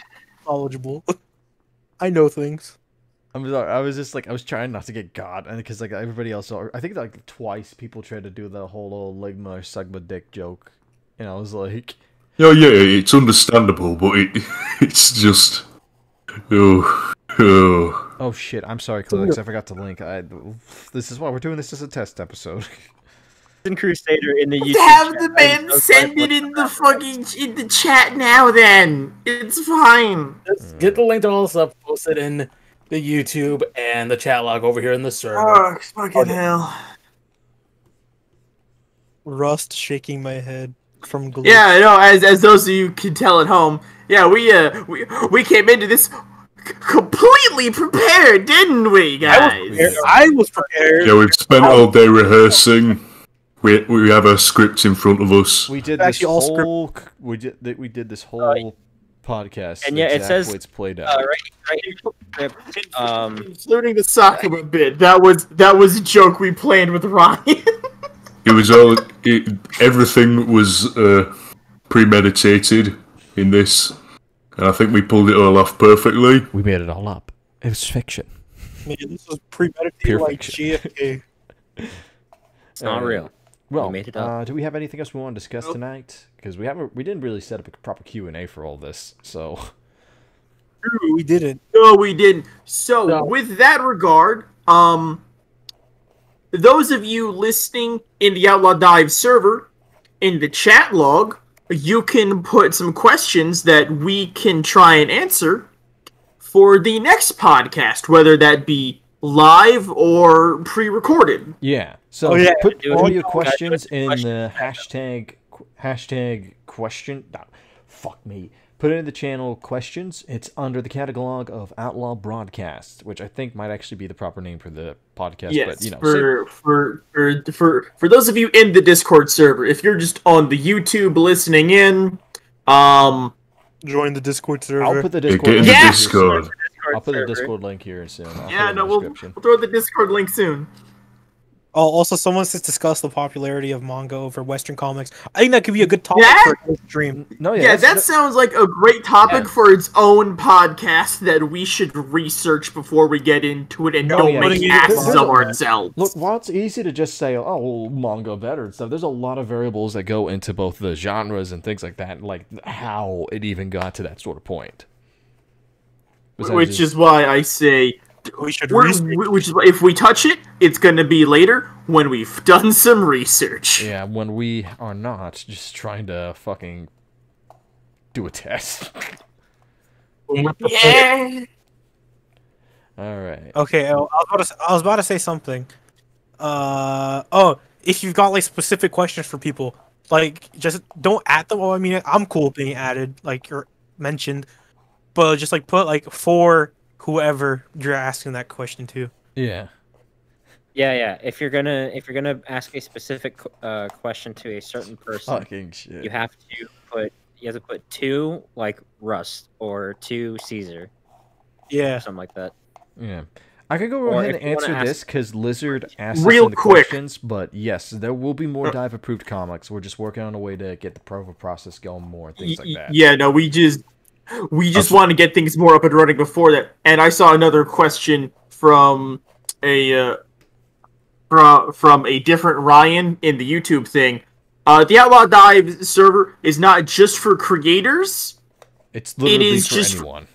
Speaker 3: knowledgeable. (laughs) I know things.
Speaker 1: I'm sorry. I was just like I was trying not to get got, and because like everybody else, I think like twice people tried to do the whole old ligma or sigma dick joke, and I was like,
Speaker 5: Yeah, yeah, it's understandable, but it, (laughs) it's just. Oh, oh.
Speaker 1: "Oh shit, I'm sorry, Clix. I forgot to link. I this is why we're doing this as a test episode."
Speaker 4: Crusader in the YouTube.
Speaker 2: Have
Speaker 4: chat.
Speaker 2: the
Speaker 4: I'm
Speaker 2: man send it in the fucking in the chat now. Then it's fine.
Speaker 6: Just get the link to all this stuff, post it in the YouTube and the chat log over here in the server.
Speaker 2: Oh fucking hell.
Speaker 3: Rust shaking my head from glue.
Speaker 2: Yeah, I know. As as those of you can tell at home, yeah, we uh we we came into this completely prepared, didn't we,
Speaker 3: I was
Speaker 2: guys?
Speaker 3: prepared. I was prepared.
Speaker 5: Yeah, we've spent all day rehearsing. We, we have a script in front of us.
Speaker 1: We did this
Speaker 3: Actually, all script-
Speaker 1: whole c- we did that we did this whole podcast.
Speaker 4: and yeah, it says,
Speaker 1: way it's played out.
Speaker 4: Uh, right, right here, script, um,
Speaker 2: Including the Sakuma bit. That was that was a joke we planned with Ryan. (laughs)
Speaker 5: It was all. It, everything was uh, premeditated in this. and I think we pulled it all off perfectly.
Speaker 1: We made it all up. It was fiction.
Speaker 3: Man, this was premeditated
Speaker 1: Pure
Speaker 3: like
Speaker 1: fiction.
Speaker 3: JFK. (laughs)
Speaker 4: It's not
Speaker 1: Uh,
Speaker 4: real.
Speaker 1: Well,
Speaker 4: made it up.
Speaker 1: uh, do we have anything else we want to discuss
Speaker 2: Nope.
Speaker 1: tonight? Because we haven't, we didn't really set up a proper Q and A for all this. So
Speaker 3: True, we didn't.
Speaker 2: No, we didn't. So,
Speaker 6: No.
Speaker 2: with that regard, um, those of you listening in the Outlaw Dive server, in the chat log, you can put some questions that we can try and answer for the next podcast, whether that be live or pre-recorded.
Speaker 1: yeah, so
Speaker 3: Oh, yeah.
Speaker 1: put all your questions in the hashtag hashtag question. No, fuck me. Put it in the channel questions. It's under the catalog of Outlaw Broadcasts, which I think might actually be the proper name for the podcast.
Speaker 2: Yes,
Speaker 1: but you know,
Speaker 2: for, for for for for those of you in the Discord server, if you're just on the YouTube listening in, um,
Speaker 3: Join the Discord server.
Speaker 1: I'll put the Discord.
Speaker 5: get in
Speaker 1: link
Speaker 5: the
Speaker 2: Yeah!
Speaker 1: here
Speaker 5: Discord.
Speaker 1: soon. I'll put the Discord link here soon. I'll
Speaker 2: yeah, no, we'll,
Speaker 1: description.
Speaker 2: we'll throw the Discord link soon.
Speaker 3: Oh, also, someone says discuss the popularity of manga over Western comics. I think that could be a good topic
Speaker 2: Yeah?
Speaker 3: for a stream.
Speaker 1: No, yeah,
Speaker 2: Yeah,
Speaker 1: that's-
Speaker 2: that sounds like a great topic
Speaker 1: Yeah.
Speaker 2: for its own podcast that we should research before we get into it and
Speaker 3: Oh,
Speaker 2: don't
Speaker 3: yeah.
Speaker 2: make
Speaker 3: There's-
Speaker 2: asses of ourselves.
Speaker 1: Look, while it's easy to just say, "Oh, manga better" and stuff, there's a lot of variables that go into both the genres and things like that, like how it even got to that sort of point. Besides
Speaker 2: which
Speaker 1: just-
Speaker 2: is why I say, (laughs)
Speaker 3: We should research.
Speaker 2: which is if we touch it, it's gonna be later when we've (laughs) done some research.
Speaker 1: yeah, when we are not just trying to fucking do a test.
Speaker 2: Yeah.
Speaker 1: All right.
Speaker 3: Okay, oh, I was, about to, s- I was about to say something. Uh oh, if you've got like specific questions for people, like just don't add them. Well, I mean, I'm cool being added, like you're mentioned, but just like put like for whoever you're asking that question to.
Speaker 1: Yeah.
Speaker 4: Yeah, yeah. If you're gonna if you're gonna ask a specific uh, question to a certain person,
Speaker 1: Fucking shit.
Speaker 4: you have to put you have to put two like Rust or two Caesar
Speaker 3: Yeah.
Speaker 4: or something like that.
Speaker 1: Yeah. I could go
Speaker 4: Or
Speaker 1: ahead and answer this because Lizard asked
Speaker 2: Real
Speaker 1: the
Speaker 2: quick.
Speaker 1: questions, but yes, there will be more dive approved comics. We're just working on a way to get the proper process going more, things like that.
Speaker 2: Yeah, no, we just we just want to get things more up and running before that. And I saw another question from a uh, from from a different Ryan in the YouTube thing. Uh, the Outlaw Dive server is not just for creators.
Speaker 1: It's literally
Speaker 2: is
Speaker 1: for
Speaker 2: just-
Speaker 1: anyone.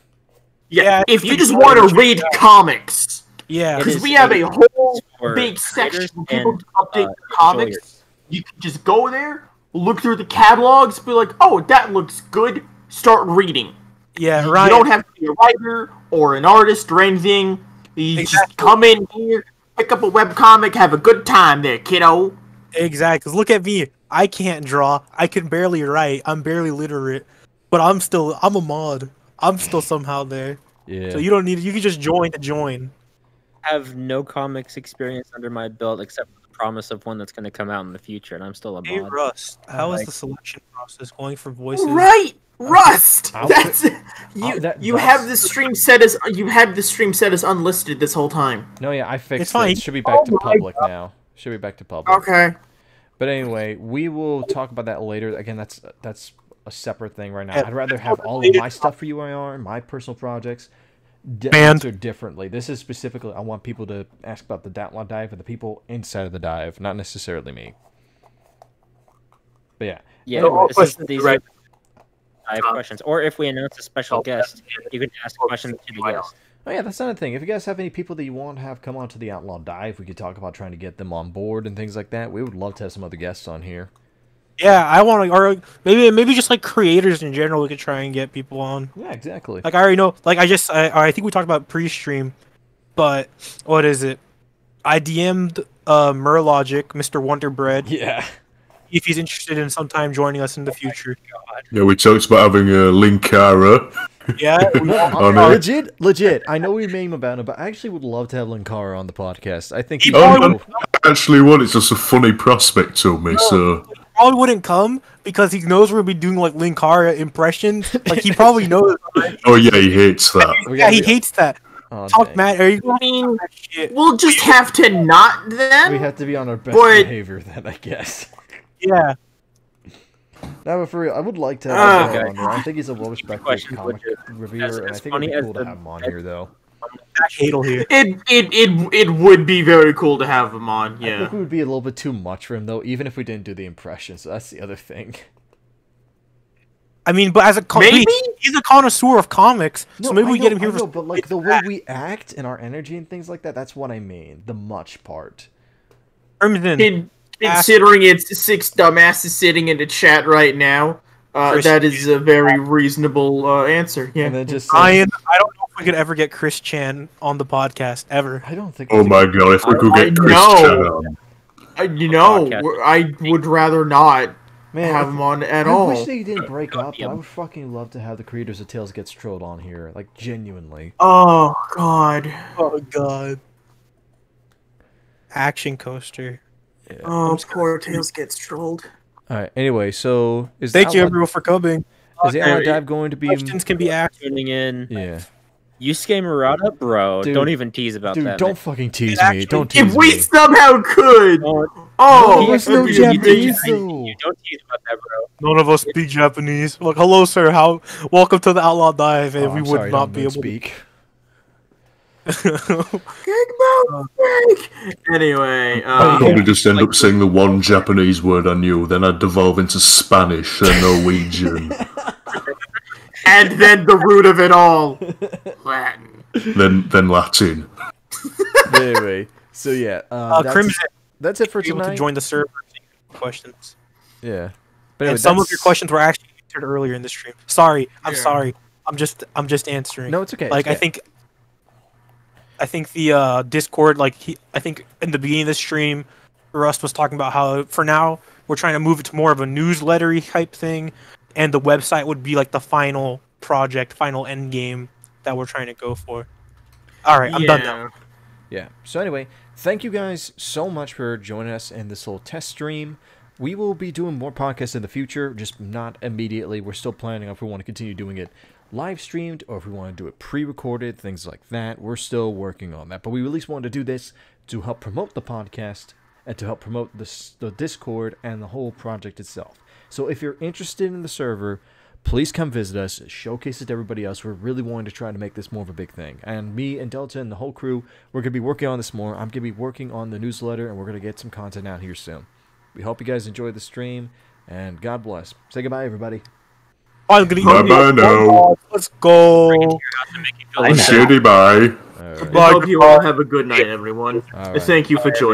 Speaker 2: Yeah,
Speaker 3: Yeah,
Speaker 2: if you just want to read comics,
Speaker 3: Yeah.
Speaker 2: Because we have a whole big section
Speaker 4: creators
Speaker 2: where people
Speaker 4: and,
Speaker 2: can update
Speaker 4: uh,
Speaker 2: comics.
Speaker 4: enjoyers.
Speaker 2: You can just go there, look through the catalogs, be like, "Oh, that looks good." Start reading.
Speaker 3: Yeah, right.
Speaker 2: You don't have to be a writer or an artist or anything. You just come in here, pick up a webcomic, have a good time there, kiddo.
Speaker 3: Exactly. 'cause look at me. I can't draw. I can barely write. I'm barely literate, but I'm still. I'm a mod. I'm still somehow there.
Speaker 1: Yeah.
Speaker 3: So you don't need. You can just join to join.
Speaker 4: have no comics experience under my belt except for the promise of one that's going to come out in the future, and I'm still a mod.
Speaker 3: Hey
Speaker 4: mod.
Speaker 3: Rust, how is
Speaker 4: like-
Speaker 3: the selection process going for voices?
Speaker 2: Right, Rust.
Speaker 1: I'll
Speaker 2: That's you.
Speaker 1: I'll- that-
Speaker 2: you have the stream set as you have the stream set as unlisted this whole time.
Speaker 1: No, yeah, I fixed
Speaker 3: It's fine.
Speaker 1: it. Should be back oh to
Speaker 3: Oh my
Speaker 1: public now. Should be back to public.
Speaker 2: Okay.
Speaker 1: But anyway, we will talk about that later. Again, that's that's a separate thing right now. I'd rather have all of my stuff for UIR, my personal projects, di- answered differently. This is specifically I want people to ask about the Outlaw Dive and the people inside of the dive, not necessarily me. But yeah,
Speaker 4: Yeah,
Speaker 3: No,
Speaker 4: this
Speaker 3: questions,
Speaker 4: these are I have questions. Or if we announce a special
Speaker 6: Oh,
Speaker 4: guest, you can ask questions to the guest.
Speaker 1: Oh yeah, that's another thing. If you guys have any people that you want to have come on to the Outlaw Dive, we could talk about trying to get them on board and things like that. We would love to have some other guests on here.
Speaker 3: Yeah, I want to, or maybe maybe just like creators in general. We could try and get people on.
Speaker 1: Yeah, exactly.
Speaker 3: Like I already know. Like I just, I, I think we talked about pre-stream, but what is it? I DM'd uh Merlogic, Mr. Wonderbread, (laughs)
Speaker 1: Yeah.
Speaker 3: If he's interested in sometime joining us in the oh future.
Speaker 5: Yeah, we talked about having a Linkara.
Speaker 3: Yeah, (laughs) we-
Speaker 5: Oh, no.
Speaker 1: legit, legit. I know we meme about it, but I actually would love to have Linkara on the podcast. I think
Speaker 3: He
Speaker 1: he'd
Speaker 5: Oh,
Speaker 3: probably
Speaker 1: cool.
Speaker 5: actually want it's just a funny prospect to me, so
Speaker 3: probably wouldn't come because he knows we're gonna be doing like Linkara impressions. Like he probably knows. (laughs) already.
Speaker 5: oh yeah, he hates that.
Speaker 3: Yeah, he hates that.
Speaker 1: Oh,
Speaker 3: Talk,
Speaker 1: dang.
Speaker 3: Matt. Are you
Speaker 2: I
Speaker 3: going
Speaker 2: mean, we'll just have to not then.
Speaker 1: We have to be on our best
Speaker 2: But-
Speaker 1: behavior then, I guess.
Speaker 3: Yeah.
Speaker 1: No, but for real, I would like to
Speaker 2: Ah.
Speaker 1: have him on there. I think he's a well-respected comic
Speaker 4: Butcher.
Speaker 1: reviewer,
Speaker 4: As-
Speaker 1: and I think it'd be
Speaker 4: funny as
Speaker 1: cool to
Speaker 4: the-
Speaker 1: have him on here, though.
Speaker 3: Jack Hadel here.
Speaker 2: It it it it would be very cool to have him on.
Speaker 1: Yeah, I
Speaker 2: Yeah.
Speaker 1: think it would be a little bit too much for him, though, even if we didn't do the impression. So that's the other thing.
Speaker 3: I mean, but as a con-
Speaker 2: Maybe?
Speaker 3: he's a connoisseur of comics, so maybe
Speaker 1: I
Speaker 3: we get him here
Speaker 1: I
Speaker 3: for
Speaker 1: but like the way we act and our energy and things like that—that's what I mean. The much part.
Speaker 3: Crimson.
Speaker 2: Con- considering it's six dumbasses sitting in the chat right now, uh, that is a very reasonable uh, answer. Yeah.
Speaker 1: And then just say-
Speaker 3: Ryan, I don't know if we could ever get Chris Chan on the podcast ever.
Speaker 1: I don't think.
Speaker 5: Oh my god, if we could
Speaker 2: I
Speaker 5: get Chris
Speaker 2: know.
Speaker 5: Chan on.
Speaker 2: Uh, you know, I would rather not
Speaker 1: Man,
Speaker 2: have
Speaker 1: if-
Speaker 2: him on at
Speaker 1: I
Speaker 2: all.
Speaker 1: I wish they didn't break up.
Speaker 4: Yeah.
Speaker 1: I would fucking love to have the creators of Tails Gets Trolled on here, like genuinely.
Speaker 2: Oh God.
Speaker 3: Oh god. Action coaster.
Speaker 2: Oh, poor Tails gets trolled.
Speaker 1: All right. Anyway, so is
Speaker 3: Thank you
Speaker 1: Outlaw-
Speaker 3: everyone for coming.
Speaker 1: Is the Outlaw Dive going to be?
Speaker 3: Questions can be asked.
Speaker 4: Tuning in.
Speaker 1: Yeah,
Speaker 4: Yusuke Murata, bro.
Speaker 1: Dude.
Speaker 4: don't even tease about
Speaker 1: dude,
Speaker 4: that.
Speaker 1: don't
Speaker 4: man.
Speaker 1: fucking tease
Speaker 3: actually-
Speaker 1: me. Oh, oh, don't tease
Speaker 2: If we somehow could.
Speaker 4: Don't,
Speaker 2: Oh,
Speaker 1: there's
Speaker 2: that'd
Speaker 1: no
Speaker 2: be
Speaker 1: Japanese,
Speaker 2: amazing.
Speaker 1: though.
Speaker 4: you don't tease about that, bro.
Speaker 3: None of us speak Japanese. Look, hello, sir. How? Welcome to the Outlaw Dive, and
Speaker 1: Oh,
Speaker 3: we
Speaker 1: I'm
Speaker 3: would
Speaker 1: sorry,
Speaker 3: not be
Speaker 1: don't
Speaker 3: able
Speaker 1: speak.
Speaker 3: to.
Speaker 2: Anyway,
Speaker 5: I'd
Speaker 2: uh,
Speaker 5: probably just end up saying the one Japanese word I knew, then I'd devolve into Spanish and Norwegian, (laughs)
Speaker 2: and then the root of it all, Latin.
Speaker 5: then then Latin.
Speaker 1: Anyway, so yeah, uh,
Speaker 3: uh,
Speaker 1: that's,
Speaker 3: Crimson,
Speaker 1: that's it for
Speaker 3: able to join the server. Questions.
Speaker 1: Yeah, but anyway,
Speaker 3: and some of your questions were actually answered earlier in the stream. Sorry, I'm
Speaker 2: Yeah.
Speaker 3: sorry. I'm just, I'm just answering.
Speaker 1: No, it's okay.
Speaker 3: like
Speaker 1: it's
Speaker 3: I think I think the uh Discord like he I think in the beginning of the stream Rust was talking about how for now we're trying to move it to more of a newslettery type thing and the website would be like the final project, final end game that we're trying to go for. All right, I'm done now.
Speaker 1: Yeah. So anyway, thank you guys so much for joining us in this little test stream. We will be doing more podcasts in the future, just not immediately. We're still planning if we want to continue doing it live streamed or if we want to do it pre-recorded, things like that. We're still working on that, but we at least wanted to do this to help promote the podcast and to help promote the the Discord and the whole project itself. So if you're interested in the server, please come visit us, showcase it to everybody else. We're really wanting to try to make this more of a big thing. And me and Delta and the whole crew, we're going to be working on this more. I'm going to be working on the newsletter and we're going to get some content out here soon. We hope you guys enjoy the stream and God bless. Say goodbye, everybody.
Speaker 3: I'm gonna
Speaker 5: Bye bye now.
Speaker 3: Let's go.
Speaker 5: Shitty bye.
Speaker 1: All right.
Speaker 2: I hope you all have a good night, everyone.
Speaker 1: All right.
Speaker 2: Thank you for joining.